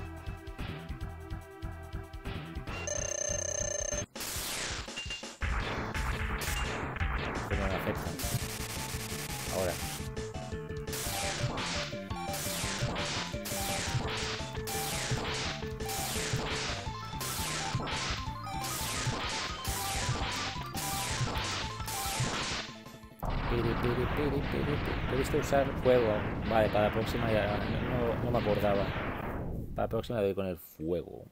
Vale, para la próxima ya no, me acordaba. Para la próxima doy con el fuego.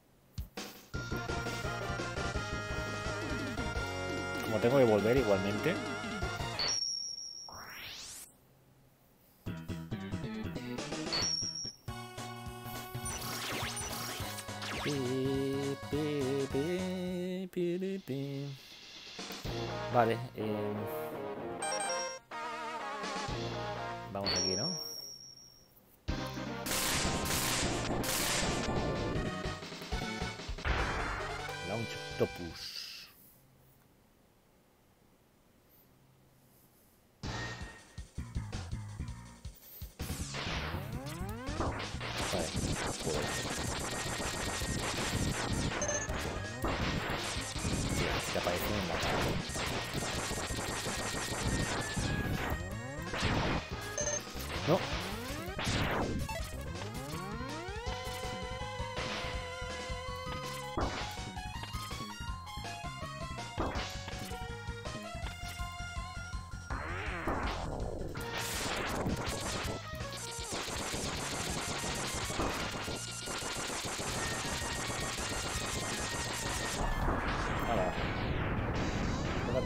Como tengo que volver igualmente.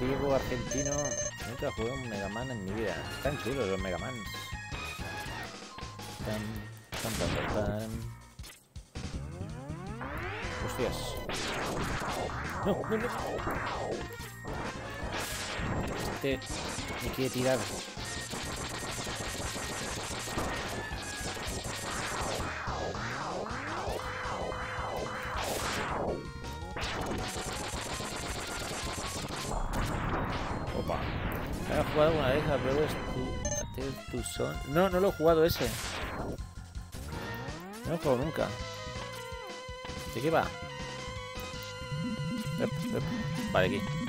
Diego, argentino. Nunca jugué un Mega Man en mi vida. Están chulos los Mega. Tan, tan, tan, tan, tan. Hostias. No, no, no. Este me quiere tirar. A Brothers to to Son? No, no lo he jugado ese. No lo he jugado nunca. ¿De qué va? Vale, aquí.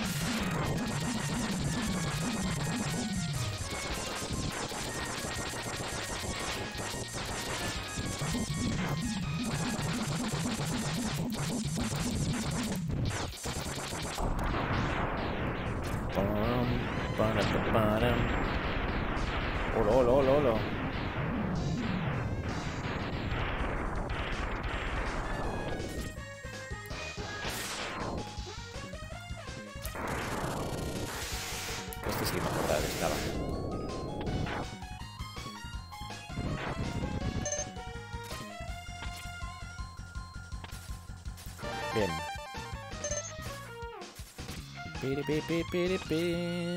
Beep, beep.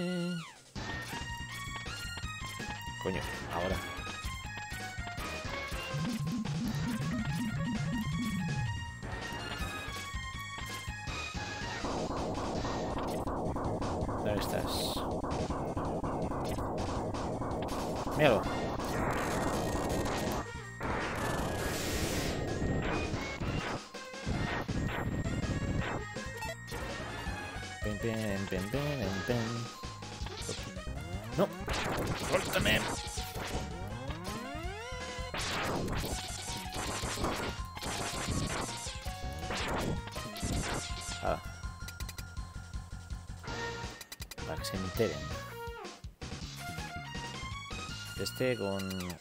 Con... ¿Con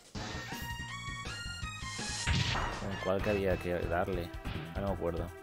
cuál que había que darle? Ah, no me acuerdo.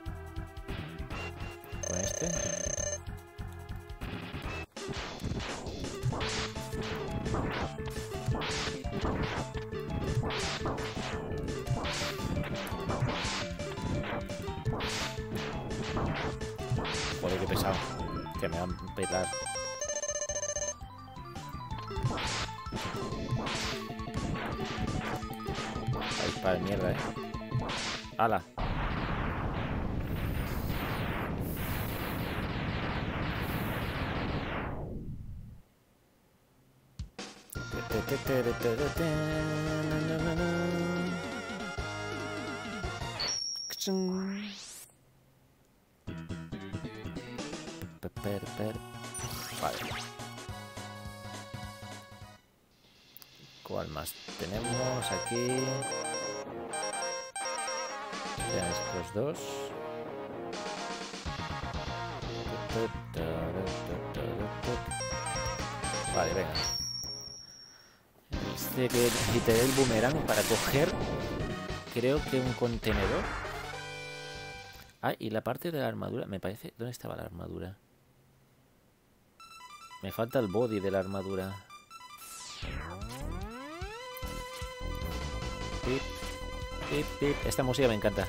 Vale. ¿Cuál más tenemos aquí? Ya estos dos. Vale, venga. Este que necesitaré el boomerang para coger, creo que un contenedor. Ah, y la parte de la armadura, me parece... ¿Dónde estaba la armadura? Me falta el body de la armadura. Pip, pip, pip. Esta música me encanta.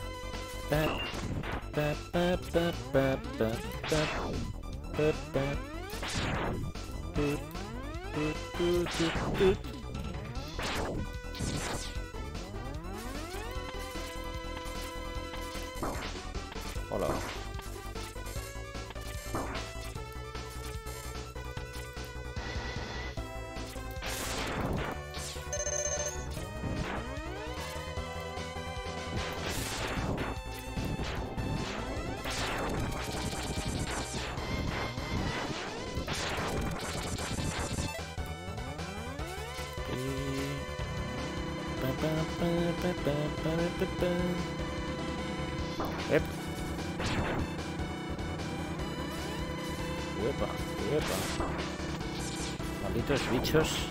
hechos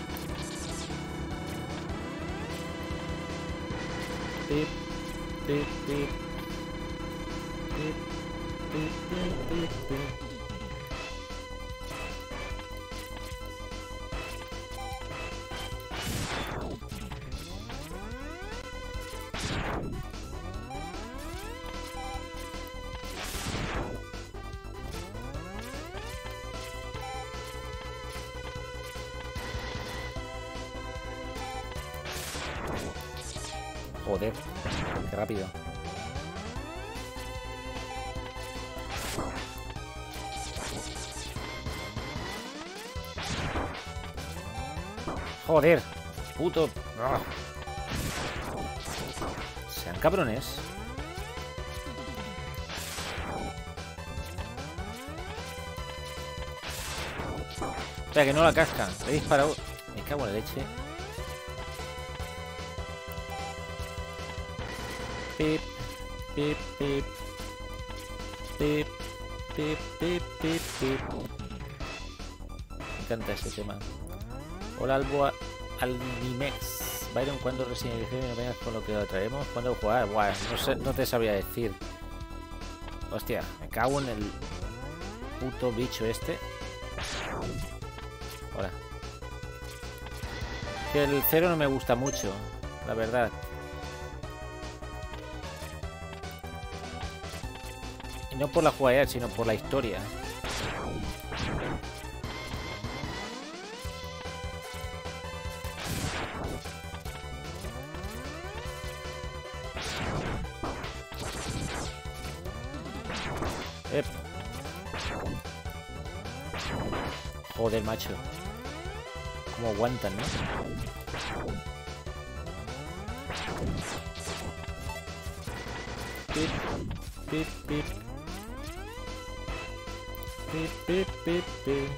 puto. Ah. Sean cabrones. Espera, que no la casca. Le he disparado. Me cago en la leche. Pip, pip, pip. Pip, pip, pip, pip, pip. Me encanta ese tema. Hola Albo Alnimex. Byron, ¿cuándo edición? No vengas con lo que traemos. ¿Cuándo jugar? Buah, no te sabría decir. Hostia, me cago en el puto bicho este. Hola. Que el cero no me gusta mucho, la verdad. Y no por la jugabilidad, sino por la historia. Joder, macho. Cómo aguantan, ¿no? Pip, pip, pip. Pip, pip, pip, pip.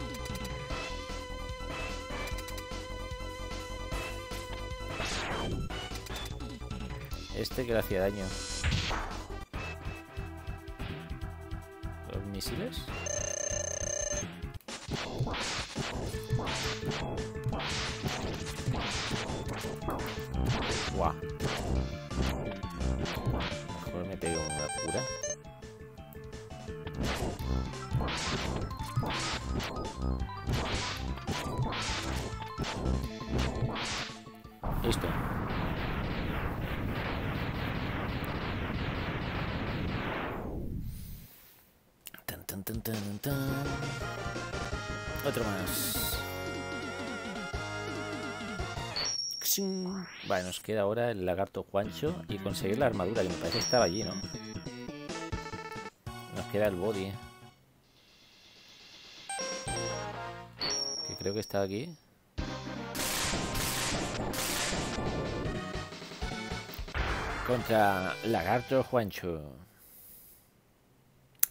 Este que le hacía daño. ¿Los misiles? Nos queda ahora el lagarto Juancho y conseguir la armadura, que me parece que estaba allí, ¿no? Nos queda el body. Que creo que está aquí. Contra Lagarto Juancho.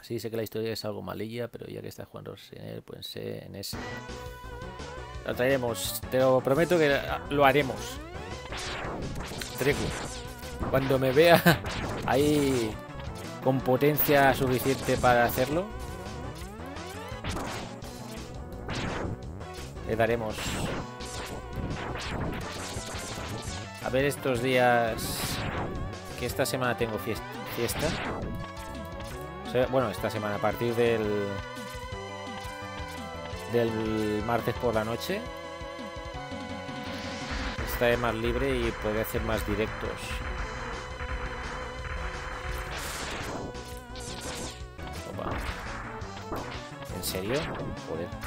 Sí, sé que la historia es algo malilla, pero ya que está Juan Roser, pues sé en ese. Lo traeremos, te lo prometo que lo haremos. Cuando me vea ahí con potencia suficiente para hacerlo, le daremos. A ver estos días que esta semana tengo fies- fiesta. Bueno, esta semana a partir del del martes por la noche estaré más libre y podré hacer más directos. ¿En serio? Joder.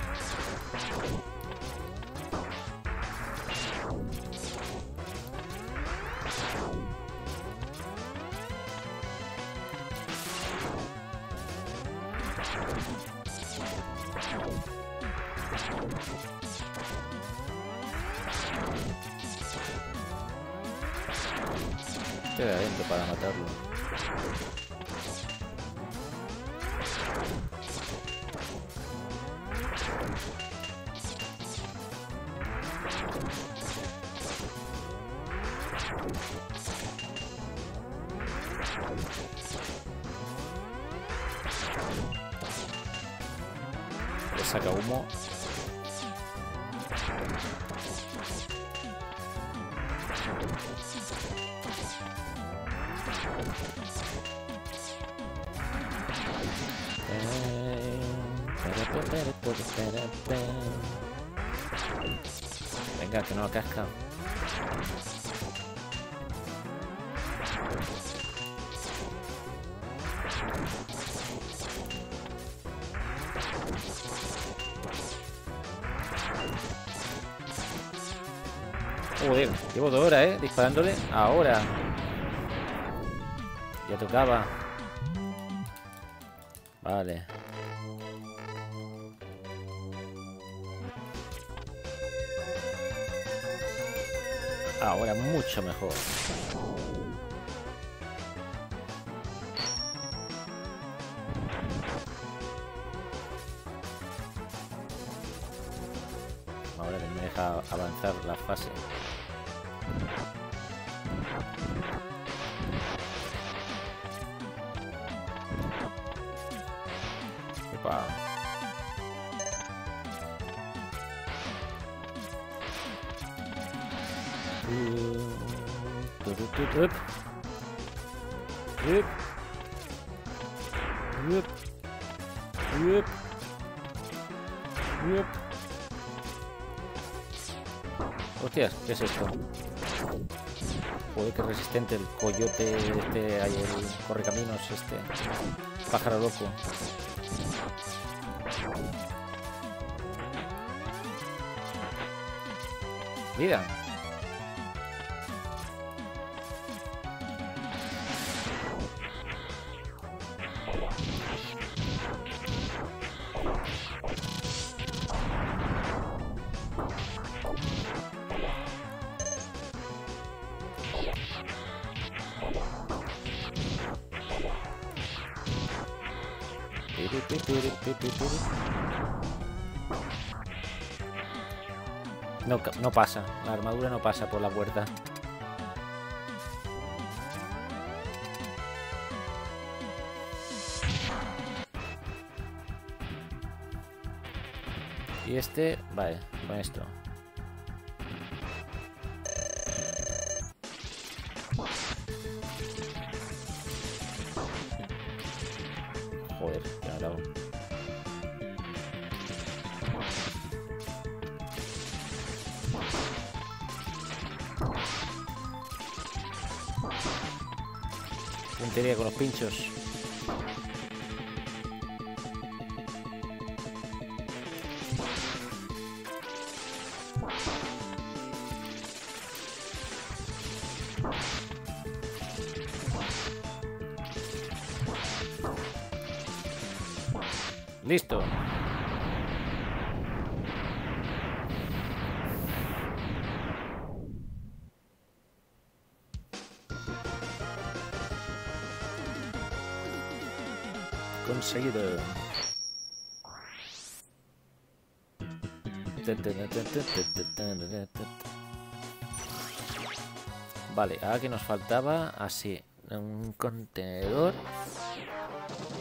Disparándole. Ahora. Ya tocaba. Vale. Ahora mucho mejor. Resistente el coyote este, ahí el correcaminos este. Pájaro loco. Vida. Pasa, la armadura no pasa por la puerta. Y este, vale, con esto. Pinchos. Vale, ahora que nos faltaba así, un contenedor.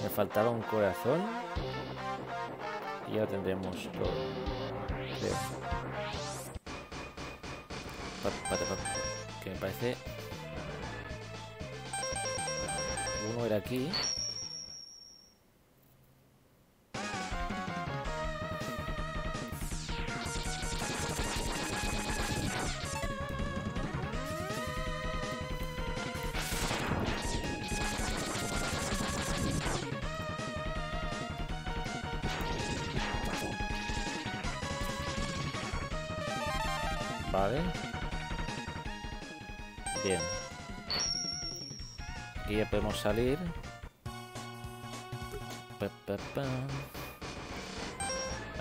Me faltaba un corazón. Y ya tendremos todo. Creo. Que me parece. Uno era aquí. Bien. Aquí ya podemos salir.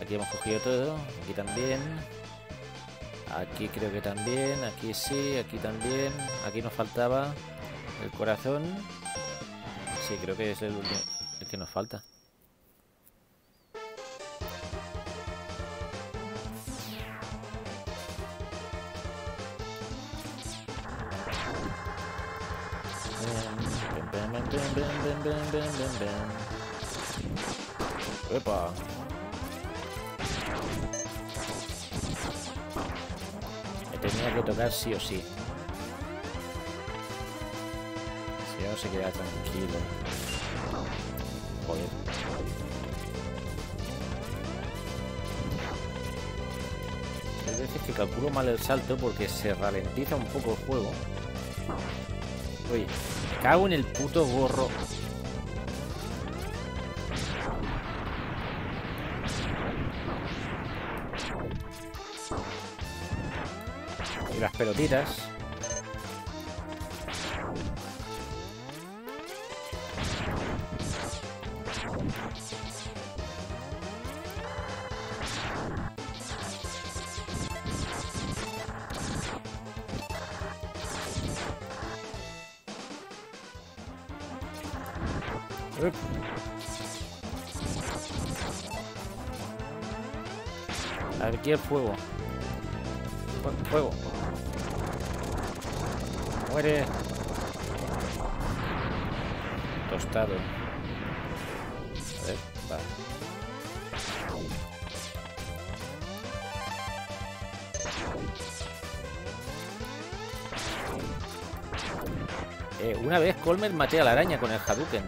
Aquí hemos cogido todo. Aquí también. Aquí creo que también. Aquí sí, aquí también. Aquí nos faltaba el corazón. Sí, creo que es el, el que nos falta. Tocar sí o sí. Si no se queda tranquilo. Joder. Hay veces que calculo mal el salto porque se ralentiza un poco el juego. Oye, cago en el puto gorro. Pelotitas. Aquí el fuego. Vez Colmer maté a la araña con el Hadouken.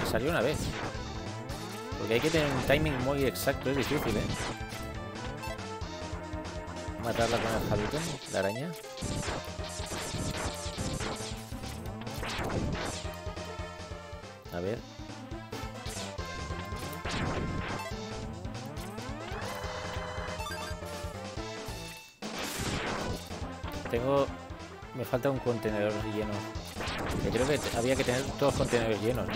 Me salió una vez. Porque hay que tener un timing muy exacto, es difícil, ¿eh? Matarla con el Hadouken, la araña. A ver. Tengo... Me falta un contenedor lleno. Que creo que había que tener todos los contenedores llenos, ¿no?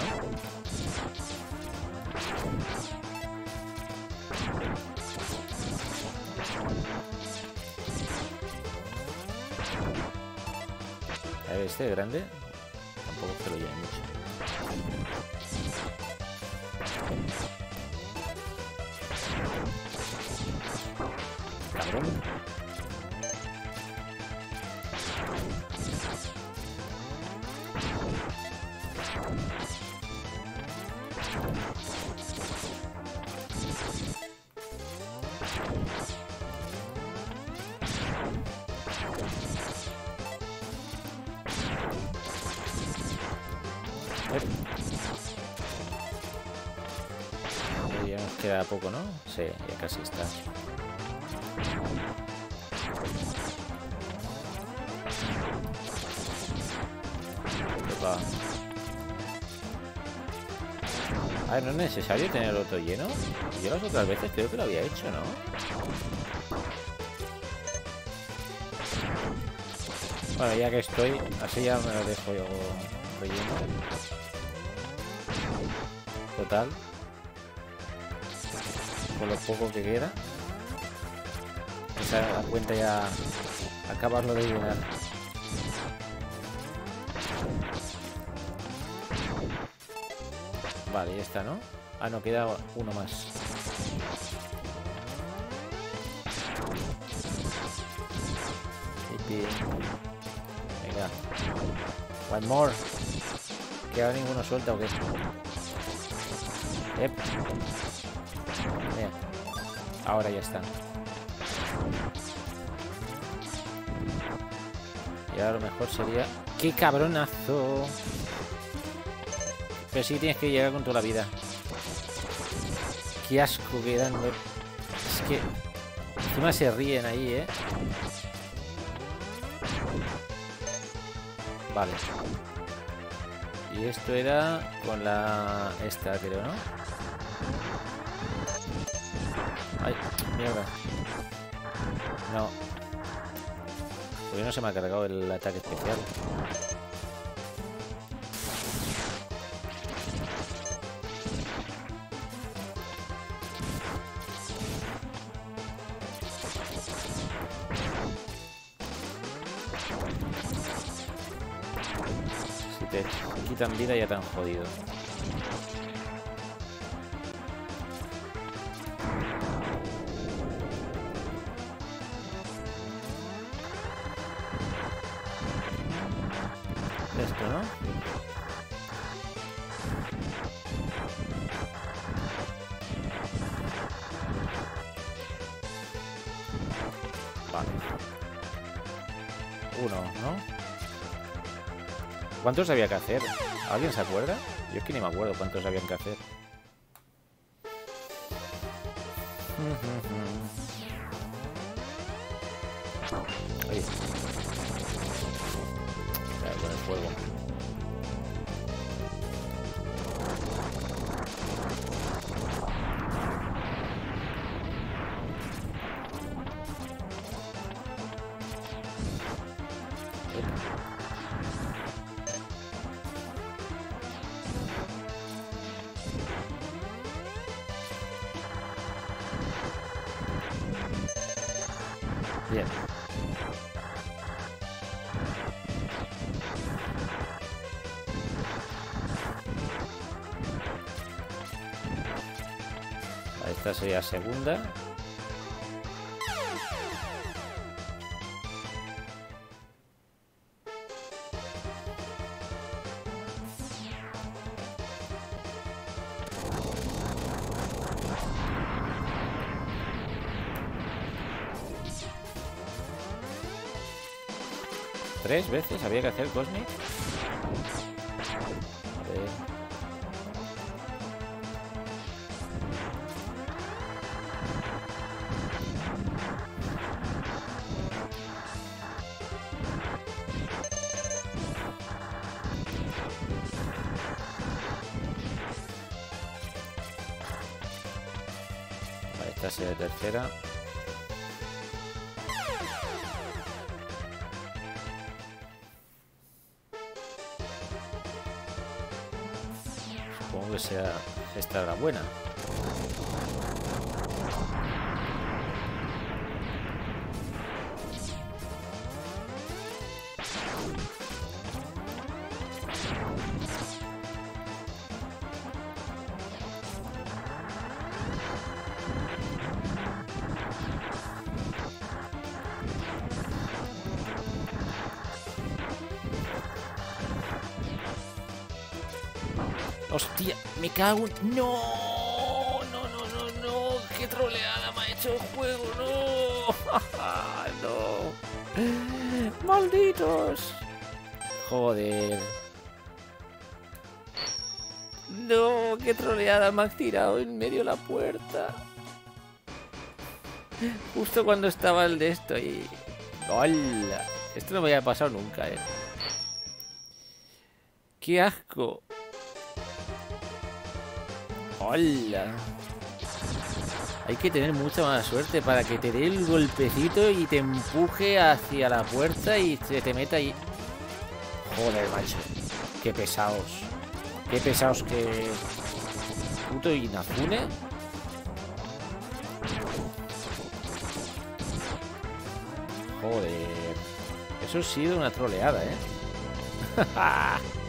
A ver, este grande. Tampoco que lo lleve mucho. A ver, no es necesario tener otro lleno. Yo las otras veces creo que lo había hecho, ¿no? Bueno, ya que estoy, así ya me lo dejo yo relleno. Total. Con lo poco que queda. Esa cuenta ya acabarlo de llenar. Vale, ya está, ¿no? Ah, no, queda uno más. Venga. One more. ¿Queda ninguno suelta o qué? Yep. Ahora ya está. Y ahora lo mejor sería... ¡Qué cabronazo! Pero sí tienes que llegar con toda la vida. Qué asco que dan. Es que... Encima se ríen ahí, ¿eh? Vale. Y esto era con la... Esta, creo, ¿no? Ay, mierda. No. Porque no se me ha cargado el ataque especial. Quitan vida ya te han jodido. Esto, ¿no? Vale. Uno, ¿no? ¿Cuántos había que hacer? ¿Alguien se acuerda? Yo es que ni me acuerdo cuántos habían que hacer. Sería segunda. ¿Tres veces había que hacer Cosmic? La tercera. Supongo que sea esta la buena. Cago. ¡No! ¡No, no, no, no! ¡Qué troleada me ha hecho el juego! ¡No! ¡No! ¡Malditos! Joder. No, qué troleada me han tirado en medio la puerta. Justo cuando estaba el de esto y... ¡Hola! Esto no me había pasado nunca, eh. ¡Qué asco! Hay que tener mucha mala suerte para que te dé el golpecito y te empuje hacia la puerta y se te meta ahí. Joder, macho. Qué pesados. Qué pesados que... Puto Inazune. Joder. Eso ha sido una troleada, ¿eh?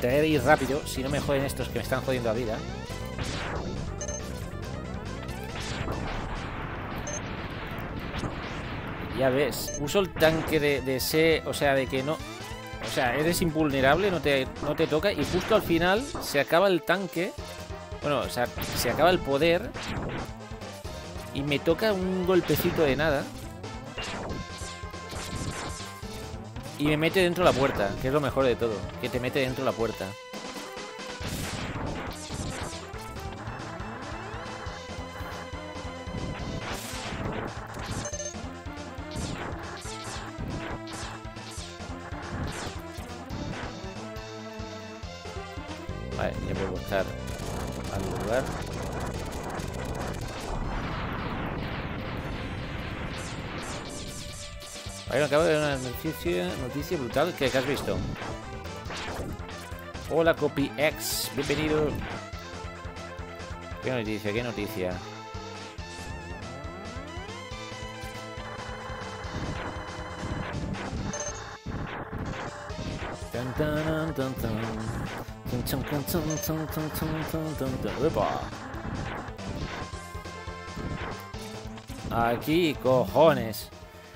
Intentaré ir rápido, si no me joden estos que me están jodiendo la vida. Ya ves, uso el tanque de, de ese, o sea, de que no... O sea, eres invulnerable, no te, no te toca y justo al final se acaba el tanque. Bueno, o sea, se acaba el poder y me toca un golpecito de nada. Y me mete dentro de la puerta, que es lo mejor de todo, que te mete dentro de la puerta. noticia, brutal que has visto. Hola Copy X, bienvenido. ¿Qué noticia? ¿Qué noticia? Aquí, cojones.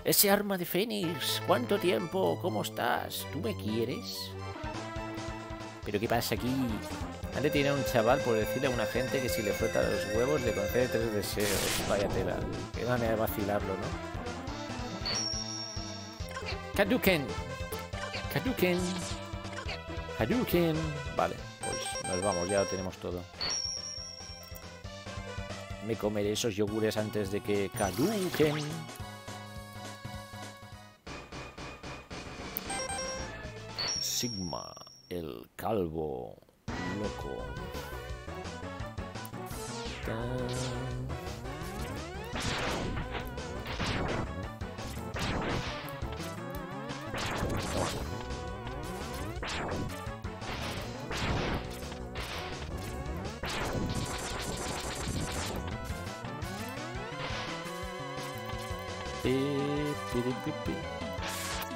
Ese arma de Fénix. ¿Cuánto tiempo? ¿Cómo estás? ¿Tú me quieres? ¿Pero qué pasa aquí? Antes tiene un chaval por decirle a una gente que si le frota los huevos le concede tres deseos. Vaya tela. Qué manera de vacilarlo, ¿no? Kaduken. Kaduken. Hadouken. Vale, pues nos vamos, ya lo tenemos todo. Me comeré esos yogures antes de que caduquen. Sigma, el calvo loco.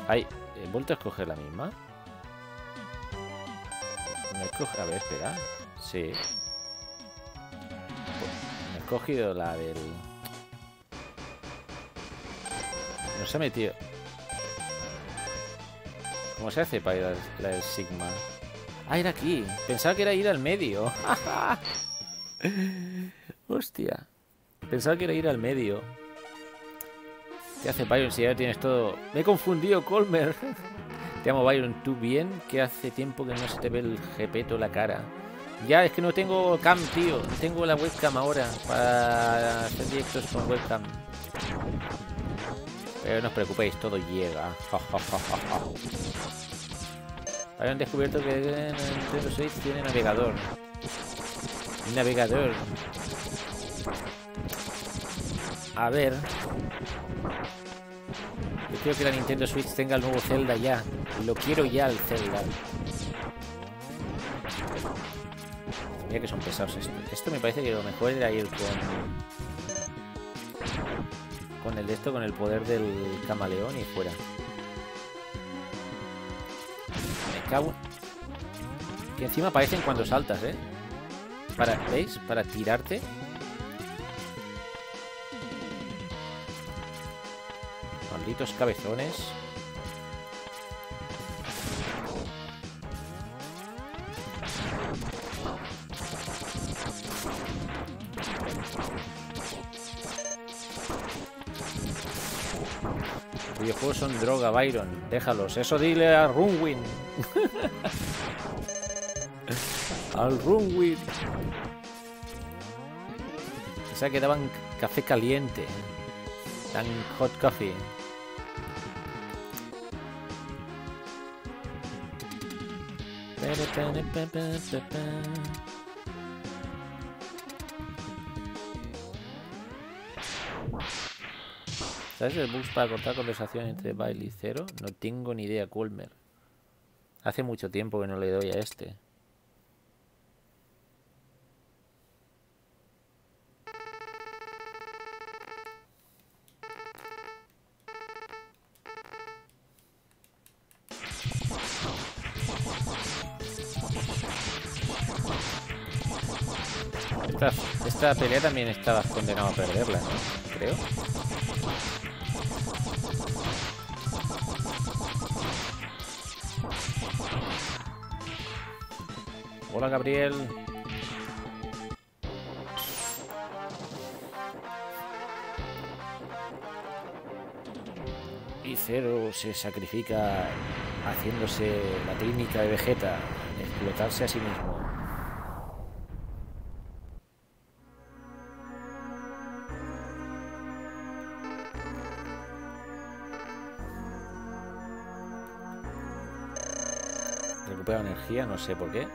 Ahí, eh, ¿he vuelto a escoger la misma? A ver, espera. Sí. Me he escogido la del... No se ha metido... ¿Cómo se hace para ir a la del Sigma? Ah, era aquí. Pensaba que era ir al medio. Hostia. Pensaba que era ir al medio. ¿Qué hace Byron si ya tienes todo? Me he confundido, Colmer. Te amo, Byron. ¿Tú bien? Que hace tiempo que no se te ve el jepeto la cara. Ya, es que no tengo cam, tío. Tengo la webcam ahora para hacer directos con webcam. Pero no os preocupéis, todo llega. Habían descubierto que el Nintendo Switch tiene navegador. Navegador. A ver. Yo quiero que la Nintendo Switch tenga el nuevo Zelda ya. Lo quiero ya el Zelda. Mira que son pesados esto. Esto me parece que lo mejor era ir con... Con el de esto, con el poder del camaleón y fuera. Me cago... Que encima aparecen cuando saltas, ¿eh? Para, ¿Veis? Para tirarte. Malditos cabezones. Videojuegos son droga, Byron. Déjalos. Eso dile a Runwin. Al Runwin. Pensaba que daban café caliente. Dan hot coffee. ¿Sabes el bus para cortar conversación entre Bailey y Cero? No tengo ni idea, Colmer. Hace mucho tiempo que no le doy a este. Esta, esta pelea también estabas condenado a perderla, ¿no? Creo. Hola, Gabriel. Cero se sacrifica haciéndose la técnica de Vegeta, explotarse a sí mismo. Recupera energía, no sé por qué.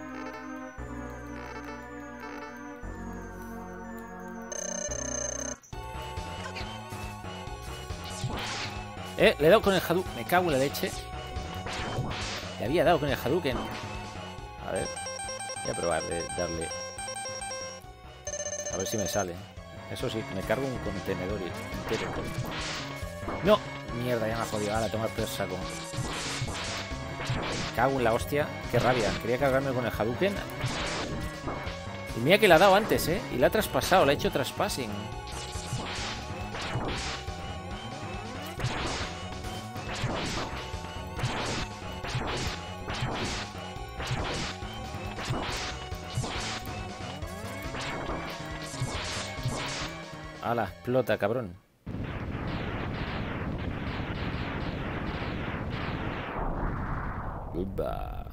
Eh, le he dado con el Hadouken. Me cago en la leche. Le había dado con el Hadouken. A ver. Voy a probar de darle. A ver si me sale. Eso sí, me cargo un contenedor entero. No. Mierda, ya me ha jodido. Ahora tomar por saco. Me cago en la hostia. Qué rabia. Quería cargarme con el Hadouken. Y mira que la ha dado antes, ¿eh? Y la ha traspasado. La ha hecho traspassing. Explota, cabrón. Upa.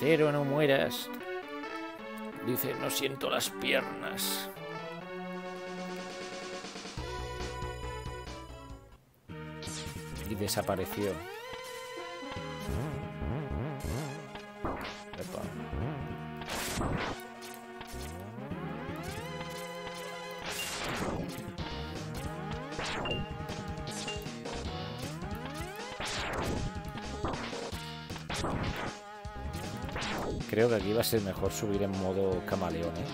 Cero, no mueras. Dice, no siento las piernas. Y desapareció. Creo que aquí va a ser mejor subir en modo camaleón, ¿eh?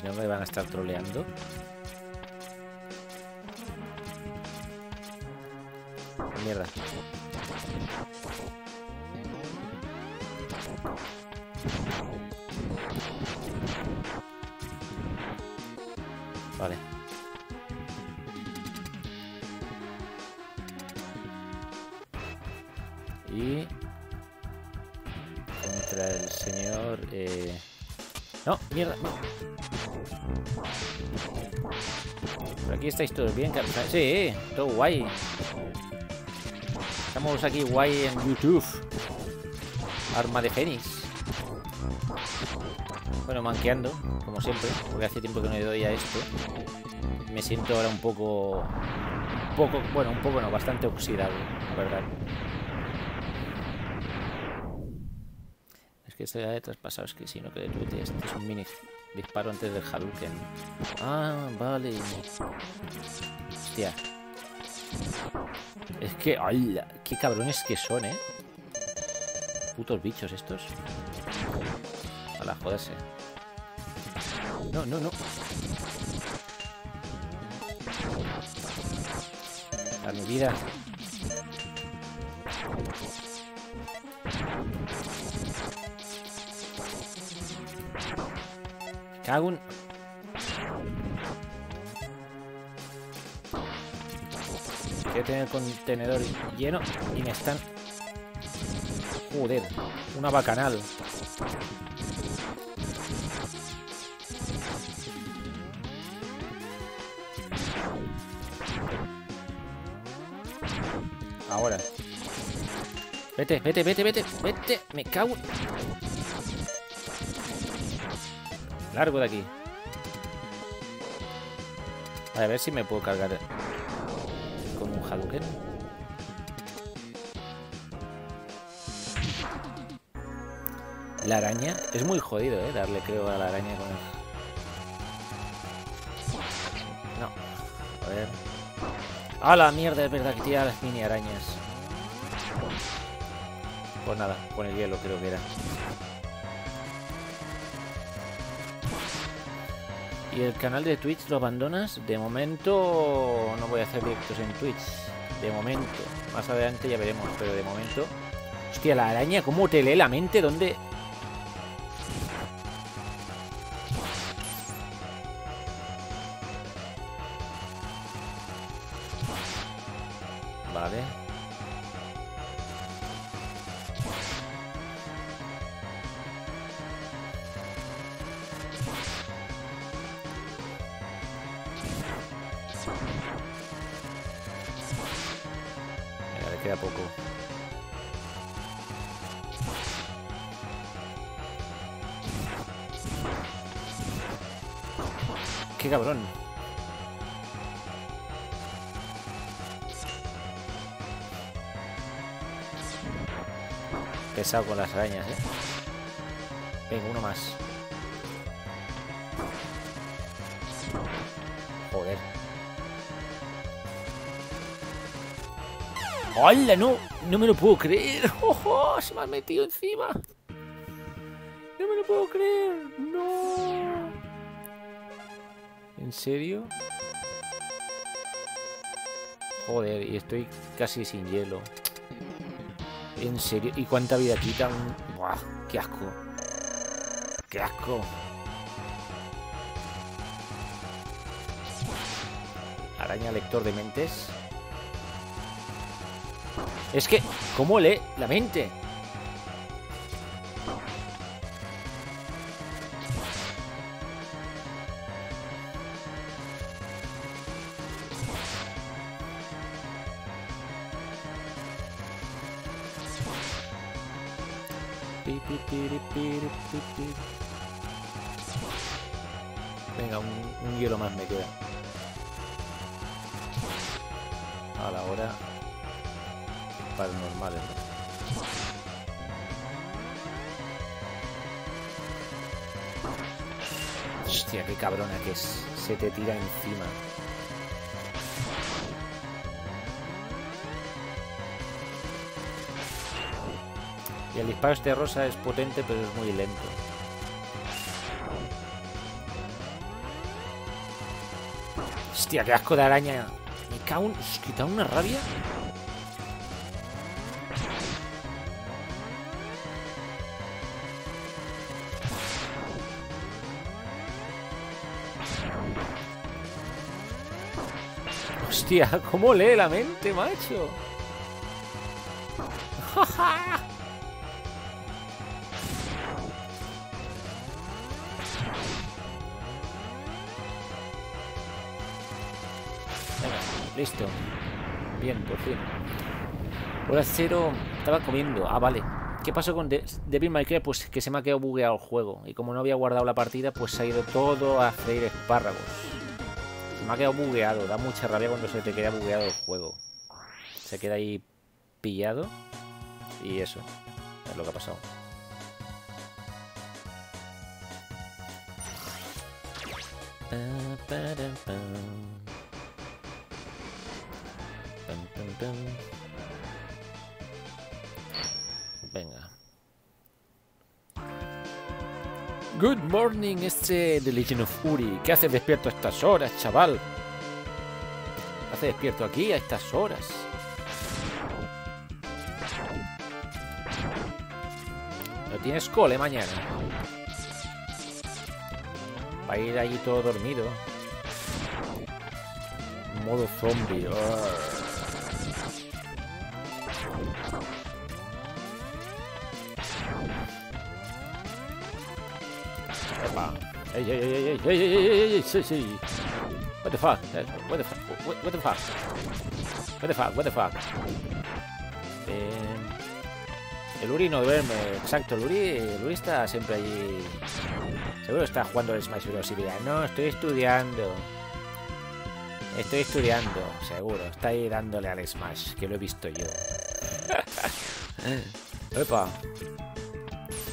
Si no me van a estar troleando. Aquí estáis todos bien, Sí, todo guay. Estamos aquí guay en YouTube. Arma de Fénix. Bueno, manqueando, como siempre, porque hace tiempo que no le doy a esto. Me siento ahora un poco... Un poco, bueno, un poco no, bastante oxidado, la verdad. Es que se ha de traspasado, es que si no que tú este es un mini disparo antes del Hadouken. Ah, vale. Hostia. Es que, ¡hala! Qué cabrones que son, ¿eh? Putos bichos estos. A la joderse. No, no, no. A mi vida. Cago un... Quiero tener el contenedor lleno y me están... Joder, una bacanal. Ahora. Vete, vete, vete, vete, vete. Me cago. Largo de aquí. A ver si me puedo cargar con un Hadouken. La araña. Es muy jodido, ¿eh? Darle, creo, a la araña con el... No. A ver. ¡Ah, la mierda! Es verdad que tira las mini arañas. Pues nada, con el hielo creo que era. ¿Y el canal de Twitch lo abandonas? De momento no voy a hacer directos en Twitch. De momento. Más adelante ya veremos, pero de momento... Hostia, la araña, ¿cómo te lee la mente? ¿Dónde...? Pesado con las arañas, ¿eh? Venga, uno más. Joder. ¡Hola! No, no me lo puedo creer. ¡Oh, Se me ha metido encima. No me lo puedo creer. No. ¿En serio? Joder, y estoy casi sin hielo. ¿En serio? ¿Y cuánta vida quita un...? ¡Buah! ¡Qué asco! ¡Qué asco! Araña lector de mentes. Es que, ¿cómo lee la mente? Venga, un, un hielo más me queda. A la hora paranormales. ¿no? Hostia, qué cabrona que es. Se te tira encima. Y el disparo este rosa es potente, pero es muy lento. Hostia, qué asco de araña. Me cago en... Da una rabia. Hostia, ¿cómo lee la mente, macho? Venga, listo. Bien, por fin. Hora cero. Estaba comiendo. Ah, vale. ¿Qué pasó con De- Devil May Cry? Pues que se me ha quedado bugueado el juego. Y como no había guardado la partida, pues se ha ido todo a freír espárragos. Se me ha quedado bugueado. Da mucha rabia cuando se te queda bugueado el juego. Se queda ahí pillado. Y eso. Es lo que ha pasado. Pa, param, pam. Venga. Good morning, este The Legend of Uri. ¿Qué haces despierto a estas horas, chaval? ¿Qué haces despierto aquí a estas horas? No tienes cole mañana. Va a ir allí todo dormido. Modo zombie. Arr. Epa. Ey, ey, ey, ey, ey, ey, ey, ey, ey, sí, sí. What the fuck? Eh, What the fuck? What, the fuck? What the fuck? What the fuck? Em, El Uri no duerme, exacto, el Uri, el Uri está siempre allí. Seguro está jugando al Smash Bros. y no, estoy estudiando. Estoy estudiando, seguro. Está ahí dándole al Smash, que lo he visto yo. Epa.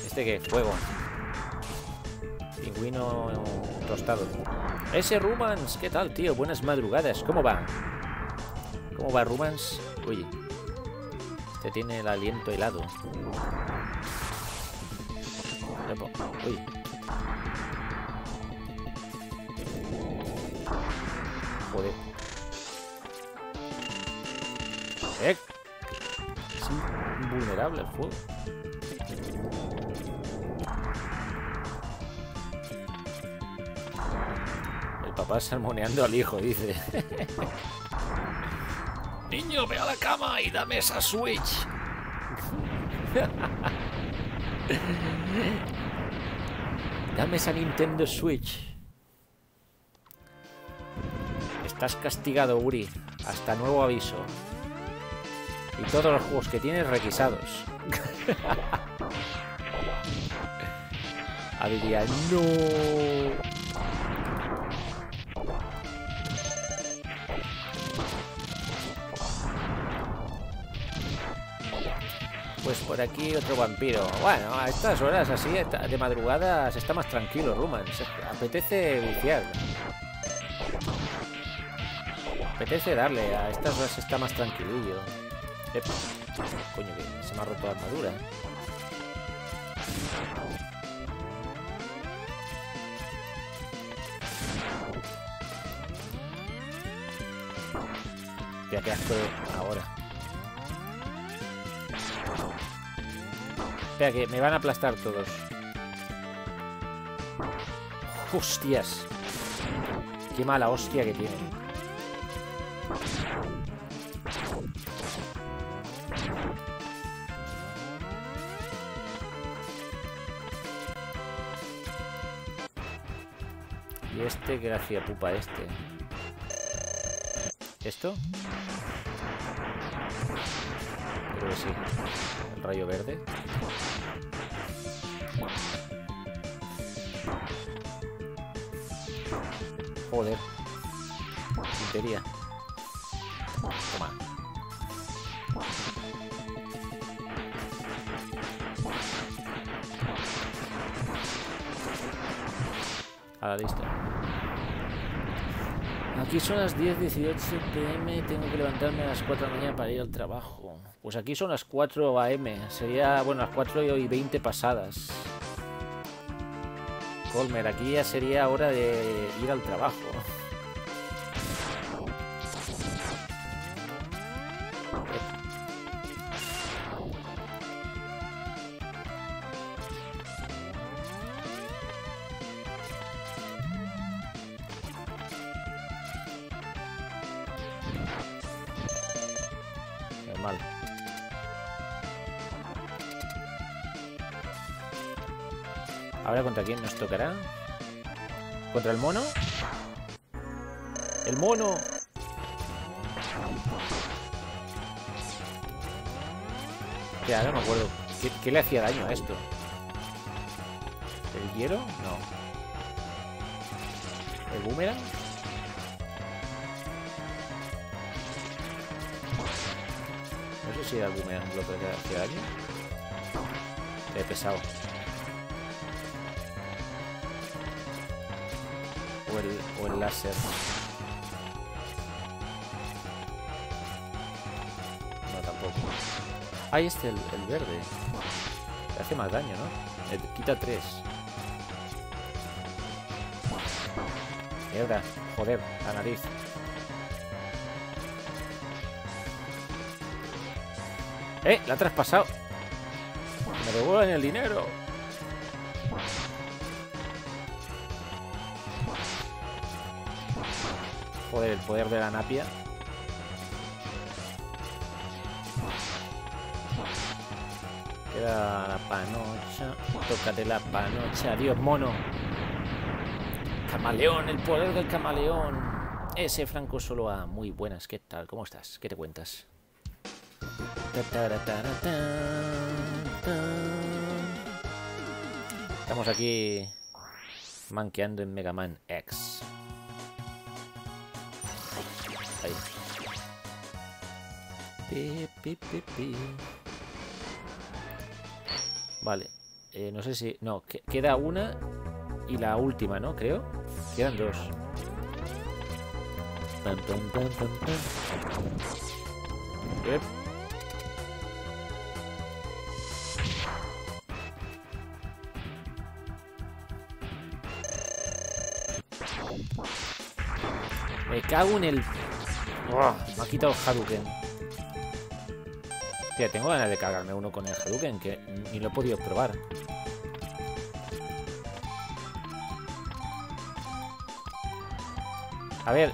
¿Este qué? Fuego. Pingüino tostado. Ese Rumans, ¿qué tal, tío? Buenas madrugadas. ¿Cómo va? ¿Cómo va Rumans? Oye. Este tiene el aliento helado. Uy. Joder. Eh. Es invulnerable el fuego. Papá salmoneando al hijo, dice. Niño, ve a la cama y dame esa Switch. dame esa Nintendo Switch. Estás castigado, Uri. Hasta nuevo aviso. Y todos los juegos que tienes requisados. Habría no. Aquí otro vampiro. Bueno, a estas horas así de madrugada se está más tranquilo, Ruman. Apetece viciar. Apetece darle, a estas horas está más tranquilillo. Epa. Coño, que se me ha roto la armadura. Ya que asco Espera, que me van a aplastar todos. Hostias. Qué mala hostia que tienen. Y este, hacía pupa este. ¿Esto? Creo que sí. El rayo verde. Puntería. Toma. A la lista. Aquí son las 10, 18 pm. Tengo que levantarme a las 4 de la mañana para ir al trabajo. Pues aquí son las 4 am. Sería, bueno, las 4 y 20 pasadas. Colmer, aquí ya sería hora de ir al trabajo. Tocará. ¿Contra el mono? ¡El mono! Ya, no me acuerdo. ¿Qué, le hacía daño a esto? ¿El hielo? No. ¿El boomerang? No sé si era el boomerang lo que le hacía daño. He pesado. O el, láser. No, tampoco. Ahí este, el, el verde. Le hace más daño, ¿no? Le quita 3. Mierda. Joder, la nariz. ¡Eh! La ha traspasado. Me devuelven el dinero. Joder, el poder de la napia. Queda la panocha. Tócate la panocha. Adiós, mono. Camaleón, el poder del camaleón. Ese Franco solo a muy buenas. ¿Qué tal? ¿Cómo estás? ¿Qué te cuentas? Estamos aquí manqueando en Mega Man X. Vale. Eh, no sé si... No, que- queda una y la última, ¿no? Creo. Quedan dos. Pam, pam, pam, pam. Ep. Me cago en el... Me ha quitado el Hadouken. Tengo ganas de cagarme uno con el Hadouken, que ni lo he podido probar. A ver.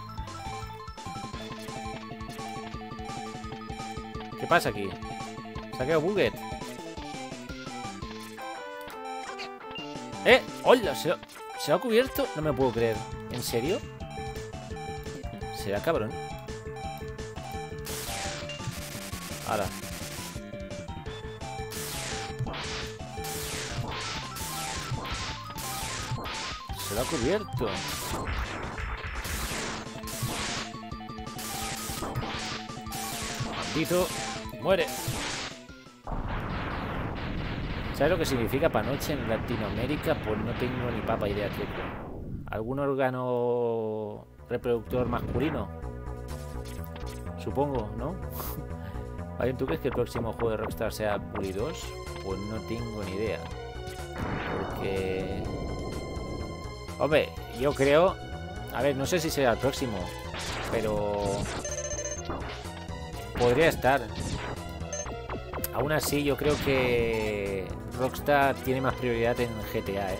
¿Qué pasa aquí? Quedado Buget. ¡Eh! ¡Hola! ¿Se, ¿Se ha cubierto? No me puedo creer. ¿En serio? ¿Será cabrón? Ahora. Lo ha cubierto. Maldito. Muere. ¿Sabes lo que significa panoche en Latinoamérica? Pues no tengo ni papa idea, tío. ¿Algún órgano reproductor masculino? Supongo, ¿no? ¿tú crees que el próximo juego de Rockstar sea Bully 2? Pues no tengo ni idea. Porque... Hombre, yo creo... A ver, no sé si será el próximo. Pero... Podría estar. Aún así, yo creo que Rockstar tiene más prioridad en GTA, ¿eh?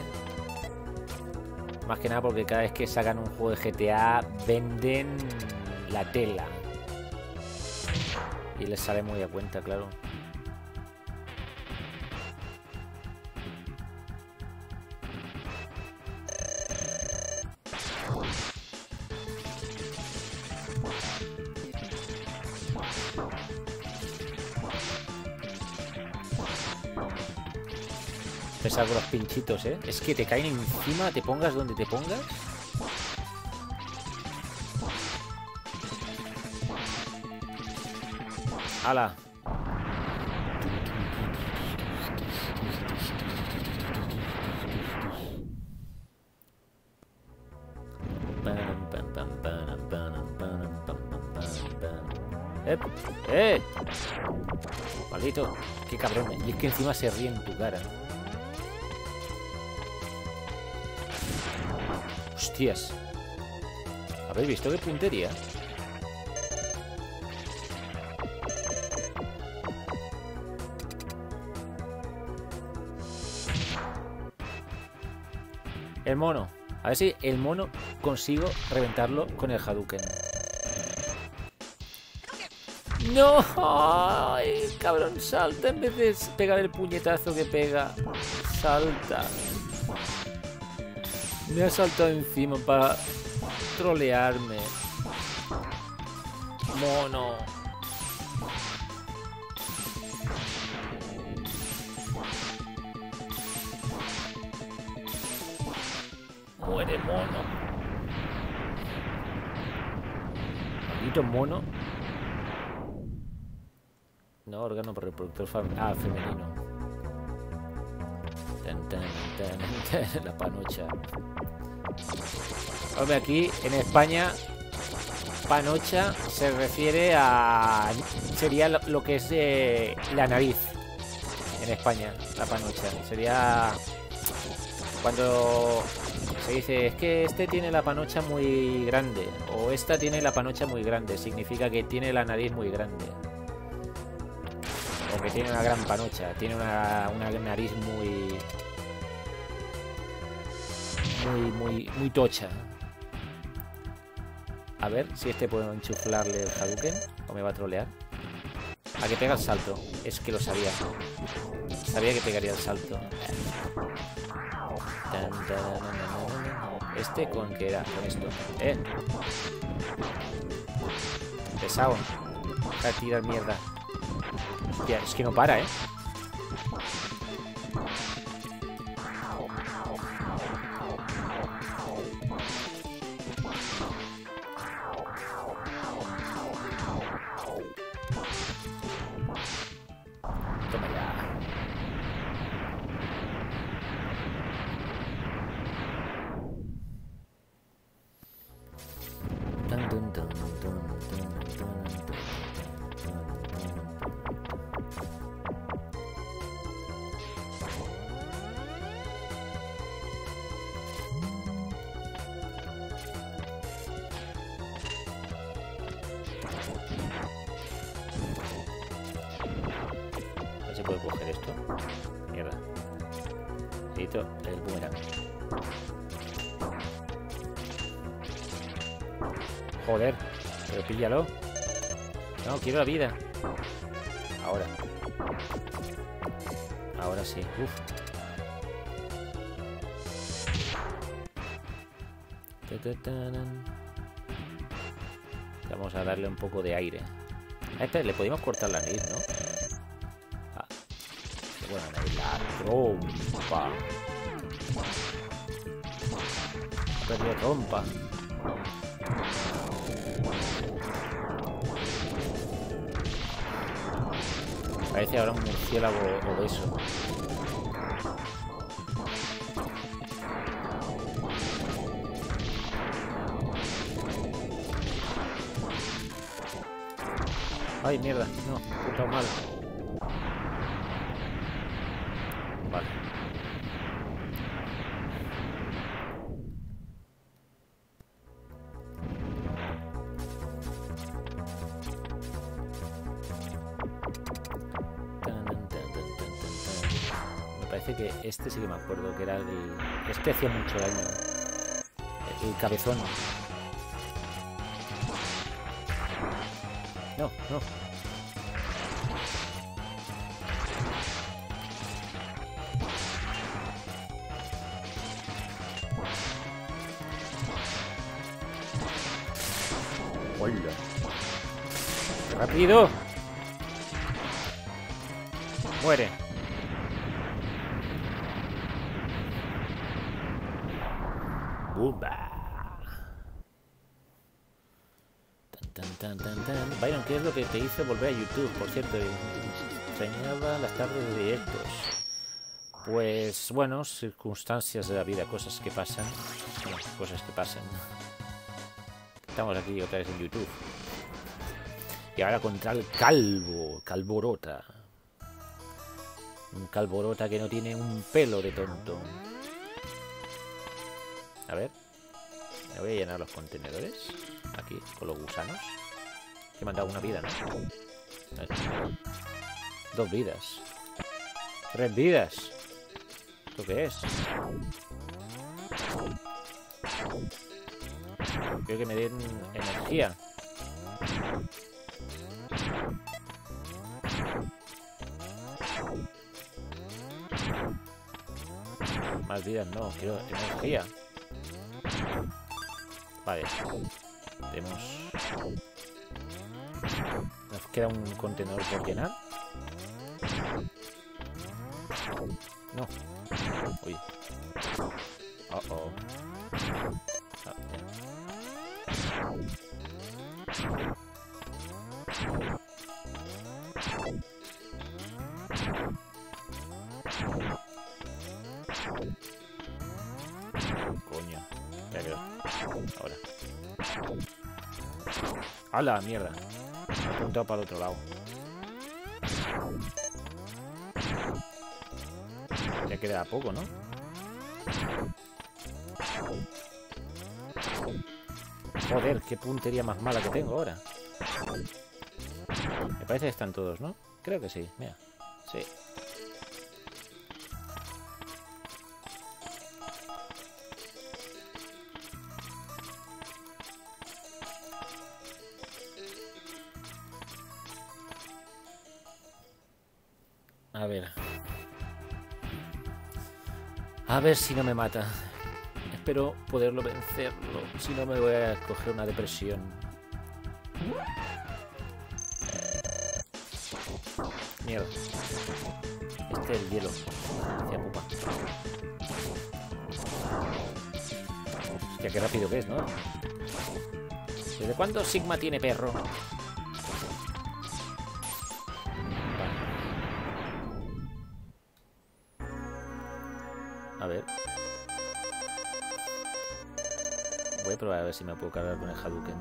Más que nada porque cada vez que sacan un juego de GTA venden la tela. Y les sale muy a cuenta, claro. pesar los pinchitos, ¿eh? Es que te caen encima, te pongas donde te pongas. ¡Hala! ¡Eh! ¡Eh! Maldito, qué cabrón. Y es que encima se ríe en tu cara. ¿Habéis visto qué puntería? El mono. A ver si el mono consigo reventarlo con el Hadouken. ¡No! ¡Ay, cabrón! Salta en vez de pegar el puñetazo que pega. Salta. Me ha saltado encima para trolearme. Mono. Muere mono. Maldito mono. No, órgano reproductor fam- ah, femenino. La panocha. Hombre, aquí en España, panocha se refiere a. Sería lo, que es eh, la nariz. En España, la panocha. Sería. Cuando se dice, es que este tiene la panocha muy grande. O esta tiene la panocha muy grande. Significa que tiene la nariz muy grande. O que tiene una gran panocha. Tiene una, una nariz muy muy, muy, muy tocha. A ver si este puedo enchuflarle el Hadouken o me va a trolear. A que pega el salto. Es que lo sabía. Sabía que pegaría el salto. Este con qué era, con esto. Eh. Pesado. A tirar mierda. Hostia, es que no para, eh. Vida. Ahora. Ahora sí. Uf. Vamos a darle un poco de aire. Ah, espera, le podemos cortar la nariz, ¿no? Ah. Nariz. La trompa. Ha perdido trompa. Parece ahora un murciélago obeso. Ay, mierda, no, tocado mal. Parece que este sí que me acuerdo que era el. Este hacía mucho daño. El cabezón. No, no. ¡Hola! ¡Rápido! Hizo volver a YouTube? Por cierto, extrañaba las tardes de directos. Pues, bueno, circunstancias de la vida, cosas que pasan. Cosas que pasan. Estamos aquí otra vez en YouTube. Y ahora contra el calvo, calborota. Un calborota que no tiene un pelo de tonto. A ver. Me voy a llenar los contenedores. Aquí, con los gusanos. Que me han dado una vida, ¿no? Dos vidas. Tres vidas. ¿Esto qué es? Quiero que me den energía. Más vidas no, quiero energía. Vale. Tenemos... Nos queda un contenedor por llenar. No. Uy. Oh, oh. Coño. Ya quedó. Ahora. ¡Hala, mierda! He apuntado para el otro lado. Ya queda poco, ¿no? Joder, qué puntería más mala que tengo ahora. Me parece que están todos, ¿no? Creo que sí, mira. Sí. A ver si no me mata. Espero poderlo vencerlo. Si no me voy a coger una depresión. Mierda. Este es el hielo. Hacia pupa. Hostia, qué rápido que es, ¿no? ¿Desde cuándo Sigma tiene perro? Probar a ver si me puedo cargar con el Hadouken.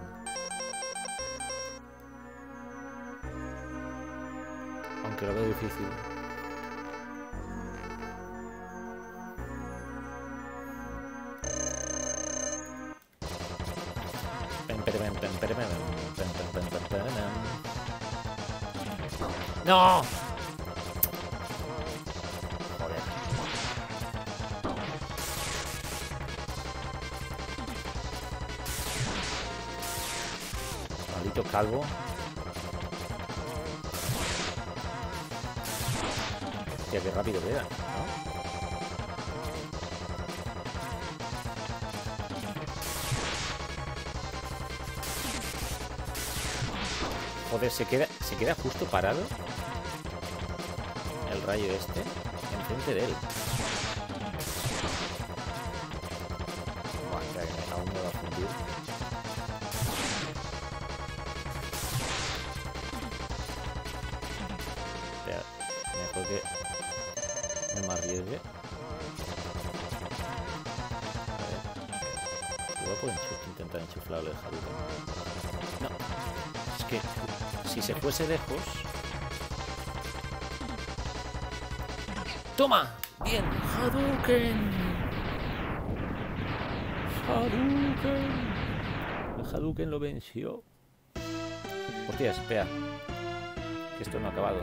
Aunque lo veo difícil. Pem, se queda, se queda justo parado el rayo este enfrente de él. Lejos. ¡Toma! ¡Bien! ¡Hadouken! ¡Hadouken! El Hadouken lo venció. Hostia, espera. Que esto no ha acabado.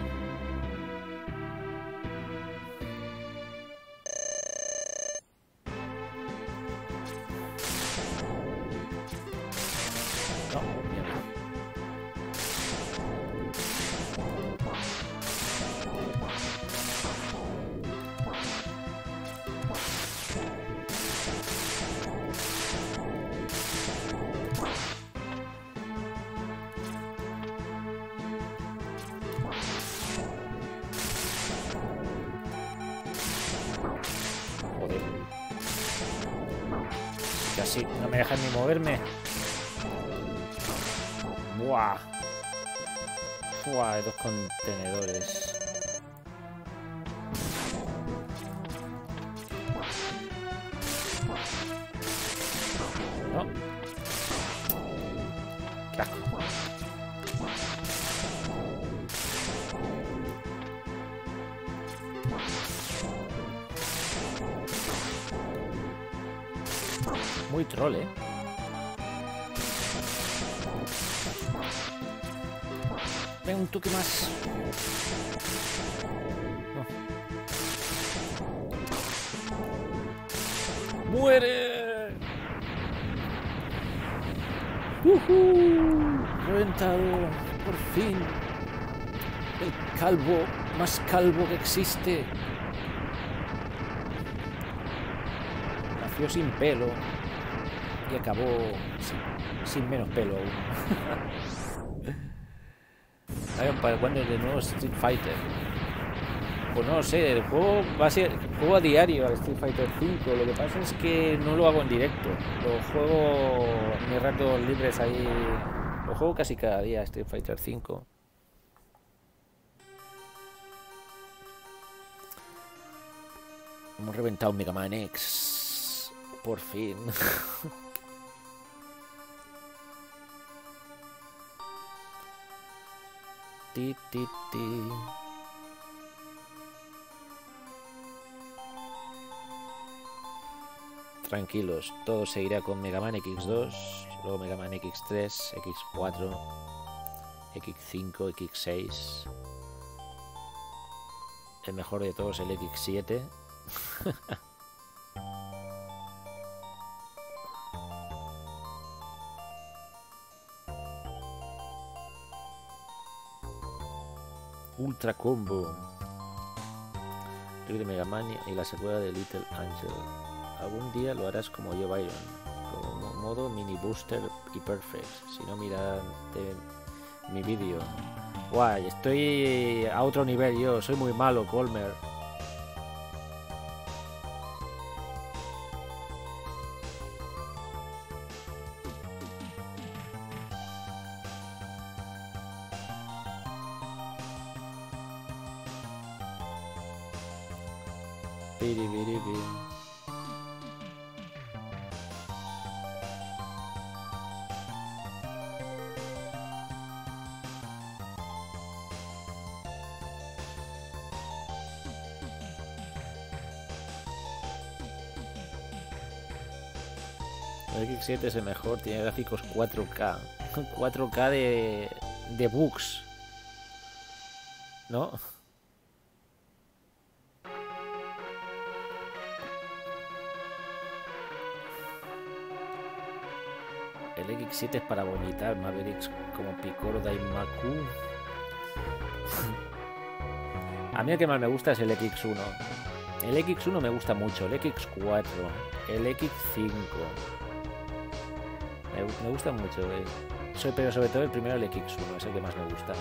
Calvo que existe. Nació sin pelo y acabó sin, menos pelo aún. A ver, ¿para cuándo de nuevo Street Fighter? Pues no sé, el juego va a ser juego a diario al Street Fighter 5. Lo que pasa es que no lo hago en directo. Lo juego mis ratos libres ahí. Lo juego casi cada día Street Fighter 5. Hemos reventado Mega Man X. Por fin. Tranquilos, todo seguirá con Mega Man X2, luego Mega Man X3, X4, X5, X6. El mejor de todos, el X7. Ultra Combo. de Mega Man y la secuela de Little Angel. Algún día lo harás como yo, Byron. Como modo mini booster y perfect. Si no, mirad mi vídeo. Guay, estoy a otro nivel yo. Soy muy malo, Colmer. El X7 es el mejor, tiene gráficos 4K. 4K de, de bugs. ¿No? El X7 es para vomitar, Mavericks como Picoro Daimaku. A mí el que más me gusta es el X1. El X1 me gusta mucho, el X4, el X5. Me, gusta mucho. eh. Soy, pero sobre todo el primero, el X1, es el que más me gusta.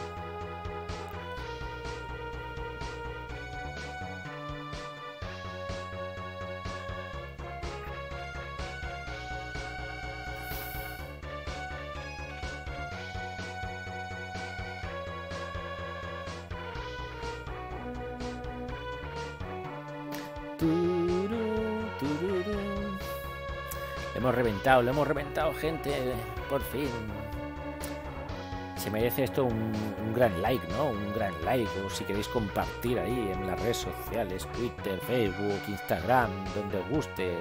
Lo hemos reventado, gente. Por fin. Se merece esto un, gran like, ¿no? Un gran like. O si queréis compartir ahí en las redes sociales, Twitter, Facebook, Instagram, donde os guste.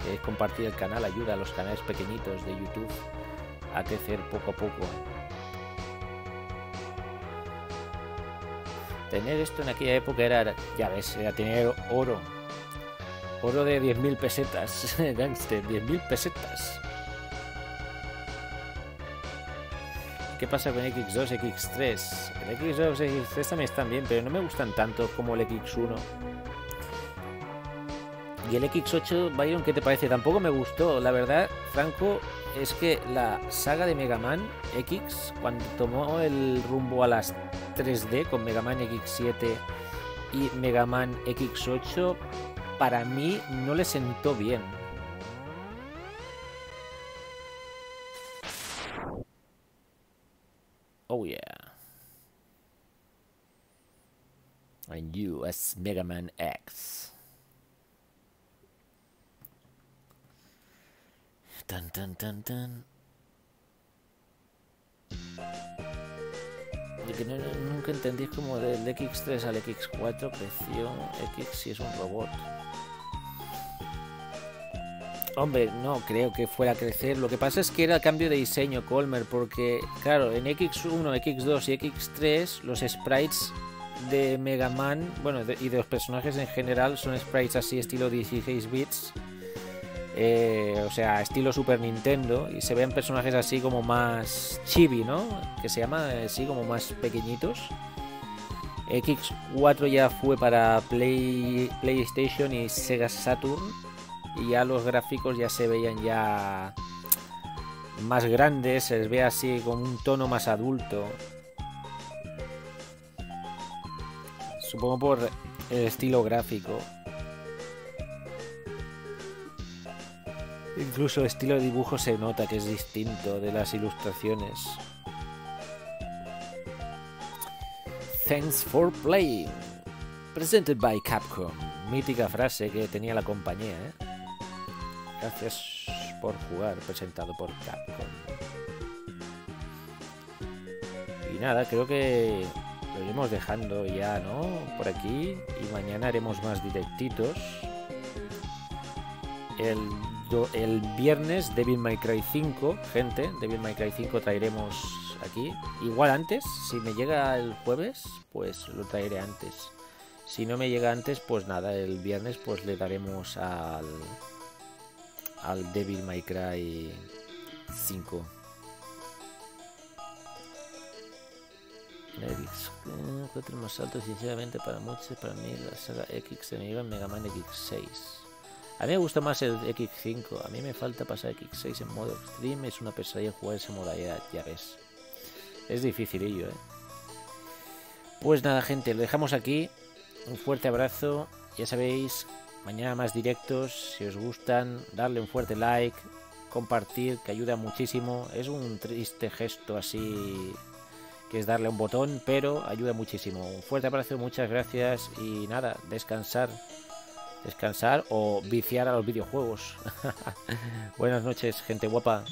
Queréis compartir el canal, ayuda a los canales pequeñitos de YouTube a crecer poco a poco. Tener esto en aquella época era, ya ves, era tener oro. Oro de 10.000 pesetas, gangster, 10.000 pesetas. ¿Qué pasa con X2, X3? El X2 y X3 también están bien, pero no me gustan tanto como el X1. Y el X8, Byron, ¿qué te parece? Tampoco me gustó. La verdad, Franco, es que la saga de Mega Man X, cuando tomó el rumbo a las 3D con Mega Man X7 y Mega Man X8, para mí no le sentó bien. Oh yeah. And you as Mega Man X. Tan tan tan tan. Que nunca entendí es como del X3 al X4 creció X si es un robot. Hombre, no creo que fuera a crecer. Lo que pasa es que era cambio de diseño, Colmer, porque, claro, en X1, X2 y X3 los sprites de Mega Man, bueno, y de los personajes en general son sprites así estilo 16 bits. eh, o sea, estilo Super Nintendo. Y se ven personajes así como más chibi, ¿no? Que se llama así como más pequeñitos. X4 ya fue para Play, PlayStation y Sega Saturn. Y ya los gráficos ya se veían ya más grandes, se les ve así con un tono más adulto. Supongo por el estilo gráfico. Incluso el estilo de dibujo se nota que es distinto de las ilustraciones. Thanks for playing. Presented by Capcom. Mítica frase que tenía la compañía, ¿eh? Gracias por jugar, presentado por Capcom. Y nada, creo que lo iremos dejando ya, ¿no? Por aquí. Y mañana haremos más directitos. El, viernes Devil May Cry 5, gente. Devil May Cry 5 traeremos aquí. Igual antes, si me llega el jueves, pues lo traeré antes. Si no me llega antes, pues nada, el viernes pues le daremos al al Devil May Cry 5. X, eh, cuatro más alto, sinceramente, para muchos, para mí la saga X enemigo en Mega Man X6. A mí me gusta más el X5, a mí me falta pasar X6 en modo extreme, es una pesadilla jugar esa modalidad, ya ves. Es difícil ello, eh. Pues nada, gente, lo dejamos aquí. Un fuerte abrazo, ya sabéis, mañana más directos, si os gustan, darle un fuerte like, compartir, que ayuda muchísimo. Es un triste gesto así que es darle un botón, pero ayuda muchísimo. Un fuerte abrazo, muchas gracias y nada, descansar. Descansar o viciar a los videojuegos. Buenas noches, gente guapa.